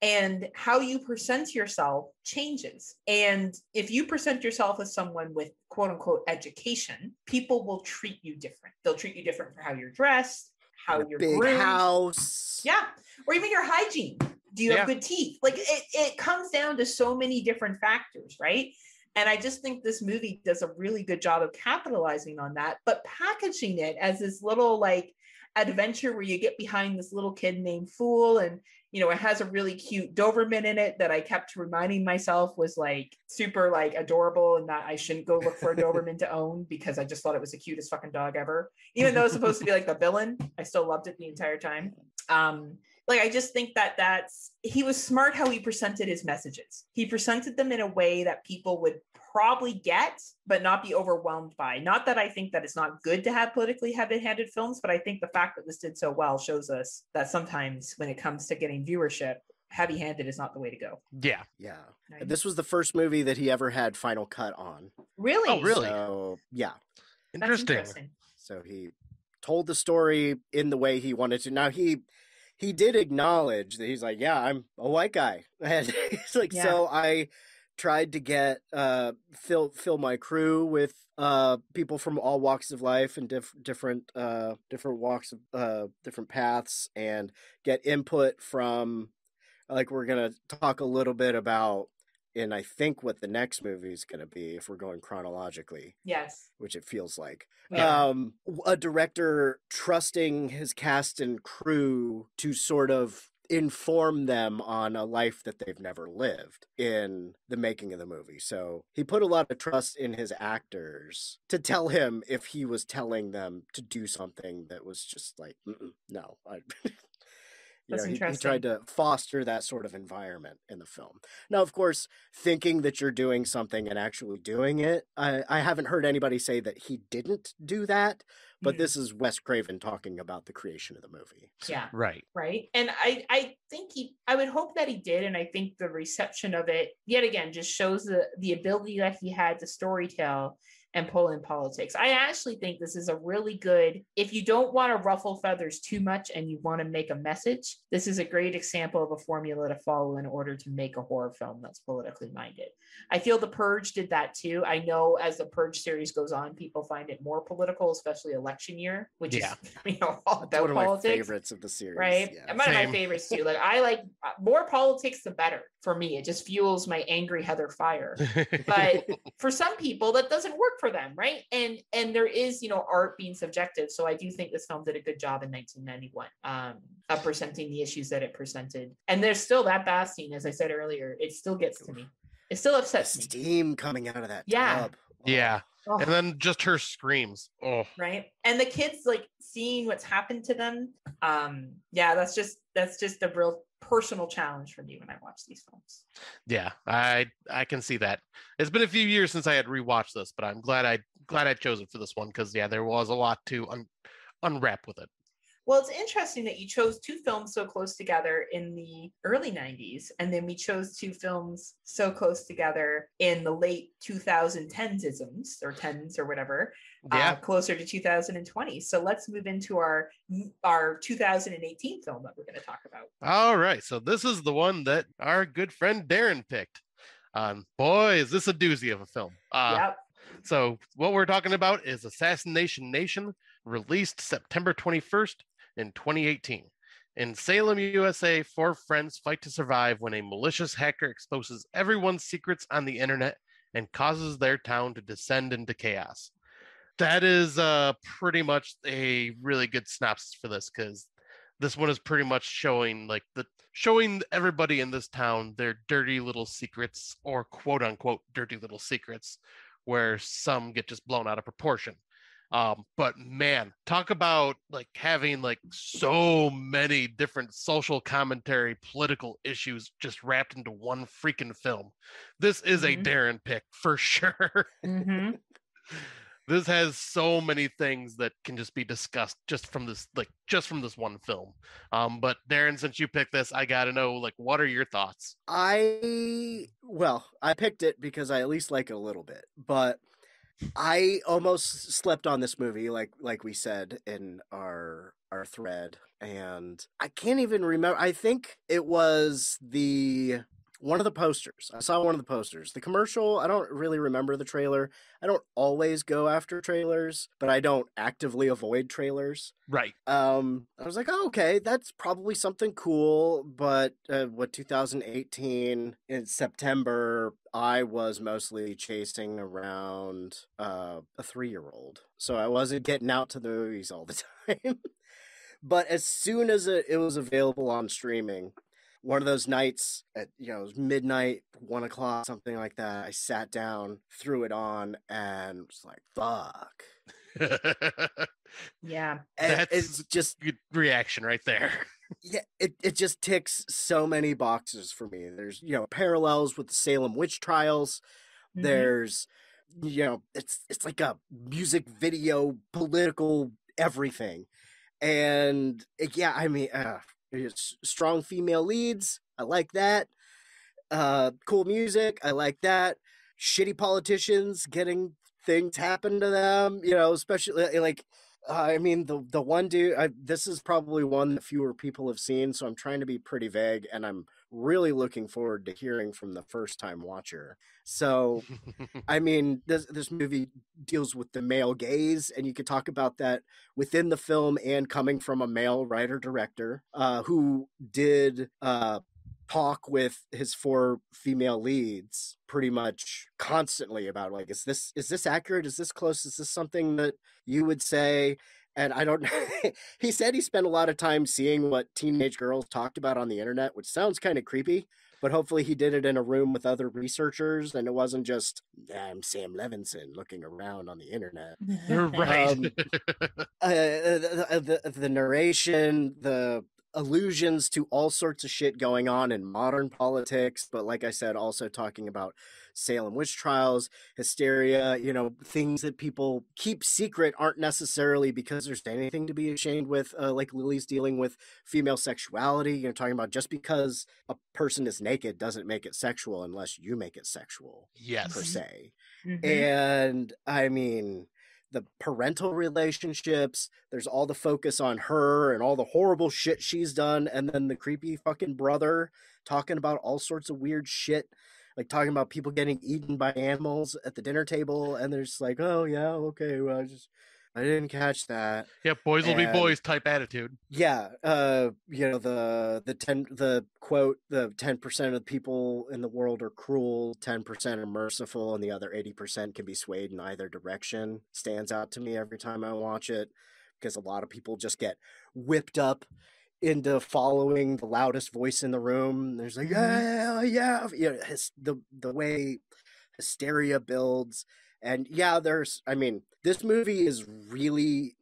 And how you present yourself changes. And if you present yourself as someone with quote unquote education, people will treat you different. They'll treat you different for how you're dressed, how And you're big groomed. house. Yeah. Or even your hygiene. Do you have good teeth? Like it, it comes down to so many different factors, right? And I just think this movie does a really good job of capitalizing on that, but packaging it as this little like adventure where you get behind this little kid named Fool and you know, it has a really cute Doberman in it that I kept reminding myself was like super like adorable and that I shouldn't go look for a Doberman to own because I just thought it was the cutest fucking dog ever. Even though it's supposed to be like the villain, I still loved it the entire time. Um, like I just think that that's he was smart how he presented his messages. He presented them in a way that people would probably get but not be overwhelmed by. Not that I think that it's not good to have politically heavy-handed films, but I think the fact that this did so well shows us that sometimes when it comes to getting viewership, heavy-handed is not the way to go. Yeah. Yeah. Right? This was the first movie that he ever had Final Cut on. really, Oh, really? So, yeah. Interesting. interesting. So he told the story in the way he wanted to. Now he he did acknowledge that he's like, yeah, I'm a white guy, and he's like, Yeah. so I tried to get uh fill fill my crew with uh people from all walks of life and diff- different uh different walks of uh different paths and get input from like we're gonna talk a little bit about and I think what the next movie is gonna be if we're going chronologically Yes. which it feels like. Yeah. Um, a director trusting his cast and crew to sort of inform them on a life that they've never lived in the making of the movie. So he put a lot of trust in his actors to tell him if he was telling them to do something that was just like, "Mm-mm, no. I... You know, he, he tried to foster that sort of environment in the film. Now, of course, thinking that you're doing something and actually doing it, I, I haven't heard anybody say that he didn't do that. But Mhm. this is Wes Craven talking about the creation of the movie. yeah. Right. right and i i think he i would hope that he did and i think the reception of it yet again just shows the the ability that he had to storytell and pull in politics i actually think this is a really good if you don't want to ruffle feathers too much and you want to make a message this is a great example of a formula to follow in order to make a horror film that's politically minded i feel the purge did that too i know as the purge series goes on people find it more political especially election year which Yeah. is you know all That's about one of my favorites of the series. right? yeah. And one of my favorites too. Like I like uh, more politics, the better for me. It just fuels my angry Heather fire. But for some people, that doesn't work for them, right? And and there is, you know, art being subjective. So I do think this film did a good job in 1991 um, of presenting the issues that it presented. And there's still that bath scene, as I said earlier, it still gets to me. It still The upsets me. steam coming out of that Yeah. tub. Oh, yeah. Oh. And then just her screams. Oh. right and the kids like seeing what's happened to them um yeah that's just that's just a real personal challenge for me when i watch these films Yeah, I I can see that. It's been a few years since I had rewatched this, but I'm glad I glad I chose it for this one because yeah, there was a lot to un, unwrap with it. well it's interesting that you chose two films so close together in the early 90s and then we chose two films so close together in the late 2010s isms or 10s or whatever Yeah, uh, closer to 2020 so let's move into our our 2018 film that we're going to talk about All right, so this is the one that our good friend Daeron picked. Um, boy, is this a doozy of a film. Uh, yep So what we're talking about is Assassination Nation, released September 21st in 2018. In Salem, USA, four friends fight to survive when a malicious hacker exposes everyone's secrets on the internet and causes their town to descend into chaos. That is uh, pretty much a really good synopsis for this because this one is pretty much showing like the showing everybody in this town their dirty little secrets or quote unquote dirty little secrets where some get just blown out of proportion. Um, but man, talk about like having like so many different social commentary, political issues just wrapped into one freaking film. This is Mhm. a Daeron pick for sure. hmm this has so many things that can just be discussed just from this like just from this one film. Um, but Daeron, since you picked this, I gotta know like what are your thoughts? I well, I picked it because I at least like it a little bit, but I almost slept on this movie, like like we said in our our thread, and I can't even remember. I think it was the one of the posters. I saw one of the posters. The commercial. I don't really remember the trailer. I don't always go after trailers, but I don't actively avoid trailers Right. um i was like oh, okay that's probably something cool but uh, what 2018 in september i was mostly chasing around uh, a three-year-old so i wasn't getting out to the movies all the time but as soon as it, it was available on streaming one of those nights at you know it was midnight one o'clock something like that i sat down threw it on and was like fuck Yeah. And That's- it's just Good reaction right there. yeah, it, it just ticks so many boxes for me. There's, you know, parallels with the Salem witch trials. Mhm. There's, you know, it's it's like a music video, political everything. And uh, yeah, I mean, uh, it's strong female leads. I like that. Uh, cool music. I like that. Shitty politicians getting things happen to them. You know, especially like uh, I mean, the the one dude. I, this is probably one that fewer people have seen, so I'm trying to be pretty vague, and I'm really looking forward to hearing from the first time watcher. So, I mean, this this movie deals with the male gaze, and you could talk about that within the film and coming from a male writer director uh, who did uh, talk with his four female leads pretty much constantly about like is this is this accurate? Is this close? Is this something that you would say and i don't he said he spent a lot of time seeing what teenage girls talked about on the internet which sounds kind of creepy but hopefully he did it in a room with other researchers and it wasn't just i'm sam levinson looking around on the internet right. Um, uh, the, the, the narration, the allusions to all sorts of shit going on in modern politics, but like I said, also talking about Salem witch trials, hysteria, you know, things that people keep secret aren't necessarily because there's anything to be ashamed with. Uh, like Lily's dealing with female sexuality, you know, talking about just because a person is naked doesn't make it sexual unless you make it sexual, Yes. per se. Mhm. And I mean, the parental relationships, there's all the focus on her and all the horrible shit she's done. And then the creepy fucking brother talking about all sorts of weird shit, like talking about people getting eaten by animals at the dinner table. And there's like, oh, yeah, okay, well, I just, I didn't catch that. Yeah, Boys will be boys type attitude. Yeah, uh, you know the the ten the quote the ten percent of people in the world are cruel, ten percent are merciful, and the other eighty percent can be swayed in either direction. Stands out to me every time I watch it because a lot of people just get whipped up into following the loudest voice in the room. There's like yeah yeah you know his, the the way hysteria builds and yeah there's i mean this movie is really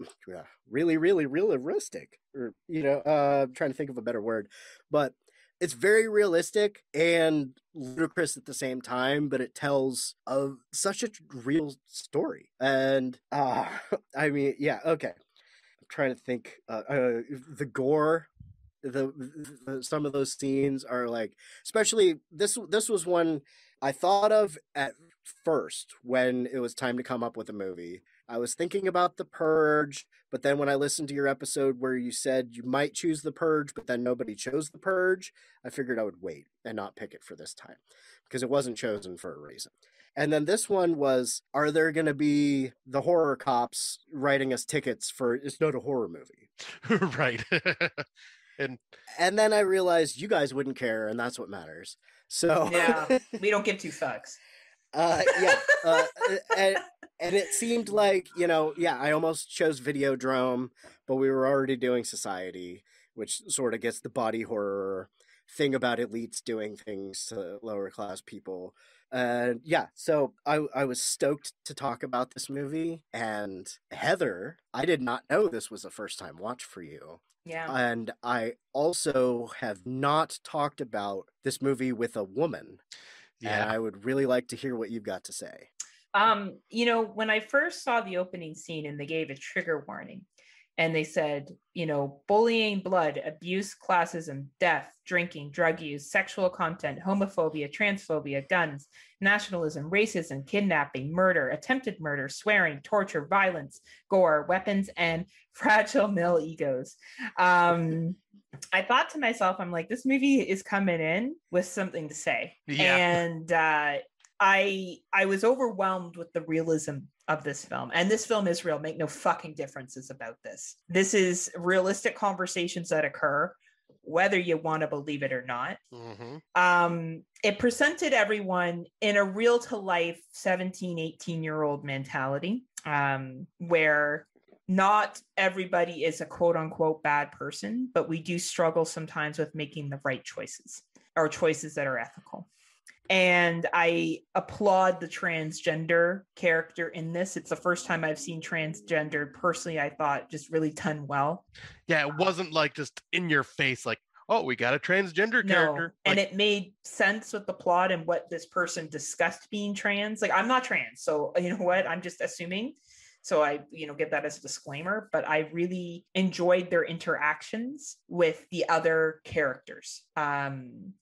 really really realistic or you know uh i'm trying to think of a better word but it's very realistic and ludicrous at the same time but it tells of such a real story. And uh i mean yeah okay. I'm trying to think uh, uh the gore the, the some of those scenes are like especially this this was one I thought of at first when it was time to come up with a movie. I was thinking about The Purge, but then when I listened to your episode where you said you might choose The Purge, but then nobody chose The Purge, I figured I would wait and not pick it for this time because it wasn't chosen for a reason. And then this one was Are there going to be the horror cops writing us tickets for it's not a horror movie? right. and And then I realized you guys wouldn't care, and that's what matters. So, Yeah. we don't give two fucks. uh, yeah, uh, and, and it seemed like you know, yeah, I almost chose Videodrome, but we were already doing Society, which sort of gets the body horror thing about elites doing things to lower class people. And yeah, so I I was stoked to talk about this movie. And Heather, I did not know this was a first time watch for you. Yeah. And I also have not talked about this movie with a woman. And yeah. I would really like to hear what you've got to say. Um, you know, when I first saw the opening scene and they gave a trigger warning and they said, you know, bullying, blood, abuse, classism, death, drinking, drug use, sexual content, homophobia, transphobia, guns, nationalism, racism, kidnapping, murder, attempted murder, swearing, torture, violence, gore, weapons, and fragile male egos. Um, I thought to myself, I'm like, this movie is coming in with something to say. Yeah. And uh, I I was overwhelmed with the realism of this film. And this film is real. Make no fucking differences about this. This is realistic conversations that occur, whether you want to believe it or not. hmm Um, it presented everyone in a real to life 17, 18 year old mentality um, where not everybody is a quote unquote bad person, but we do struggle sometimes with making the right choices or choices that are ethical. And I applaud the transgender character in this. It's the first time I've seen transgender. Personally, I thought just really done well. Yeah. It wasn't like just in your face, like, oh, we got a transgender character. and Like, it made sense with the plot and what this person discussed being trans. Like, I'm not trans, so you know what? I'm just assuming. So I, you know, get that as a disclaimer. But I really enjoyed their interactions with the other characters. Um,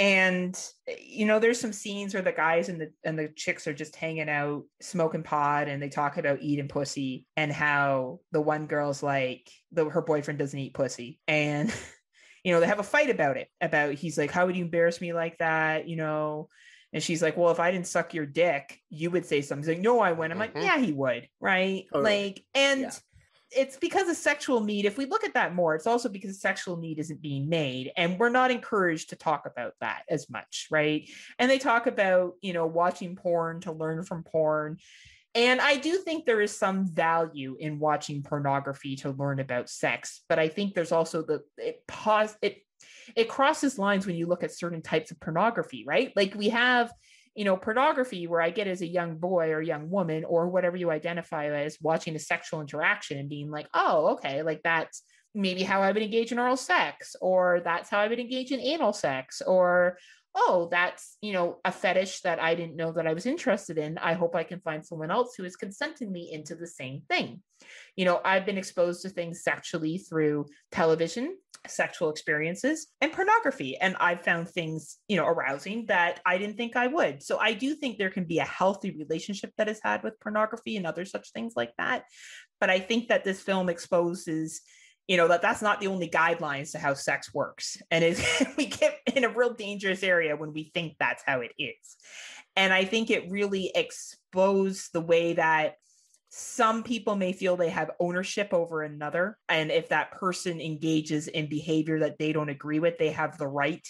and you know, there's some scenes where the guys and the and the chicks are just hanging out, smoking pot, and they talk about eating pussy and how the one girl's like, the her boyfriend doesn't eat pussy, and you know, they have a fight about it. About he's like, How would you embarrass me like that? You know, and she's like, Well, if I didn't suck your dick, you would say something. He's like, No, I wouldn't. I'm like, Mhm. Yeah, he would, right? Totally. Like, and Yeah. It's because of sexual need. If we look at that more, it's also because sexual need isn't being made, and we're not encouraged to talk about that as much, right? And they talk about, you know, watching porn to learn from porn. And I do think there is some value in watching pornography to learn about sex, but I think there's also the it pause it it crosses lines when you look at certain types of pornography, right? Like we have, you know, pornography where I get as a young boy or young woman or whatever you identify as watching a sexual interaction and being like, oh, okay, like that's maybe how I would engage in oral sex, or that's how I would engage in anal sex, or oh, that's, you know, a fetish that I didn't know that I was interested in. I hope I can find someone else who is consenting me into the same thing. You know, I've been exposed to things sexually through television, sexual experiences, and pornography. And I've found things, you know, arousing that I didn't think I would. So I do think there can be a healthy relationship that is had with pornography and other such things like that. But I think that this film exposes you know that that's not the only guidelines to how sex works. And it, we get in a real dangerous area when we think that's how it is. And i think it really exposed the way that some people may feel they have ownership over another. And if that person engages in behavior that they don't agree with they have the right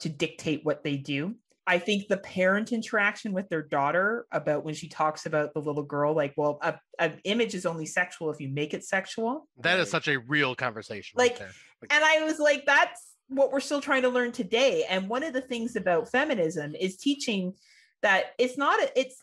to dictate what they do I think the parent interaction with their daughter about when she talks about the little girl, like, well, an image is only sexual if you make it sexual. That is such a real conversation. Like, right like and I was like, that's what we're still trying to learn today. And one of the things about feminism is teaching that it's not, a, it's,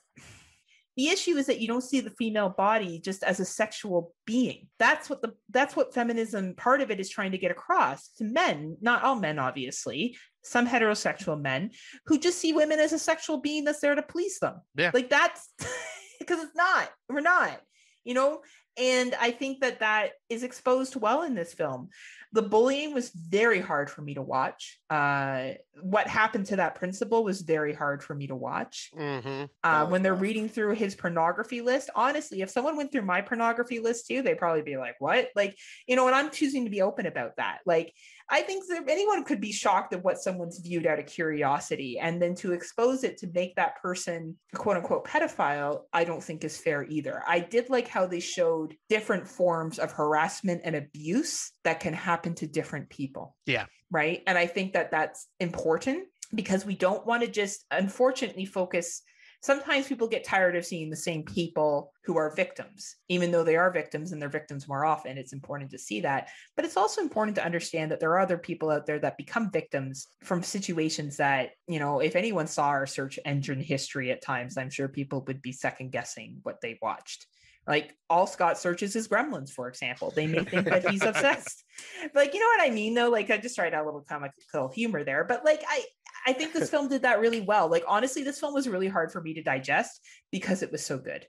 the issue is that you don't see the female body just as a sexual being that's what the that's what feminism part of it is trying to get across to men not all men obviously some heterosexual men who just see women as a sexual being that's there to please them. Yeah. Like that's because it's not. We're not, you know? And I think that that is exposed well in this film. The bullying was very hard for me to watch. Uh, what happened to that principal was very hard for me to watch. Mm-hmm. Uh, when they're reading through his pornography list, honestly, if someone went through my pornography list too, they'd probably be like, "What?" Like, you know, and I'm choosing to be open about that. Like, I think that anyone could be shocked at what someone's viewed out of curiosity. And then to expose it to make that person quote unquote pedophile, I don't think is fair either. I did like how they showed different forms of harassment and abuse that can happen to different people. Yeah. Right. And I think that that's important because we don't want to just unfortunately focus sometimes people get tired of seeing the same people who are victims, even though they are victims and they're victims more often. It's important to see that. But it's also important to understand that there are other people out there that become victims from situations that, you know, if anyone saw our search engine history at times, I'm sure people would be second guessing what they watched. Like all Scott searches is gremlins, for example. They may think that he's obsessed. like, you know what I mean, though? Like, I just tried out a little comical humor there. But like, I I think this film did that really well. Like, honestly, this film was really hard for me to digest because it was so good.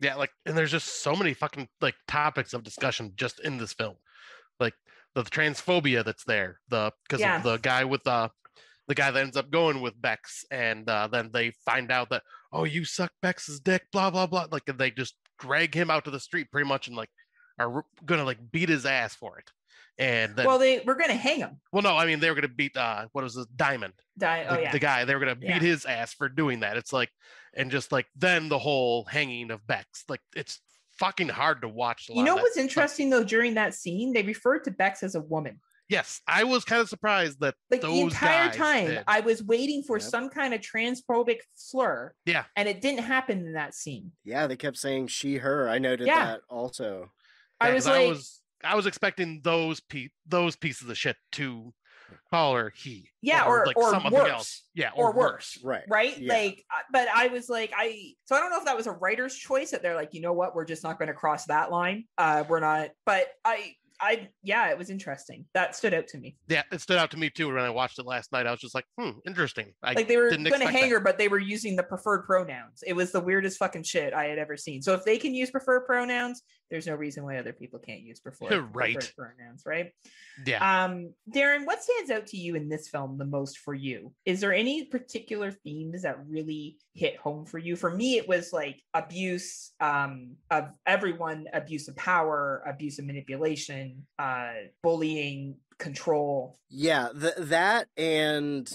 Yeah, like, and there's just so many fucking like topics of discussion just in this film, like the, the transphobia that's there, the because yeah. of the guy with the uh, the guy that ends up going with Bex, and uh, then they find out that oh, you suck Bex's dick, blah blah blah. Like, they just drag him out to the street pretty much, and like are gonna like beat his ass for it. And then, well, they were going to hang him. Well, no, I mean they were going to beat uh, what was it, Diamond? Di- oh the, yeah, the guy. They were going to beat yeah. his ass for doing that. It's like, and just like then the whole hanging of Bex, like it's fucking hard to watch. you know what's interesting though? During that scene, they referred to Bex as a woman. Yes, I was kind of surprised that like the entire time did. I was waiting for yep. some kind of transphobic slur. Yeah, and it didn't happen in that scene. Yeah, they kept saying she, her. I noted yeah. that also. I was like, I was, I was expecting those pe- those pieces of shit to call her he. Yeah, or, or like or something worse. else. Yeah, or, or worse. worse. Right. Right. Yeah. Like, uh, but I was like, I so I don't know if that was a writer's choice that they're like, you know what, we're just not going to cross that line. Uh, we're not. But I I yeah, it was interesting. That stood out to me. Yeah, it stood out to me too when I watched it last night. I was just like, hmm, interesting. I like they were going to hang her, but they were using the preferred pronouns. It was the weirdest fucking shit I had ever seen. So if they can use preferred pronouns, there's no reason why other people can't use preferred, right. preferred pronouns, right? Yeah. Um, Daeron, what stands out to you in this film the most for you? Is there any particular themes that really hit home for you? For me, it was like abuse um, of everyone, abuse of power, abuse of manipulation, uh, bullying, control. Yeah, th- that and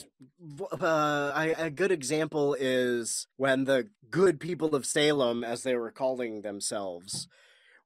uh, I, a good example is when the good people of Salem, as they were calling themselves,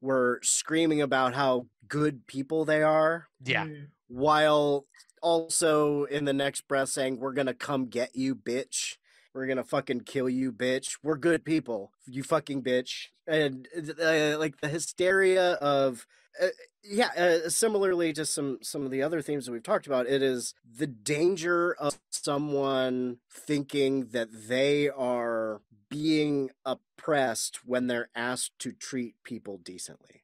were screaming about how good people they are. Yeah. Mm. While also in the next breath saying, We're gonna come get you, bitch. We're gonna fucking kill you, bitch. We're good people. You fucking bitch. And uh, like the hysteria of. Uh, yeah, uh, similarly to some some of the other themes that we've talked about, it is the danger of someone thinking that they are being oppressed when they're asked to treat people decently.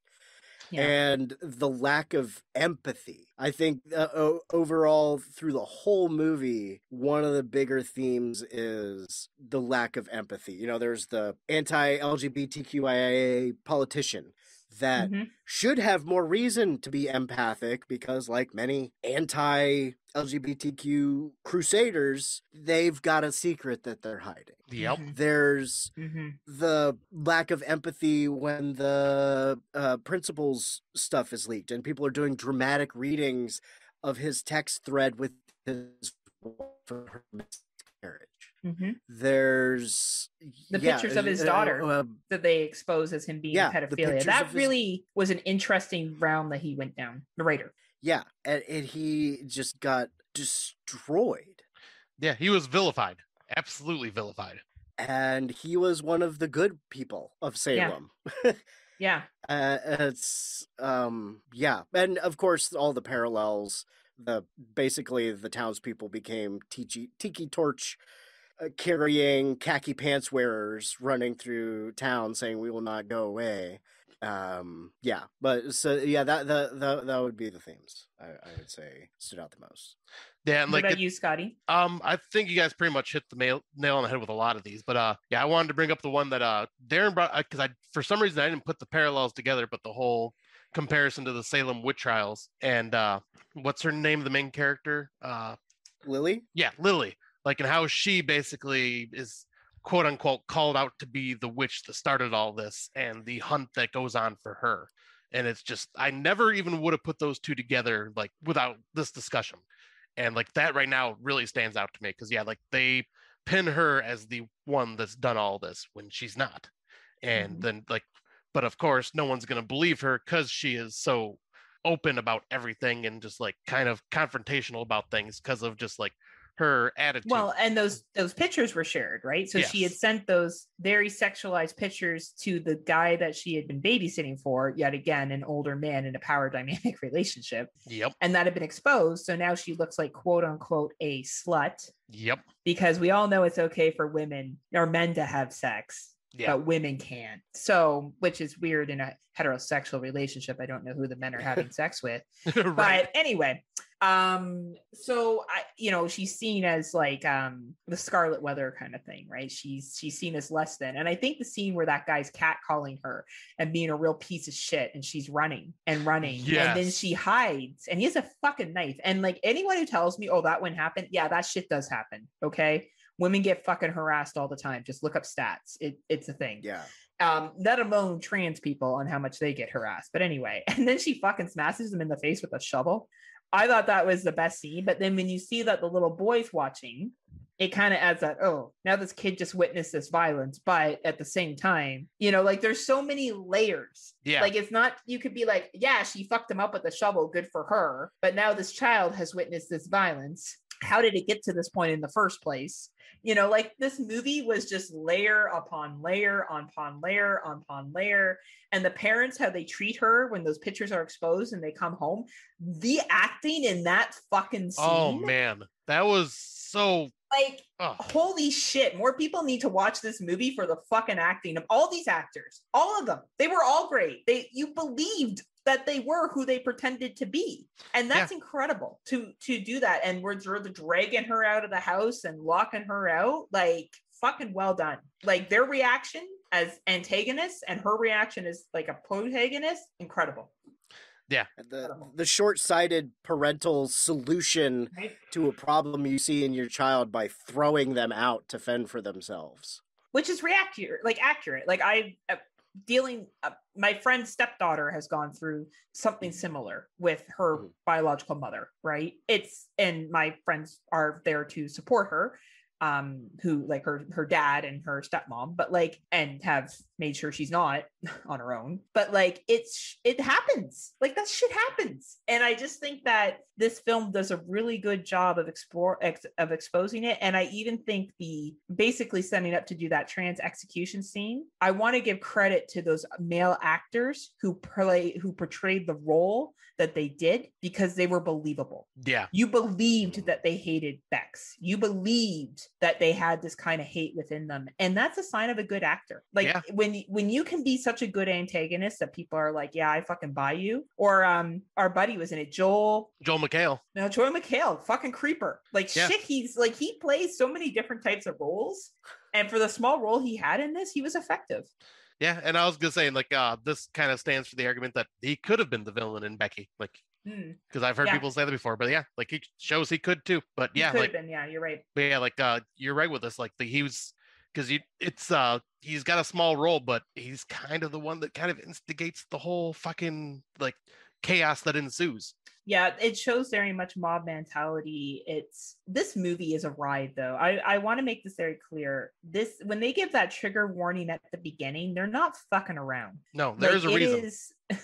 Yeah. and the lack of empathy. I think uh, o- overall, through the whole movie, one of the bigger themes is the lack of empathy. You know, there's the anti LGBTQIA politician that Mhm. should have more reason to be empathic because, like many anti LGBTQ crusaders, they've got a secret that they're hiding. Yep. Mhm. There's Mhm. the lack of empathy when the uh, principal's stuff is leaked and people are doing dramatic readings of his text thread with his for her miscarriage. Mhm. There's The yeah, pictures of his uh, daughter. uh, that they expose as him being Yeah, the pedophilia. That of his- really was an interesting round that he went down. The writer. yeah, and, and he just got destroyed. Yeah, he was vilified. Absolutely vilified. And he was one of the good people of Salem. Yeah. Uh, it's um yeah, and of course all the parallels. The basically the townspeople became tiki tiki torch uh, carrying khaki pants wearers running through town saying we will not go away. Um yeah, but so yeah, that that that, that would be the themes I, I would say stood out the most. Yeah, and what like about it- you, Scotty? Um, I think you guys pretty much hit the nail nail on the head with a lot of these, but uh, yeah, I wanted to bring up the one that uh Daeron brought because I for some reason I didn't put the parallels together, but the whole comparison to the Salem witch trials and uh, what's her name, the main character? Uh, Lily? yeah, Lily, like and how she basically is quote unquote called out to be the witch that started all this and the hunt that goes on for her, and it's just I never even would have put those two together like without this discussion. And like that right now really stands out to me because yeah like they pin her as the one that's done all this when she's not. And Mhm. then like but of course no one's going to believe her because she is so open about everything and just like kind of confrontational about things because of just like her attitude Well, and those those pictures were shared, right? So she had sent those very sexualized pictures to the guy that she had been babysitting for, yet again, an older man in a power dynamic relationship. yep And that had been exposed. So now she looks like quote unquote a slut yep because we all know it's okay for women or men to have sex. Yeah but women can't. So, which is weird in a heterosexual relationship. I don't know who the men are having sex with. right But anyway, um, so I, you know, she's seen as like um the Scarlet Letter kind of thing, right? She's she's seen as less than. And I think the scene where that guy's cat calling her and being a real piece of shit and she's running and running. And then she hides and he has a fucking knife. And like anyone who tells me, oh, that wouldn't happen, yeah, that shit does happen. Okay. Women get fucking harassed all the time. Just look up stats. It, it's a thing Yeah. um, let alone trans people on how much they get harassed. But anyway, and then she fucking smashes him in the face with a shovel. I thought that was the best scene. But then when you see that the little boy's watching, it kind of adds that, oh, now this kid just witnessed this violence. But at the same time, you know, like there's so many layers. yeah Like it's not, you could be like, yeah, she fucked him up with a shovel, good for her. But now this child has witnessed this violence. How did it get to this point in the first place? You know, like this movie was just layer upon layer upon layer upon layer. And the parents, how they treat her when those pictures are exposed and they come home, the acting in that fucking oh, scene. oh man that was so Like, oh, holy shit, more people need to watch this movie for the fucking acting of all these actors. All of them. They were all great. They you believed that they were who they pretended to be. And that's incredible to to do that. And we're dr- dragging her out of the house and locking her out. Like fucking well done. Like their reaction as antagonists and her reaction is like a protagonist, incredible. Yeah. The the short-sighted parental solution Right? to a problem you see in your child by throwing them out to fend for themselves. which is reaccurate like accurate like i uh, dealing uh, my friend's stepdaughter has gone through something similar with her Mhm. biological mother right it's and my friends are there to support her um who like her her dad and her stepmom but like and have made sure she's not on her own but like it's it happens. Like that shit happens. And i just think that this film does a really good job of explore ex, of exposing it. And i even think the basically setting up to do that trans execution scene i want to give credit to those male actors who play who portrayed the role that they did because they were believable. Yeah. You believed that they hated Bex. You believed that they had this kind of hate within them. And that's a sign of a good actor. Like Yeah. when when you can be such a good antagonist that people are like yeah i fucking buy you or um our buddy was in it joel Joel McHale. no joel mchale fucking creeper like Yeah. shit he's like he plays so many different types of roles and for the small role he had in this he was effective Yeah, and I was gonna say like uh this kind of stands for the argument that he could have been the villain in Becky, like Hmm, because I've heard Yeah. people say that before. But yeah, like he shows he could too. But yeah, like been yeah you're right but yeah, like uh you're right with this. Like the, he was because it's uh he's got a small role, but he's kind of the one that kind of instigates the whole fucking like chaos that ensues. yeah it shows very much mob mentality. It's this movie is a ride though. I i want to make this very clear. This when they give that trigger warning at the beginning they're not fucking around. No, there's Like, a reason. is-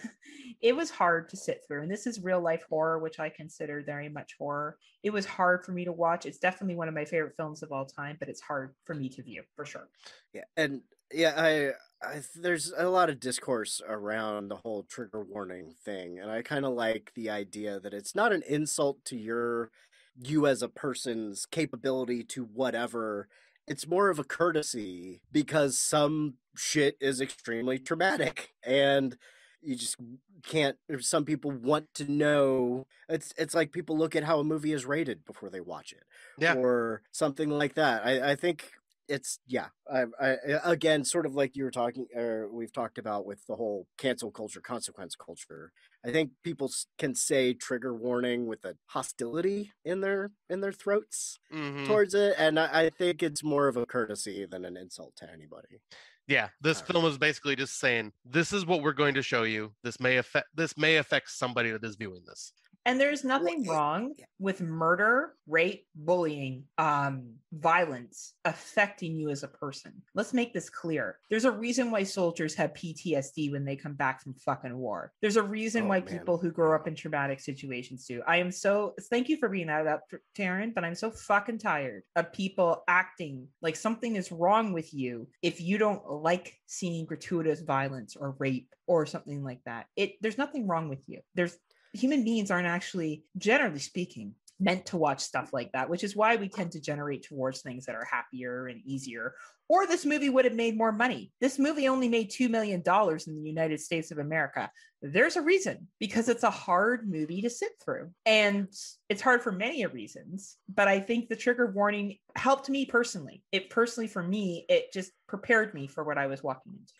it was hard to sit through and this is real life horror which i consider very much horror. It was hard for me to watch. It's definitely one of my favorite films of all time but it's hard for me to view for sure. Yeah, and yeah, I, I there's a lot of discourse around the whole trigger warning thing, and I kind of like the idea that it's not an insult to your you as a person's capability to whatever. It's more of a courtesy because some shit is extremely traumatic and you just can't some people want to know it's it's like people look at how a movie is rated before they watch it Yeah. or something like that i i think it's yeah I, I again sort of like you were talking or we've talked about with the whole cancel culture consequence culture i think people can say trigger warning with a hostility in their in their throats Mhm. towards it and I, I think it's more of a courtesy than an insult to anybody Yeah, this Alright. film is basically just saying this is what we're going to show you. This may affect this may affect somebody that is viewing this. And there's nothing wrong with murder, rape, bullying, um, violence affecting you as a person. Let's make this clear. There's a reason why soldiers have PTSD when they come back from fucking war. There's a reason Oh, why man. people who grow up in traumatic situations do. I am so thank you for being that up, Daeron, but I'm so fucking tired of people acting like something is wrong with you if you don't like seeing gratuitous violence or rape or something like that. It there's nothing wrong with you. There's human beings aren't actually, generally speaking, meant to watch stuff like that, which is why we tend to generate towards things that are happier and easier. Or this movie would have made more money. This movie only made $2 million in the United States of America. There's a reason because it's a hard movie to sit through. And it's hard for many reasons. But I think the trigger warning helped me personally. It personally, for me, it just prepared me for what I was walking into.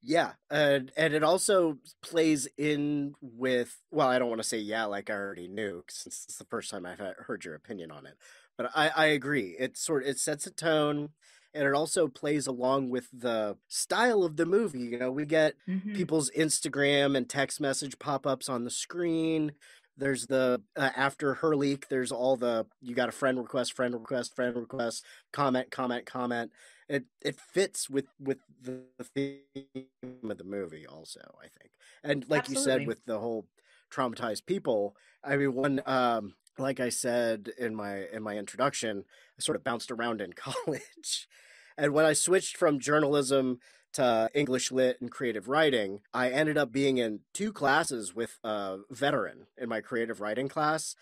Yeah, and and it also plays in with well, I don't want to say yeah, like I already knew since it's the first time I've heard your opinion on it, but I I agree. It sort it sets a tone, and it also plays along with the style of the movie. You know, we get Mhm. people's Instagram and text message pop ups on the screen. There's the uh, after her leak. There's all the you got a friend request, friend request, friend request, comment, comment, comment. It it fits with with the theme of the movie also. I think, and like you said with the whole traumatized people. I mean, one um, like I said in my in my introduction, I sort of bounced around in college, and when I switched from journalism to English lit and creative writing, I ended up being in two classes with a veteran in my creative writing class,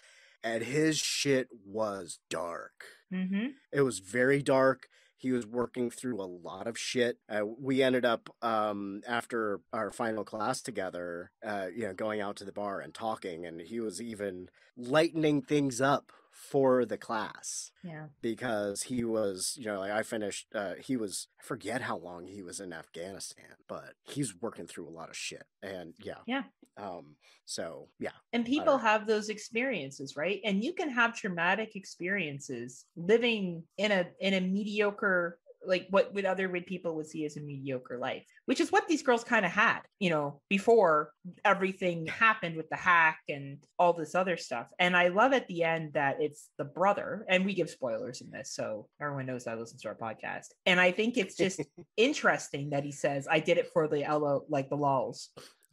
and his shit was dark. Mhm. It was very dark. He was working through a lot of shit. Uh, we ended up um, after our final class together, uh, you know, going out to the bar and talking, and he was even lightening things up for the class Yeah. because he was, you know, like I finished. Uh, he was I forget how long he was in Afghanistan, but he's working through a lot of shit, and yeah, Yeah. Um, so yeah, and people have those experiences right and you can have traumatic experiences living in a in a mediocre like what would other would people would see as a mediocre life which is what these girls kind of had you know before everything happened with the hack and all this other stuff. And i love at the end that it's the brother and we give spoilers in this so everyone knows that listens to our podcast. And i think it's just interesting that he says i did it for the lo like the lols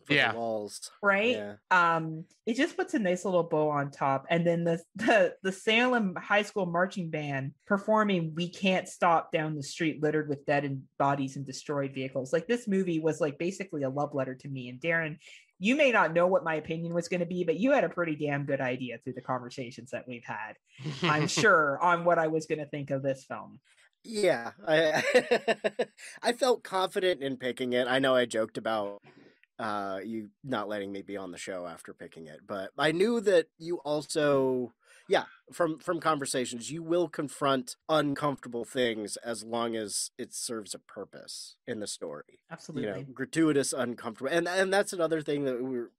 Yeah. the walls. right? Yeah. Um, it just puts a nice little bow on top, and then the the the Salem High School marching band performing "We Can't Stop" down the street, littered with dead and bodies and destroyed vehicles. Like this movie was like basically a love letter to me. And Daeron, you may not know what my opinion was going to be, but you had a pretty damn good idea through the conversations that we've had. I'm sure on what I was going to think of this film. Yeah, I I felt confident in picking it. I know I joked about uh you not letting me be on the show after picking it, but I knew that you also yeah, from from conversations you will confront uncomfortable things as long as it serves a purpose in the story. Absolutely. You know, gratuitous uncomfortable. And and that's another thing that we're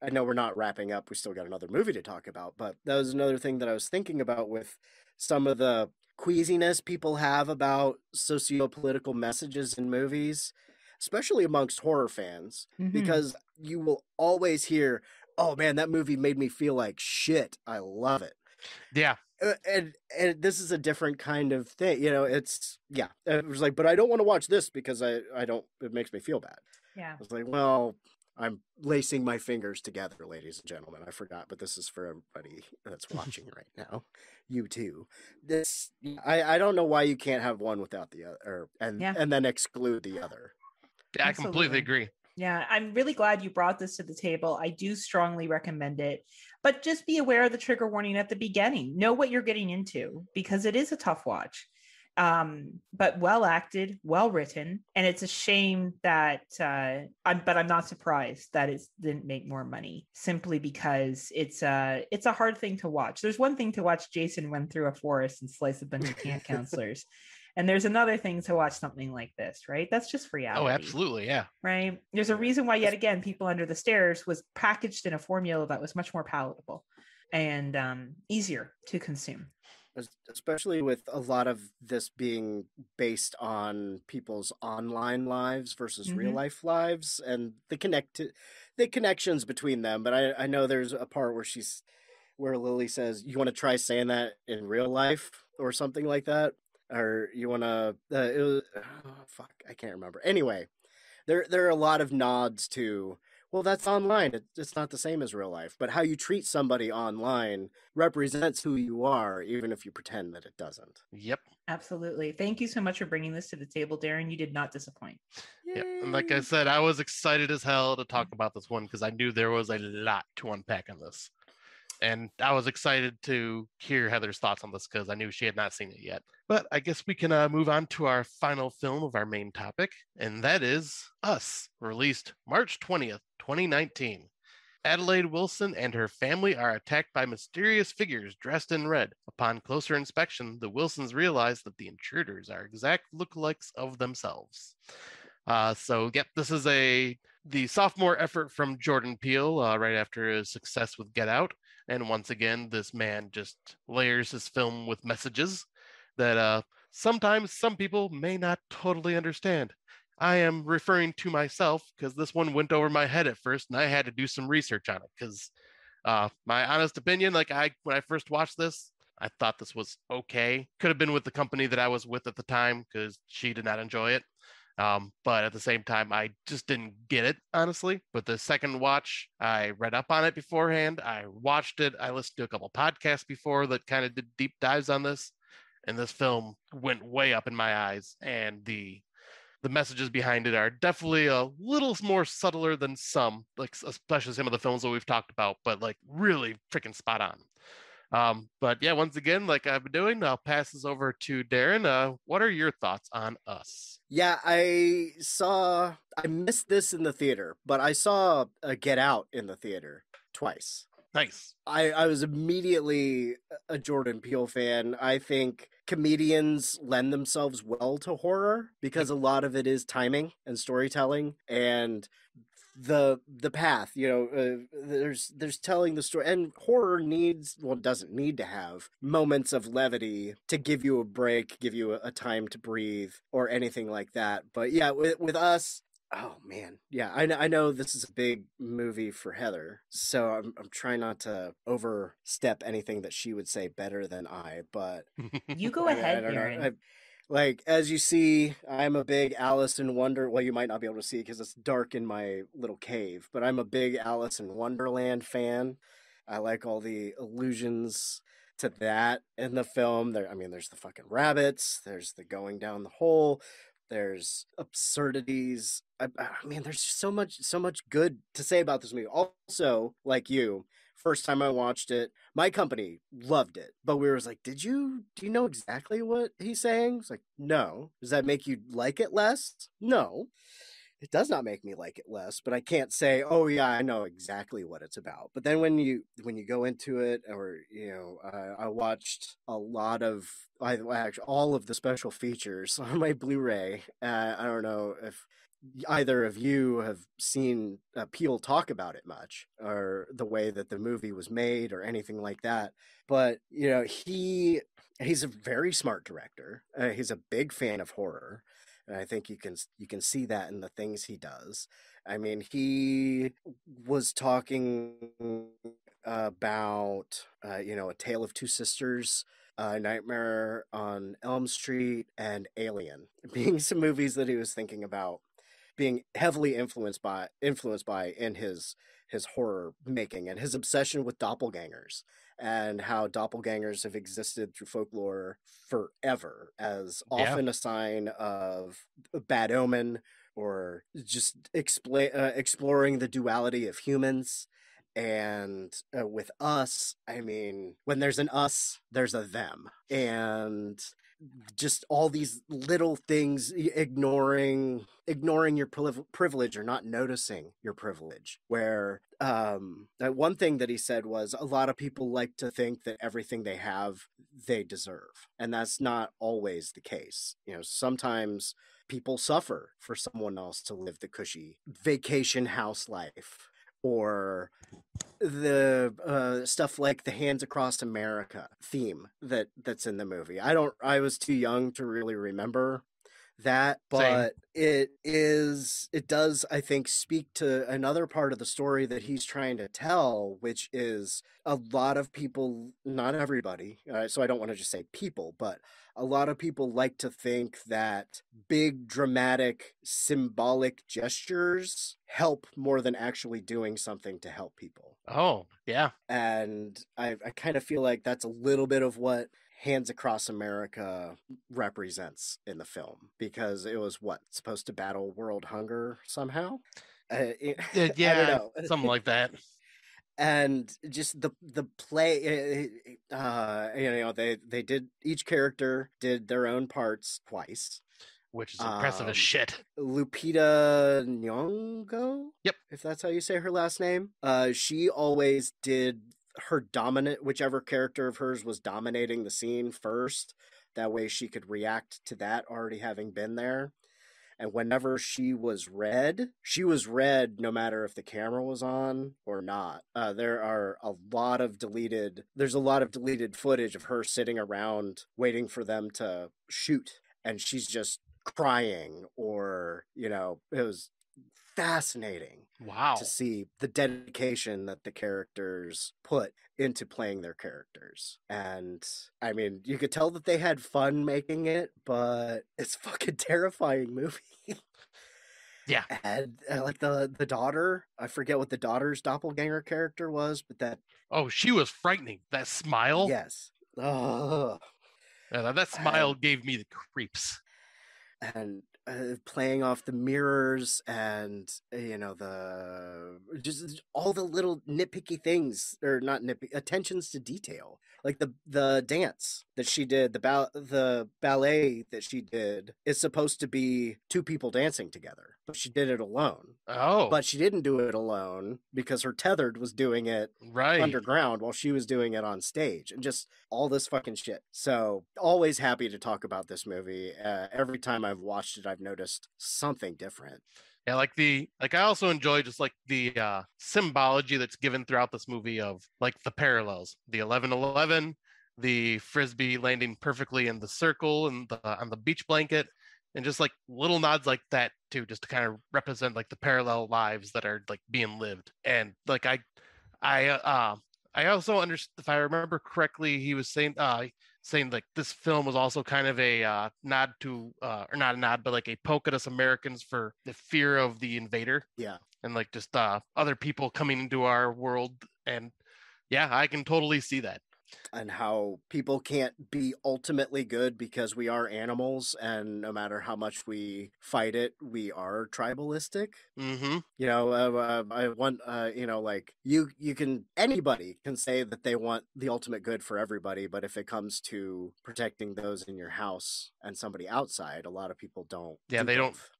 I know we're not wrapping up. We still got another movie to talk about, but that was another thing that I was thinking about with some of the queasiness people have about socio-political messages in movies, especially amongst horror fans, Mhm. because you will always hear, "Oh man, that movie made me feel like shit. I love it." yeah. Uh, and and this is a different kind of thing, you know. It's yeah. It was like, but I don't want to watch this because I I don't. It makes me feel bad. yeah. I was like, well, I'm lacing my fingers together, ladies and gentlemen. I forgot, but this is for everybody that's watching right now. You too. This I, I don't know why you can't have one without the other, or, and Yeah. and then exclude the other. Yeah, I Absolutely. completely agree. Yeah, I'm really glad you brought this to the table. I do strongly recommend it, but just be aware of the trigger warning at the beginning. Know what you're getting into because it is a tough watch. Um, but well acted, well written, and it's a shame that uh, I'm. But I'm not surprised that it didn't make more money simply because it's a it's a hard thing to watch. There's one thing to watch Jason run through a forest and slice a bunch of camp counselors, and there's another thing to watch something like this, right? That's just reality Oh, absolutely. Yeah. right? There's a reason why, yet again, People Under the Stairs was packaged in a formula that was much more palatable and um, easier to consume. especially with a lot of this being based on people's online lives versus real Mhm. life lives and the connect the connections between them but I, I know there's a part where she's where lily says you want to try saying that in real life or something like that or you want to uh, it was, oh, fuck i can't remember anyway there there are a lot of nods to well that's online it, it's not the same as real life but how you treat somebody online represents who you are, even if you pretend that it doesn't. Yep. Absolutely. Thank you so much for bringing this to the table, Daeron. You did not disappoint. Yeah. And like I said, I was excited as hell to talk about this one because I knew there was a lot to unpack in this. And I was excited to hear Heather's thoughts on this because I knew she had not seen it yet. But I guess we can uh, move on to our final film of our main topic, and that is Us, released March 20th, 2019. Adelaide Wilson and her family are attacked by mysterious figures dressed in red. Upon closer inspection, the Wilsons realize that the intruders are exact lookalikes of themselves. Uh, so, yep, this is a the sophomore effort from Jordan Peele uh, right after his success with Get Out, and once again, this man just layers his film with messages that uh, sometimes some people may not totally understand. I am referring to myself because this one went over my head at first, and I had to do some research on it. Because uh, my honest opinion, like I when I first watched this, I thought this was okay. Could have been with the company that I was with at the time because she did not enjoy it. Um, but at the same time, I just didn't get it, honestly. But the second watch, I read up on it beforehand. I watched it. I listened to a couple podcasts before that kind of did deep dives on this. And this film went way up in my eyes. And the the messages behind it are definitely a little more subtler than some, like especially some of the films that we've talked about, but like really freaking spot on. Um, but yeah, once again, like I've been doing, I'll pass this over to Daeron. Uh, what are your thoughts on us? Yeah, I saw, I missed this in the theater, but I saw a Get Out in the theater twice. Nice. I, I was immediately a Jordan Peele fan. I think comedians lend themselves well to horror because a lot of it is timing and storytelling and the the path you know uh, there's there's telling the story and horror needs well doesn't need to have moments of levity to give you a break give you a, a time to breathe or anything like that but yeah with, with us Oh man, yeah, I know. I know this is a big movie for Heather, so I'm I'm trying not to overstep anything that she would say better than I. But You go I- I ahead, don't know. I, like as you see, I'm a big Alice in Wonder. Well, you might not be able to see because it's dark in my little cave, but I'm a big Alice in Wonderland fan. I like all the allusions to that in the film. There, I mean, there's the fucking rabbits. There's the going down the hole. There's absurdities. I, I mean, there's so much, so much good to say about this movie. Also, like you, first time I watched it, my company loved it, but we was like, "Did you? Do you know exactly what he's saying?" It's like, "No." Does that make you like it less? No it does not make me like it less but i can't say oh yeah i know exactly what it's about but then when you when you go into it or you know i watched a lot of i actually all of the special features on my blu-ray uh, i don't know if either of you have seen uh, Peele talk about it much or the way that the movie was made or anything like that but you know he he's a very smart director uh, he's a big fan of horror and I think you can you can see that in the things he does. I mean, he was talking about uh, you know a tale of two sisters, uh, Nightmare on Elm Street, and Alien being some movies that he was thinking about being heavily influenced by influenced by in his his horror making and his obsession with doppelgangers and how doppelgangers have existed through folklore forever as often yeah. a sign of a bad omen or just expla- uh, exploring the duality of humans and uh, with us i mean when there's an us there's a them and just all these little things ignoring ignoring your privilege or not noticing your privilege where um one thing that he said was a lot of people like to think that everything they have they deserve and that's not always the case you know sometimes people suffer for someone else to live the cushy vacation house life or the uh, stuff like the hands across america theme that that's in the movie. I don't i was too young to really remember that but Same. it is it does i think speak to another part of the story that he's trying to tell which is a lot of people not everybody uh, so i don't want to just say people but a lot of people like to think that big dramatic symbolic gestures help more than actually doing something to help people oh yeah and i, I kind of feel like that's a little bit of what Hands Across America represents in the film because it was what supposed to battle world hunger somehow. Uh, it, yeah, something like that. And just the the play, eh, eh, uh, you know, they they did each character did their own parts twice, which is impressive um, as shit. Lupita Nyong'o, yep, if that's how you say her last name. Uh, she always did her dominant whichever character of hers was dominating the scene first that way she could react to that already having been there. And whenever she was red she was red no matter if the camera was on or not. Uh, there are a lot of deleted there's a lot of deleted footage of her sitting around waiting for them to shoot and she's just crying or you know it was fascinating wow. to see the dedication that the characters put into playing their characters. And i mean you could tell that they had fun making it but it's fucking terrifying movie. Yeah. And uh, like the the daughter i forget what the daughter's doppelganger character was but that oh she was frightening. That smile? Yes. Oh yeah, that smile and, gave me the creeps. And uh, playing off the mirrors and uh, you know the just all the little nitpicky things or not nitpicky attentions to detail like the the dance that she did the ba- the ballet that she did is supposed to be two people dancing together but she did it alone. Oh. But she didn't do it alone because her tethered was doing it right. underground while she was doing it on stage and just all this fucking shit. So always happy to talk about this movie uh, every time i've watched it i've noticed something different. Yeah like the like i also enjoy just like the uh symbology that's given throughout this movie of like the parallels the 1111 the frisbee landing perfectly in the circle and the on the beach blanket and just like little nods like that too just to kind of represent like the parallel lives that are like being lived. And like i i uh i also understand if i remember correctly he was saying uh saying like this film was also kind of a uh, nod to, uh, or not a nod, but like a poke at us Americans for the fear of the invader Yeah. and like just uh, other people coming into our world. And yeah, I can totally see that. And how people can't be ultimately good because we are animals and no matter how much we fight it we are tribalistic Mm-hmm. you know uh, uh, i want uh, you know like you you can anybody can say that they want the ultimate good for everybody but if it comes to protecting those in your house and somebody outside a lot of people don't Yeah, do they don't- both.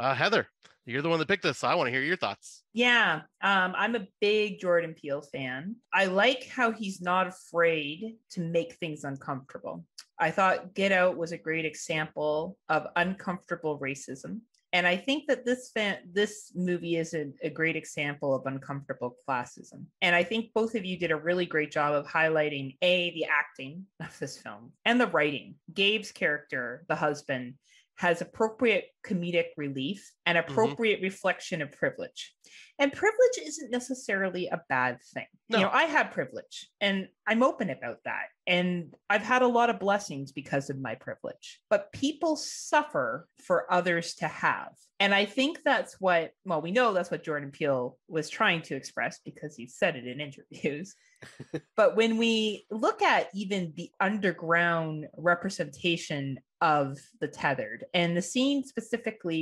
Uh, Heather, you're the one that picked this, so I want to hear your thoughts. Yeah, um, I'm a big Jordan Peele fan. I like how he's not afraid to make things uncomfortable. I thought Get Out was a great example of uncomfortable racism. And I think that this fan, this movie is a, a great example of uncomfortable classism. And I think both of you did a really great job of highlighting a the acting of this film and the writing. Gabe's character, the husband, has appropriate comedic relief and mm-hmm. appropriate reflection of privilege. And privilege isn't necessarily a bad thing. No. You know, I have privilege and I'm open about that. And I've had a lot of blessings because of my privilege. But people suffer for others to have. And I think that's what, well, we know that's what Jordan Peele was trying to express because he said it in interviews. but when we look at even the underground representation of the tethered and the scene specifically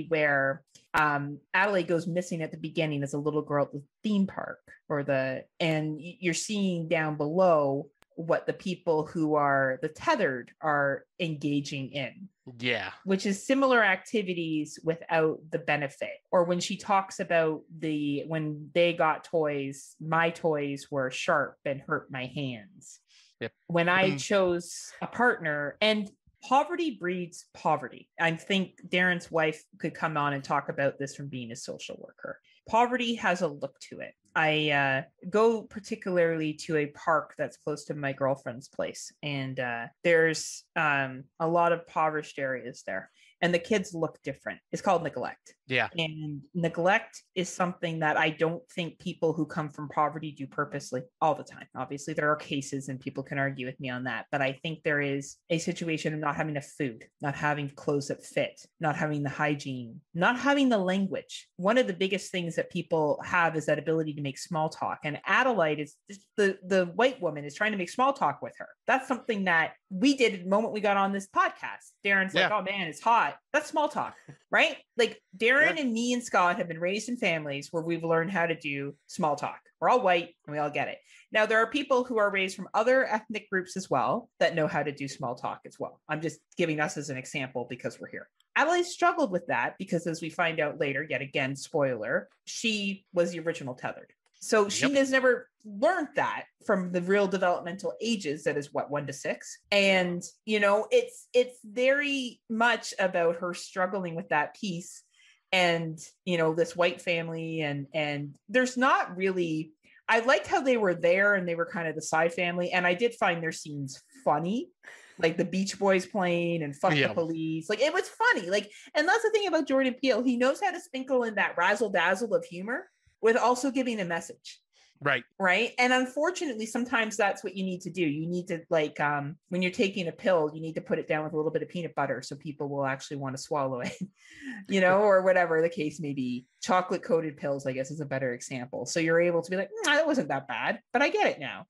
where um Adelaide goes missing at the beginning as a little girl at the theme park or the and you're seeing down below what the people who are the tethered are engaging in Yeah. which is similar activities without the benefit or when she talks about the when they got toys my toys were sharp and hurt my hands Yep. when i Mhm. chose a partner and poverty breeds poverty. I think Daeron's wife could come on and talk about this from being a social worker. Poverty has a look to it. I uh, go particularly to a park that's close to my girlfriend's place and uh, there's um, a lot of impoverished areas there and the kids look different it's called neglect Yeah. and neglect is something that I don't think people who come from poverty do purposely all the time. Obviously, there are cases and people can argue with me on that, but I think there is a situation of not having enough food, not having clothes that fit, not having the hygiene, not having the language. One of the biggest things that people have is that ability to make small talk. And Adelaide is the, the white woman is trying to make small talk with her. That's something that we did the moment we got on this podcast. Daeron's like, oh man, it's hot. That's small talk, right? Like Daeron Yeah. and me and Scott have been raised in families where we've learned how to do small talk. We're all white and we all get it. Now, there are people who are raised from other ethnic groups as well that know how to do small talk as well. I'm just giving us as an example because we're here. Adelaide struggled with that because, as we find out later, yet again, spoiler, she was the original tethered. So she Yep. has never learned that from the real developmental ages that is what one to six? And you know it's it's very much about her struggling with that piece and you know this white family and and there's not really i liked how they were there and they were kind of the side family. And i did find their scenes funny like the beach boys playing and fuck Yeah. the police. Like it was funny. Like and that's the thing about jordan peele. He knows how to sprinkle in that razzle dazzle of humor with also giving a message. Right. right? And unfortunately sometimes that's what you need to do. You need to like um when you're taking a pill you need to put it down with a little bit of peanut butter so people will actually want to swallow it you know or whatever the case may be. Chocolate coated pills i guess is a better example. So you're able to be like "Mm, that wasn't that bad but i get it now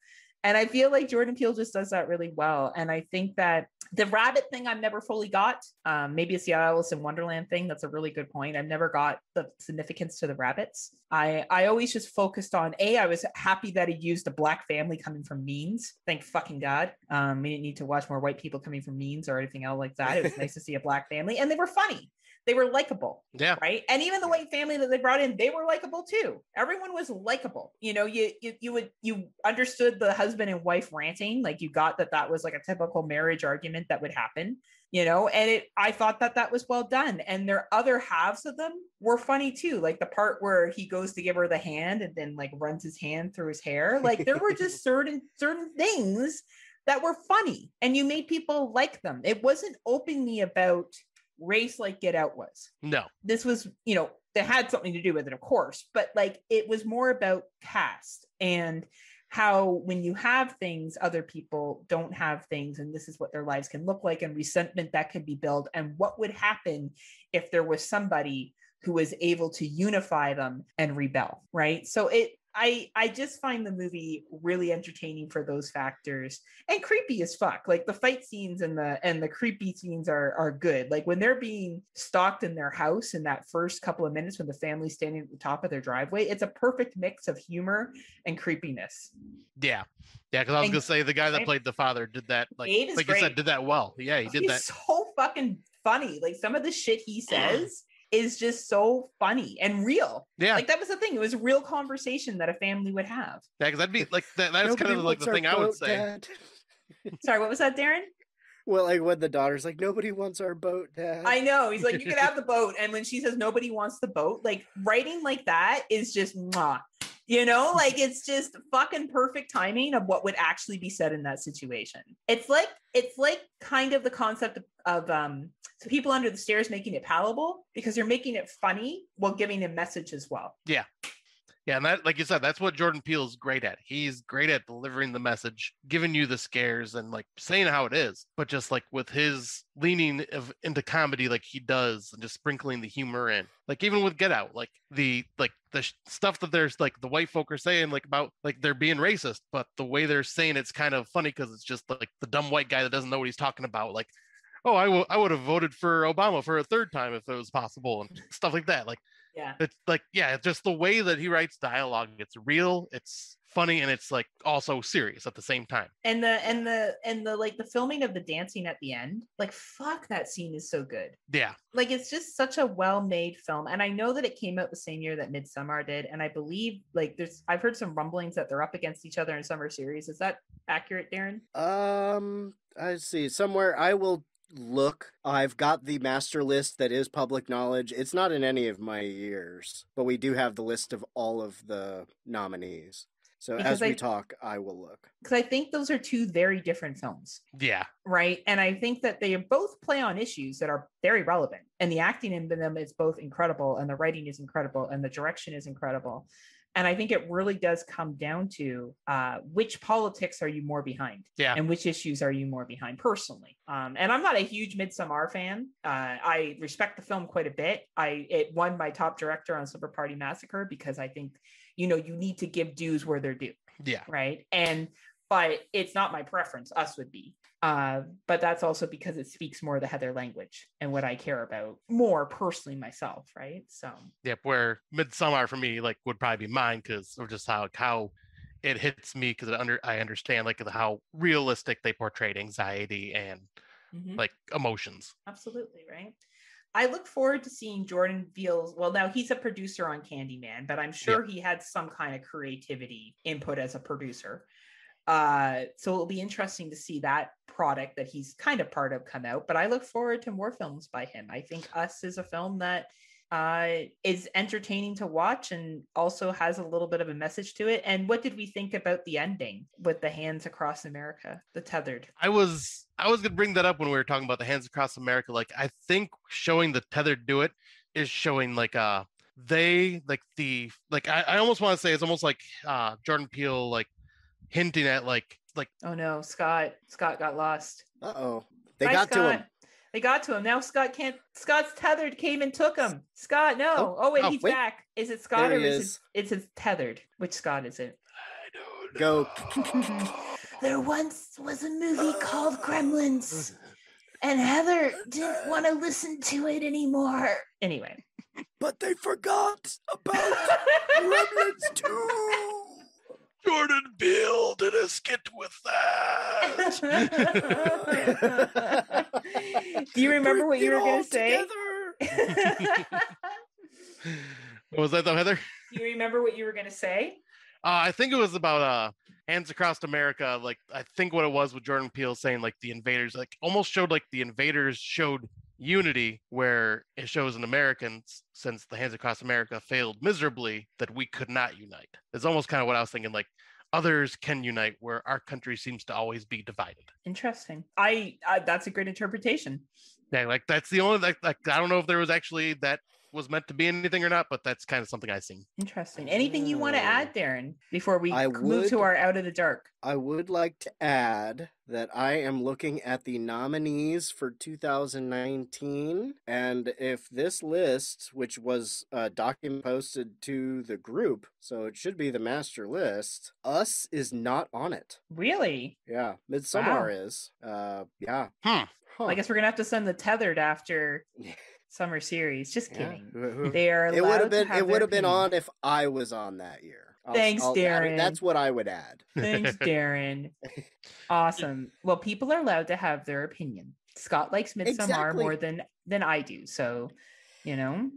and i feel like jordan peele just does that really well and i think that the rabbit thing I've never fully got. Um, maybe it's the Alice in Wonderland thing. That's a really good point. I've never got the significance to the rabbits. I I always just focused on a. I was happy that he used a black family coming from Means. Thank fucking god. Um, we didn't need to watch more white people coming from Means or anything else like that. It was nice to see a black family, and they were funny. They were likable Yeah. right? And even the white family that they brought in, they were likable too. Everyone was likable. You know, you you you would you understood the husband and wife ranting, like you got that that was like a typical marriage argument that would happen. You know, and it I thought that that was well done. And their other halves of them were funny too, like the part where he goes to give her the hand and then like runs his hand through his hair. Like there were just certain certain things that were funny and you made people like them. It wasn't openly about race like Get Out was No. this was you know that had something to do with it of course but like it was more about cast and how when you have things other people don't have things and this is what their lives can look like and resentment that can be built and what would happen if there was somebody who was able to unify them and rebel right so it I I just find the movie really entertaining for those factors and creepy as fuck. Like the fight scenes and the and the creepy scenes are are good. Like when they're being stalked in their house in that first couple of minutes when the family's standing at the top of their driveway, it's a perfect mix of humor and creepiness. Yeah. Yeah, because I was And- gonna say the guy that played the father did that like like you said, did that well. Yeah, he did He's that. so fucking funny. Like some of the shit he says is just so funny and real. Yeah, Like that was the thing. It was a real conversation that a family would have. yeah, because that'd be like that, that's kind of like the our thing I would say. Dad. Sorry, what was that, Daeron? Well, like when the daughter's like, nobody wants our boat, Dad. I know. He's like, you can have the boat. And when she says nobody wants the boat, like writing like that is just mwah. You know, like it's just fucking perfect timing of what would actually be said in that situation. It's like it's like kind of the concept of, of um so people under the stairs making it palatable because you're making it funny while giving a message as well. Yeah, Yeah, and that, like you said, that's what Jordan Peele's great at. He's great at delivering the message, giving you the scares, and like saying how it is. But just like with his leaning of into comedy, like he does, and just sprinkling the humor in. Like even with Get Out, like the like the stuff that there's like the white folk are saying, like about like they're being racist, but the way they're saying it's kind of funny because it's just like the dumb white guy that doesn't know what he's talking about, like. Oh, I wo- I would have voted for Obama for a third time if it was possible, and stuff like that. Like Yeah. it's like yeah it's just the way that he writes dialogue it's real it's funny and it's like also serious at the same time And the and the and the like the filming of the dancing at the end, like fuck that scene is so good. yeah like it's just such a well-made film and i know that it came out the same year that midsommar did and i believe like there's i've heard some rumblings that they're up against each other in summer series is that accurate daeron Um, I see. Somewhere I will look. I've got the master list that is public knowledge. It's not in any of my years, but we do have the list of all of the nominees. So Because as we I- talk, I will look. because i think those are two very different films yeah right and i think that they both play on issues that are very relevant and the acting in them is both incredible and the writing is incredible and the direction is incredible and i think it really does come down to uh, which politics are you more behind? Yeah. and which issues are you more behind personally? Um, and i'm not a huge midsommar fan. Uh, i respect the film quite a bit. I it won my top director on Slumber party massacre because i think you know you need to give dues where they're due. Yeah. Right? And but it's not my preference us would be uh, but that's also because it speaks more the heather language and what i care about more personally myself right? So. Yep where midsommar for me like would probably be mine because of just how how it hits me because under i understand like how realistic they portrayed anxiety and mhm. like emotions. Absolutely right? I look forward to seeing jordan Peele's. well now he's a producer on candyman but i'm sure he had some kind of creativity input as a producer uh so it'll be interesting to see that product that he's kind of part of come out but i look forward to more films by him. I think us is a film that uh is entertaining to watch and also has a little bit of a message to it. And what did we think about the ending with the hands across america the tethered? I was I was gonna bring that up when we were talking about the hands across America. Like I think showing the tethered do it is showing like uh they like the like I, I almost want to say it's almost like uh Jordan Peele like hinting at like like oh no scott scott got lost Uh oh. They Bye, got to him. They got to him. Now Scott can't. Scott's tethered came and took him. Scott, no. Oh, Oh, wait, oh, he's wait. back. Is it Scott There or is, is. it? It's it's tethered. Which Scott is it? I don't Go. There once was a movie called Gremlins, and Heather didn't want to listen to it anymore. Anyway, But they forgot about Gremlins 2. Jordan Peele did a skit with that. do you remember what you were gonna say? what was that though, Heather? do you remember what you were gonna say? Uh, I think it was about uh Hands Across America. Like I think what it was with Jordan Peele saying like the invaders like almost showed like the invaders showed unity where it shows in Americans since the Hands Across America failed miserably that we could not unite. It's almost kind of what I was thinking like others can unite where our country seems to always be divided. Interesting. I, I that's a great interpretation. Yeah, like that's the only like, like I don't know if there was actually that was meant to be anything or not, but that's kind of something I seen. Interesting. Anything you want to Oh. add, Daeron, before we I move to our out of the dark? I would like to add that I am looking at the nominees for 2019, and if this list, which was a document posted to the group, so it should be the master list, Us is not on it. Really? Yeah, Midsommar Wow. is. Uh, yeah. Hmm. Huh. I guess we're gonna have to send the tethered after summer series. Just kidding. Who- who- They are. It would have been. have It would have been on if I was on that year. I'll- Thanks, I'll add it. Daeron. That's what I would add. Thanks, Daeron. Awesome. Well, people are allowed to have their opinion. Scott likes Midsommar Exactly. more than than I do, so you know.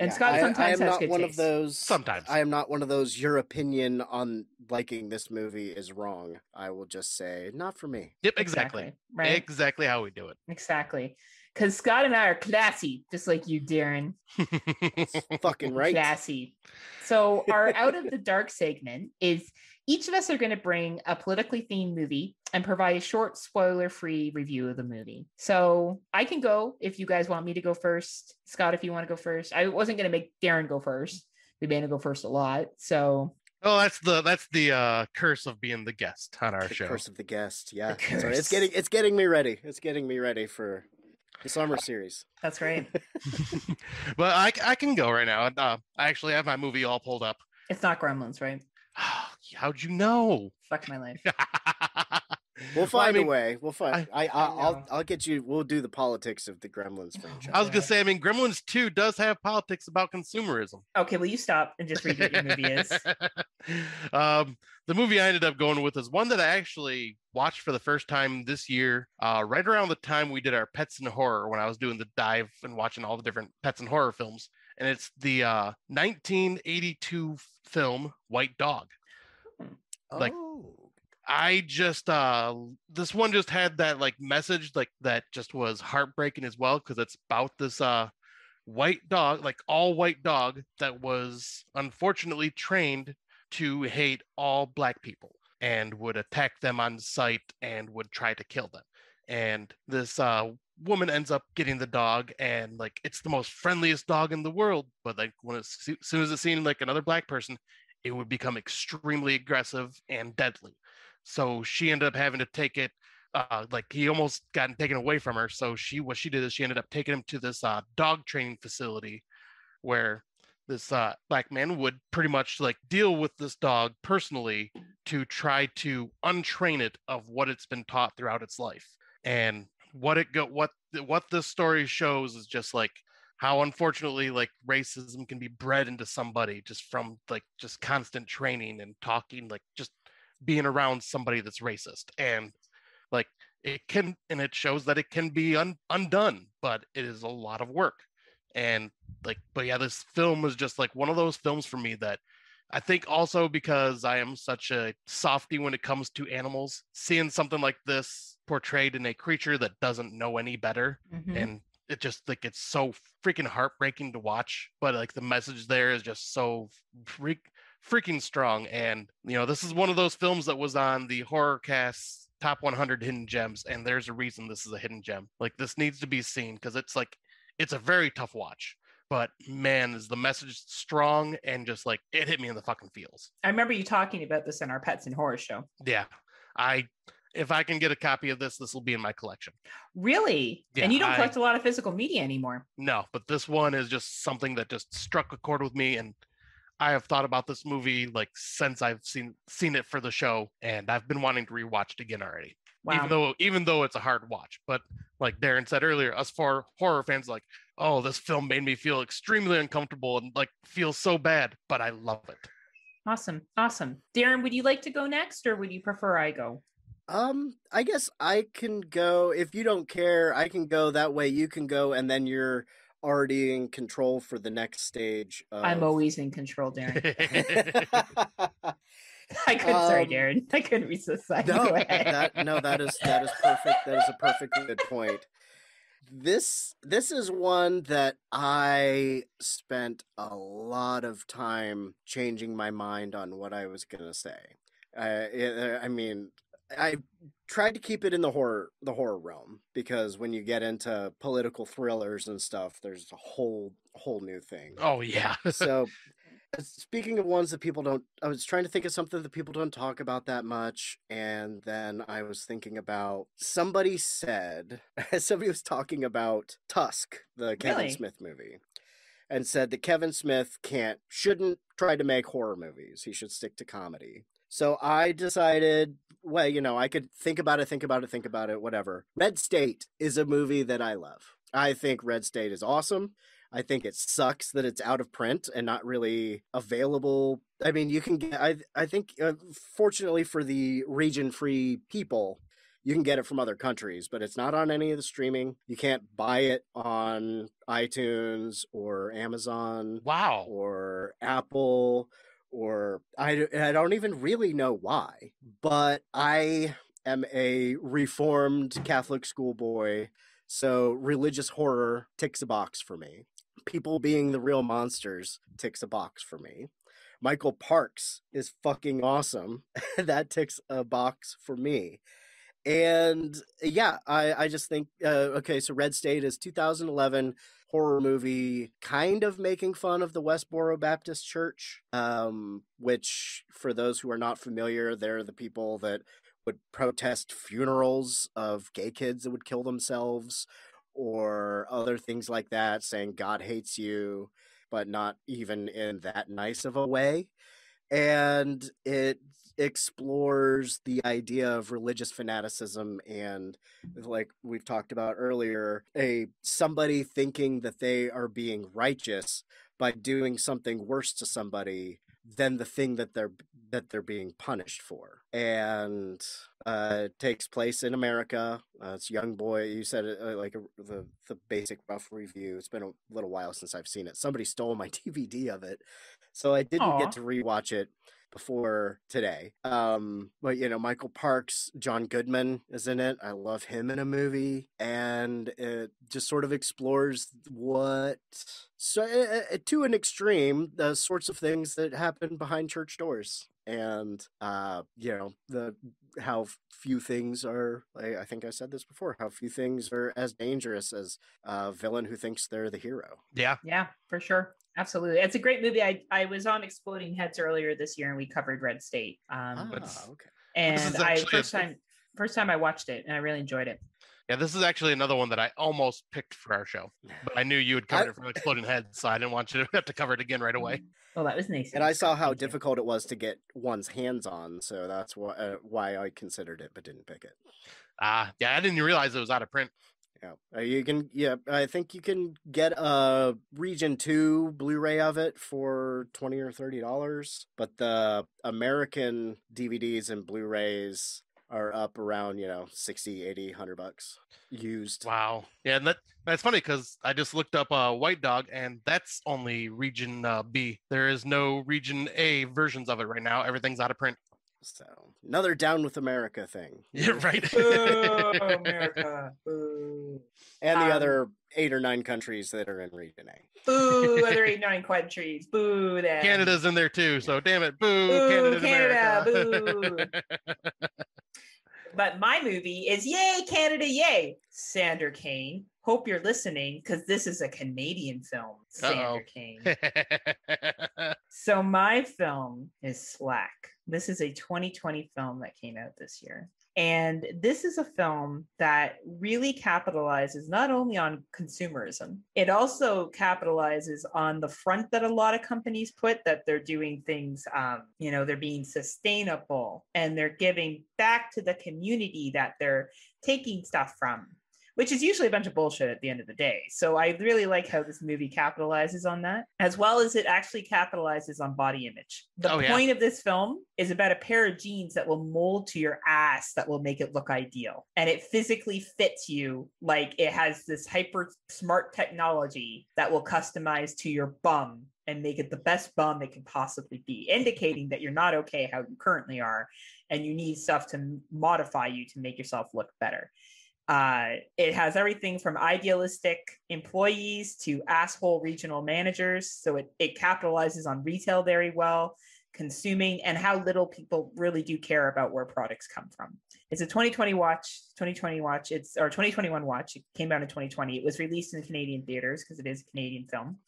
And Yeah, Scott I- I, sometimes am has not good one taste. of those. Sometimes. I am not one of those. Your opinion on liking this movie is wrong. I will just say, not for me. Yep, exactly. Right. Exactly how we do it. Exactly. Because Scott and I are classy, just like you, Daeron. Fucking right. Classy. So our out of the dark segment is each of us are going to bring a politically themed movie and provide a short spoiler-free review of the movie. So I can go if you guys want me to go first. Scott, if you want to go first. I wasn't going to make Daeron go first. We made him go first a lot. So oh, that's the that's the uh, curse of being the guest on our The show. Curse of the Guest. Yeah. curse. So it's getting it's getting me ready. It's getting me ready for the summer series. that's right. but I, I can go right now. Uh, I actually have my movie all pulled up. it's not Gremlins, right? How'd you know? Fuck my life. We'll Well, I find mean, a way. We'll find. I, I, I I'll know. I'll get you. We'll do the politics of the Gremlins franchise. I was gonna say, I mean, Gremlins 2 does have politics about consumerism. Okay, will you stop and just read what your movie is? um, the movie I ended up going with is one that I actually watched for the first time this year, uh, right around the time we did our Pets and Horror when I was doing the dive and watching all the different pets and horror films. And it's the uh, 1982 film White Dog. like- Oh. I just uh this one just had that like message like that just was heartbreaking as well because it's about this uh white dog like all white dog that was unfortunately trained to hate all black people and would attack them on sight and would try to kill them. And this uh woman ends up getting the dog and like it's the most friendliest dog in the world but like when as soon as it's seen like another black person it would become extremely aggressive and deadly so she ended up having to take it uh, like he almost gotten taken away from her. So she what she did is she ended up taking him to this uh, dog training facility where this uh, black man would pretty much like deal with this dog personally to try to untrain it of what it's been taught throughout its life. And what it go what what this story shows is just like how unfortunately like racism can be bred into somebody just from like just constant training and talking like just being around somebody that's racist and like it can and it shows that it can be un, undone but it is a lot of work and like but yeah this film was just like one of those films for me that i think also because i am such a softy when it comes to animals seeing something like this portrayed in a creature that doesn't know any better Mhm. and it just like it's so freaking heartbreaking to watch but like the message there is just so freak freaking strong and you know this is one of those films that was on the horror cast top 100 hidden gems and there's a reason this is a hidden gem like this needs to be seen because it's like it's a very tough watch but man is the message strong and just like it hit me in the fucking feels I remember you talking about this in our Pets and Horror show. yeah i if i can get a copy of this this will be in my collection Really? Yeah, and you don't collect a lot of physical media anymore. No, but this one is just something that just struck a chord with me and I have thought about this movie like since I've seen seen it for the show and I've been wanting to rewatch it again already. Wow. Even though even though it's a hard watch, but like Daeron said earlier, us for horror fans like, "Oh, this film made me feel extremely uncomfortable and like feel so bad, but I love it." awesome. Awesome. Daeron, would you like to go next or would you prefer I go? Um, I guess I can go if you don't care. I can go that way. You can go, and then you're already in control for the next stage. Of... I'm always in control, Daeron. I couldn't sorry, Um, Daeron. I couldn't resist that. no, that no, that is that is perfect. That is a perfectly good point. This this is one that I spent a lot of time changing my mind on what I was gonna say. Uh, I, I mean, I tried to keep it in the horror the horror realm because when you get into political thrillers and stuff, there's a whole whole new thing. Oh yeah. so speaking of ones that people don't i was trying to think of something that people don't talk about that much and then i was thinking about somebody said somebody was talking about tusk the kevin Really? smith movie and said that kevin smith can't shouldn't try to make horror movies he should stick to comedy so i decided well you know i could think about it think about it think about it whatever red state is a movie that i love i think red state is awesome I think it sucks that it's out of print and not really available. I mean, you can get. I I think, uh, fortunately for the region-free people, you can get it from other countries, but it's not on any of the streaming. You can't buy it on iTunes or Amazon wow. or Apple or I, I don't even really know why, but I am a reformed Catholic schoolboy, so religious horror ticks a box for me. People being the real monsters ticks a box for me. Michael Parks is fucking awesome. that ticks a box for me. And yeah, I, I just think, uh, okay, so Red State is 2011 horror movie kind of making fun of the Westboro Baptist Church, um, which, for those who are not familiar, they're the people that would protest funerals of gay kids that would kill themselves or other things like that, saying God hates you, but not even in that nice of a way. And it explores the idea of religious fanaticism and like we've talked about earlier a somebody thinking that they are being righteous by doing something worse to somebody than the thing that they're that they're being punished for and uh it takes place in america uh, it's young boy you said it uh, like a, the the basic rough review it's been a little while since i've seen it somebody stole my dvd of it so i didn't Aw. get to rewatch it before today um but you know michael parks john goodman is in it i love him in a movie and it just sort of explores what so uh, to an extreme the sorts of things that happen behind church doors and uh you know the how few things are I, I think i said this before how few things are as dangerous as a villain who thinks they're the hero Yeah. Yeah, for sure. Absolutely. It's a great movie. I, I was on Exploding Heads earlier this year and we covered Red State. Um, but- ah, okay and I actually a- first time first time I watched it and I really enjoyed it. Yeah, this is actually another one that I almost picked for our show, but I knew you would cover I- it from Exploding Heads, so I didn't want you to have to cover it again right away. Well, that was nice. and i saw how Thank you. difficult it was to get one's hands on so that's why uh, why i considered it but didn't pick it Ah, yeah, I didn't realize it was out of print. Yeah, uh, you can. Yeah, I think you can get a Region Two Blu-ray of it for twenty or thirty dollars, but the American DVDs and Blu-rays are up around you know 60 80 100 bucks used Wow. Yeah, and that that's funny because I just looked up uh, White Dog, and that's only Region uh, B. There is no Region A versions of it right now. Everything's out of print. So another down with america thing Yeah, right. Boo, America. Boo. and the Um, other eight or nine countries that are in region a Boo, other 89 countries. Boo them. Canada's in there too, so damn it, boo, Boo, Canada, and Canada, America. But my movie is Yay, Canada, Yay. Sander Kane. Hope you're listening because this is a Canadian film, Sander Uh-oh. Kane. So my film is Slaxx. This is a 2020 film that came out this year. And this is a film that really capitalizes not only on consumerism, it also capitalizes on the front that a lot of companies put that they're doing things, um, you know, they're being sustainable and they're giving back to the community that they're taking stuff from which is usually a bunch of bullshit at the end of the day. So I really like how this movie capitalizes on that, as well as it actually capitalizes on body image. The Oh, yeah. point of this film is about a pair of jeans that will mold to your ass that will make it look ideal. And it physically fits you like it has this hyper smart technology that will customize to your bum and make it the best bum it can possibly be, indicating that you're not okay how you currently are and you need stuff to modify you to make yourself look better. Uh, it has everything from idealistic employees to asshole regional managers. So it, it capitalizes on retail very well. consuming and how little people really do care about where products come from. It's a 2020 watch, 2020 watch. It's or 2021 watch. It came out in 2020. It was released in the Canadian theaters because it is a Canadian film.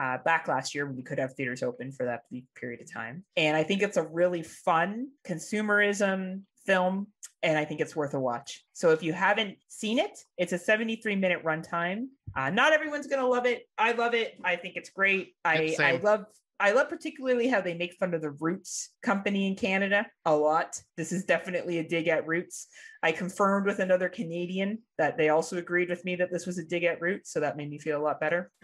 Uh, back last year when we could have theaters open for that period of time. And I think it's a really fun consumerism film and I think it's worth a watch. So if you haven't seen it, it's a 73 minute runtime. Uh, not everyone's gonna love it. I love it. I think it's great. I I love I love particularly how they make fun of the Roots company in Canada a lot. This is definitely a dig at Roots. I confirmed with another Canadian that they also agreed with me that this was a dig at Roots, so that made me feel a lot better.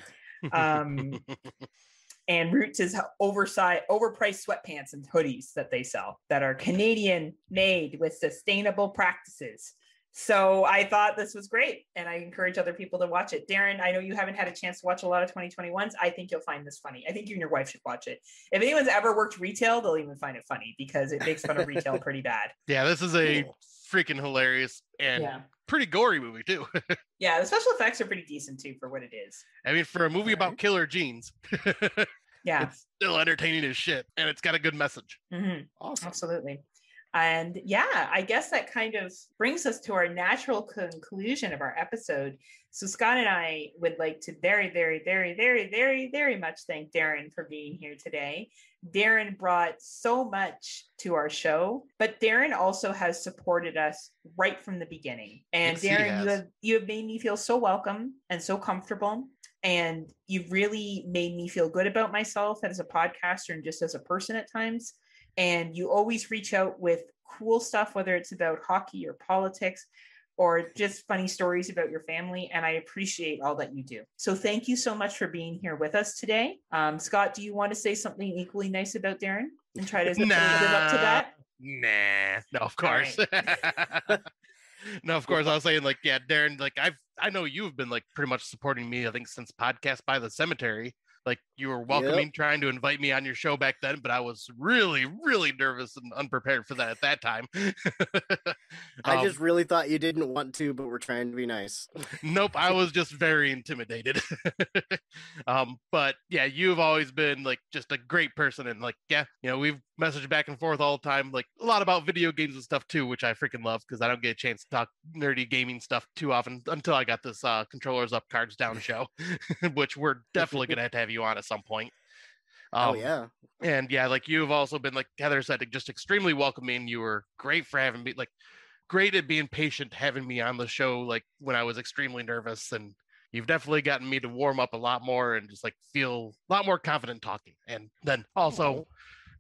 Um, and Roots is oversized, overpriced sweatpants and hoodies that they sell that are Canadian made with sustainable practices. So I thought this was great, and I encourage other people to watch it. Daeron, I know you haven't had a chance to watch a lot of 2021s. I think you'll find this funny. I think you and your wife should watch it. If anyone's ever worked retail, they'll even find it funny because it makes fun of retail pretty bad. Yeah, this is a cool. freaking hilarious and yeah. pretty gory movie too. yeah, the special effects are pretty decent too for what it is. I mean, for a movie about killer jeans. yeah, it's still entertaining as shit, and it's got a good message. Mm-hmm. Awesome, absolutely. And yeah, I guess that kind of brings us to our natural conclusion of our episode. So, Scott and I would like to very, very, very, very, very, very much thank Daeron for being here today. Daeron brought so much to our show, but Daeron also has supported us right from the beginning. And yes, Daeron, you have you have made me feel so welcome and so comfortable. And you've really made me feel good about myself as a podcaster and just as a person at times and you always reach out with cool stuff, whether it's about hockey or politics or just funny stories about your family. And I appreciate all that you do. So thank you so much for being here with us today. Um, Scott, do you want to say something equally nice about Daeron and try to nah, live up to that? Nah, no, of course. Right. no, of course. I was saying like, yeah, Daeron, like I've I know you've been like pretty much supporting me, I think, since podcast by the cemetery. Like you were welcoming, yep. trying to invite me on your show back then, but I was really, really nervous and unprepared for that at that time. I um, just really thought you didn't want to, but we're trying to be nice. nope, I was just very intimidated. um, but yeah, you've always been like just a great person, and like yeah, you know we've messaged back and forth all the time, like a lot about video games and stuff too, which I freaking love because I don't get a chance to talk nerdy gaming stuff too often until I got this uh, controllers up, cards down show, which we're definitely gonna have to have you you on at some point. Oh, um, oh yeah, and yeah, like you've also been like Heather said, just extremely welcoming. You were great for having me, like great at being patient, having me on the show, like when I was extremely nervous, and you've definitely gotten me to warm up a lot more and just like feel a lot more confident talking. And then also. Oh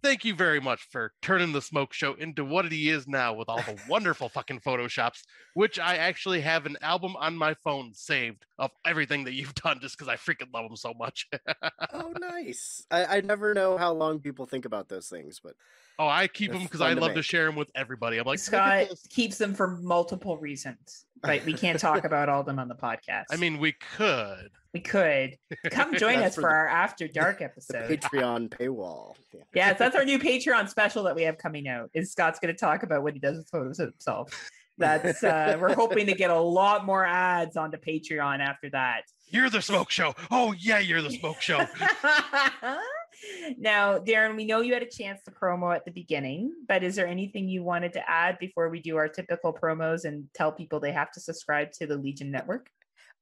thank you very much for turning the smoke show into what it is now with all the wonderful fucking photoshops which i actually have an album on my phone saved of everything that you've done just because i freaking love them so much. Oh nice. I, I never know how long people think about those things but Oh, I keep them because I love to share them with everybody. I'm like Scott keeps them for multiple reasons, but we can't talk about all of them on the podcast. I mean, we could. We could come join us for, the, our After Dark episode. Patreon paywall. Yeah. Yes, that's our new Patreon special that we have coming out. Is Scott's going to talk about what he does with photos of himself. That's uh, we're hoping to get a lot more ads onto Patreon after that. You're the smoke show. Oh yeah, you're the smoke show. Now, Daeron, we know you had a chance to promo at the beginning, but is there anything you wanted to add before we do our typical promos and tell people they have to subscribe to the Legion Network?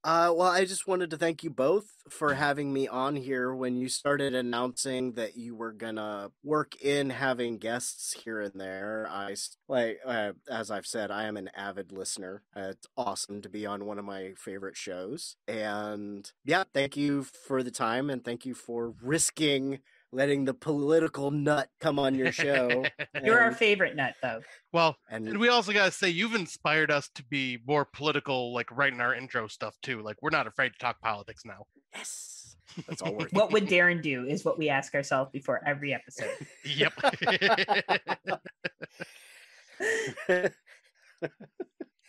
Uh, well, I just wanted to thank you both for having me on here. When you started announcing that you were gonna work in having guests here and there, I like uh, as I've said, I am an avid listener. Uh, it's awesome to be on one of my favorite shows, and yeah, thank you for the time and thank you for risking letting the political nut come on your show. You're our favorite nut, though. Well, and, and we also got to say, you've inspired us to be more political, like writing our intro stuff, too. Like, we're not afraid to talk politics now. Yes. That's all worth What would Daeron do is what we ask ourselves before every episode. yep.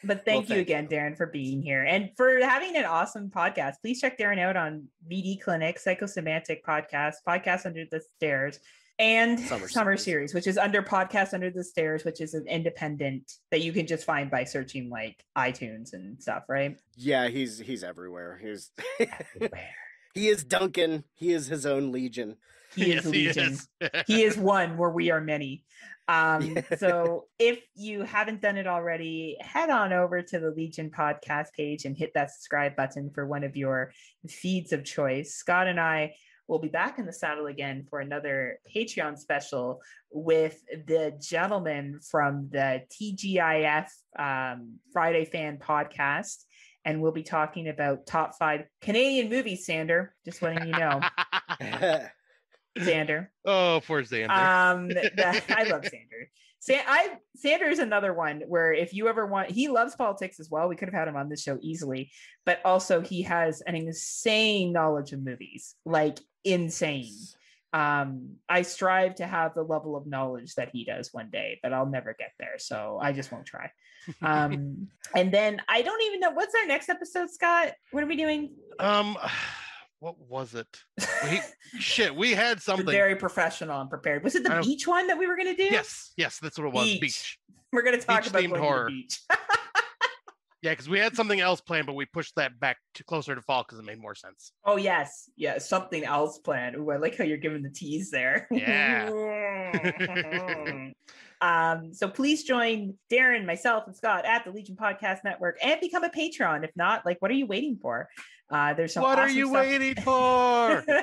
But thank well, you again, you. Daeron, for being here and for having an awesome podcast. Please check Daeron out on VD Clinic, Psychosemantic Podcast, Podcast Under the Stairs, and Summer, Summer series. series. which is under Podcast Under the Stairs, which is an independent that you can just find by searching like iTunes and stuff, right? Yeah, he's he's everywhere. He's everywhere. He is Duncan. He is his own legion. He is Legion. he is one where we are many. Um, so if you haven't done it already, head on over to the Legion podcast page and hit that subscribe button for one of your feeds of choice. Scott and I will be back in the saddle again for another Patreon special with the gentleman from the TGIF um, Friday Fan podcast. And we'll be talking about top five Canadian movies, Sander. Just letting you know. Xander. Oh, poor Xander. Um, that, I love Xander. Sa- I Xander is another one where if you ever want, he loves politics as well. We could have had him on this show easily, but also he has an insane knowledge of movies, like insane. Um, I strive to have the level of knowledge that he does one day, but I'll never get there, so I just won't try. Um, and then I don't even know what's our next episode, Scott. What are we doing? um, what was it? We, shit, we had something. very professional and prepared. Was it the beach one that we were going to do? Yes, yes, that's what it was. Beach. Beach. We're going to talk about Beach-themed going to the horror. beach. Yeah, because we had something else planned, but we pushed that back to closer to fall because it made more sense. Oh yes, yeah, something else planned. Ooh, I like how you're giving the tease there. Yeah. um, so please join Daeron, myself, and Scott at the Legion Podcast Network and become a patron. If not, like, what are you waiting for? Uh, there's some. what are you stuff- waiting for?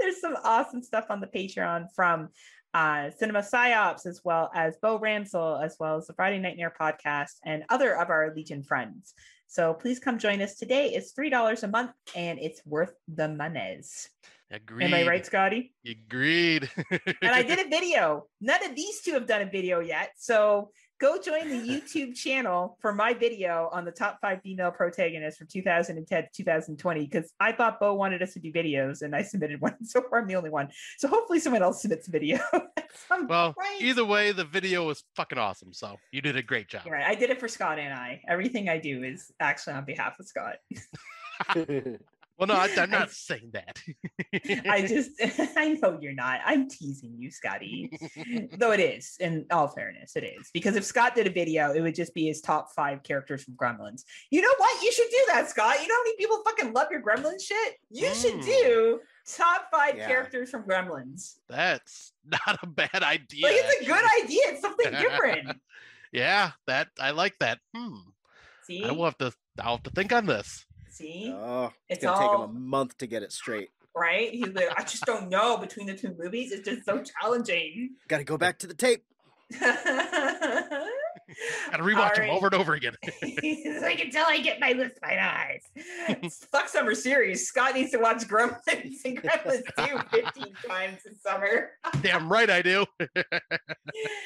There's some awesome stuff on the Patreon from uh, Cinema Psyops, as well as Bo Ramsel, as well as the Friday Nightmare podcast, and other of our Legion friends. So please come join us today. It's three dollars a month, and it's worth the monies. Agreed. Am I right, Scotty? Agreed. And I did a video. None of these two have done a video yet, so go join the YouTube channel for my video on the top five female protagonists from 2010 to 2020 because I thought Bo wanted us to do videos and I submitted one. So far, I'm the only one. So hopefully, someone else submits a video. well, point. either way, the video was fucking awesome. So you did a great job. You're right. I did it for Scott and I. Everything I do is actually on behalf of Scott. Well, no, I, I'm I- not saying that. I just, I know you're not. I'm teasing you, Scotty. Though it is, in all fairness, it is. Because if Scott did a video, it would just be his top five characters from Gremlins. You know what? You should do that, Scott. You know how many people fucking love your Gremlins shit? You should Mm. do top five Yeah. characters from Gremlins. That's not a bad idea. like, it's a good idea. It's something different. yeah, that I like that. Hmm. See? I will have to. I'll have to think on this. See? oh, it's, It's gonna take him a month to get it straight. Right? He's like, I just don't know between the two movies. It's just so challenging. Got to go back to the tape. Gotta rewatch them Alright. over and over again. Like, until I get my list my eyes. Fuck summer series. Scott needs to watch Gremlins and Gremlins 2 15 times this summer. Damn right I do.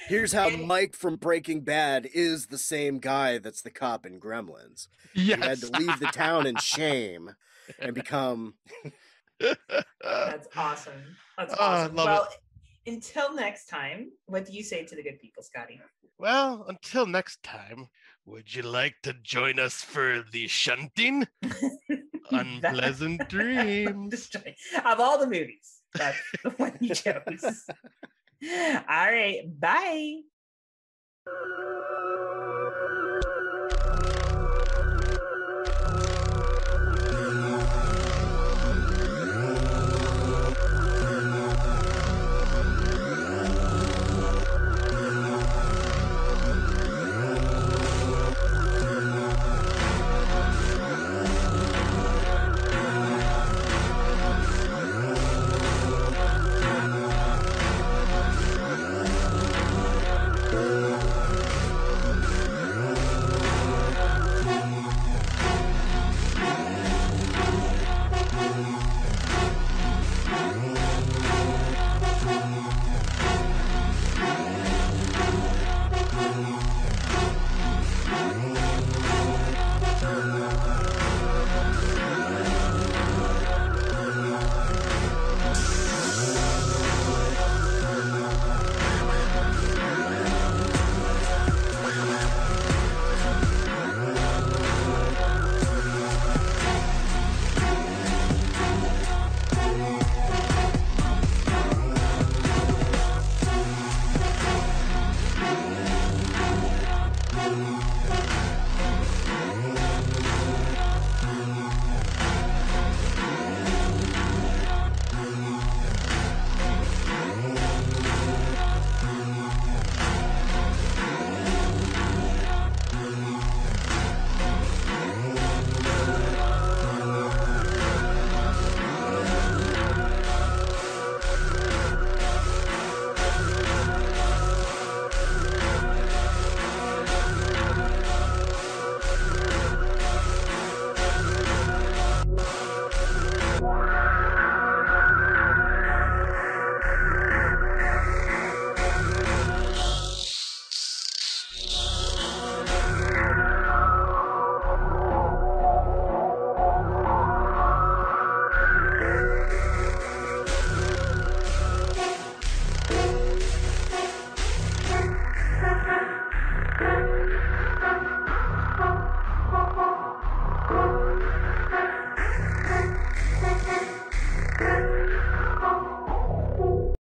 Here's how And- Mike from Breaking Bad is the same guy that's the cop in Gremlins. He had to leave the town in shame and become. That's awesome. That's Oh, I awesome. love it. Until next time, what do you say to the good people, Scotty? well, until next time, would you like to join us for the shunting? Unpleasant dreams. Of all the movies, that's the one you chose. all right, bye.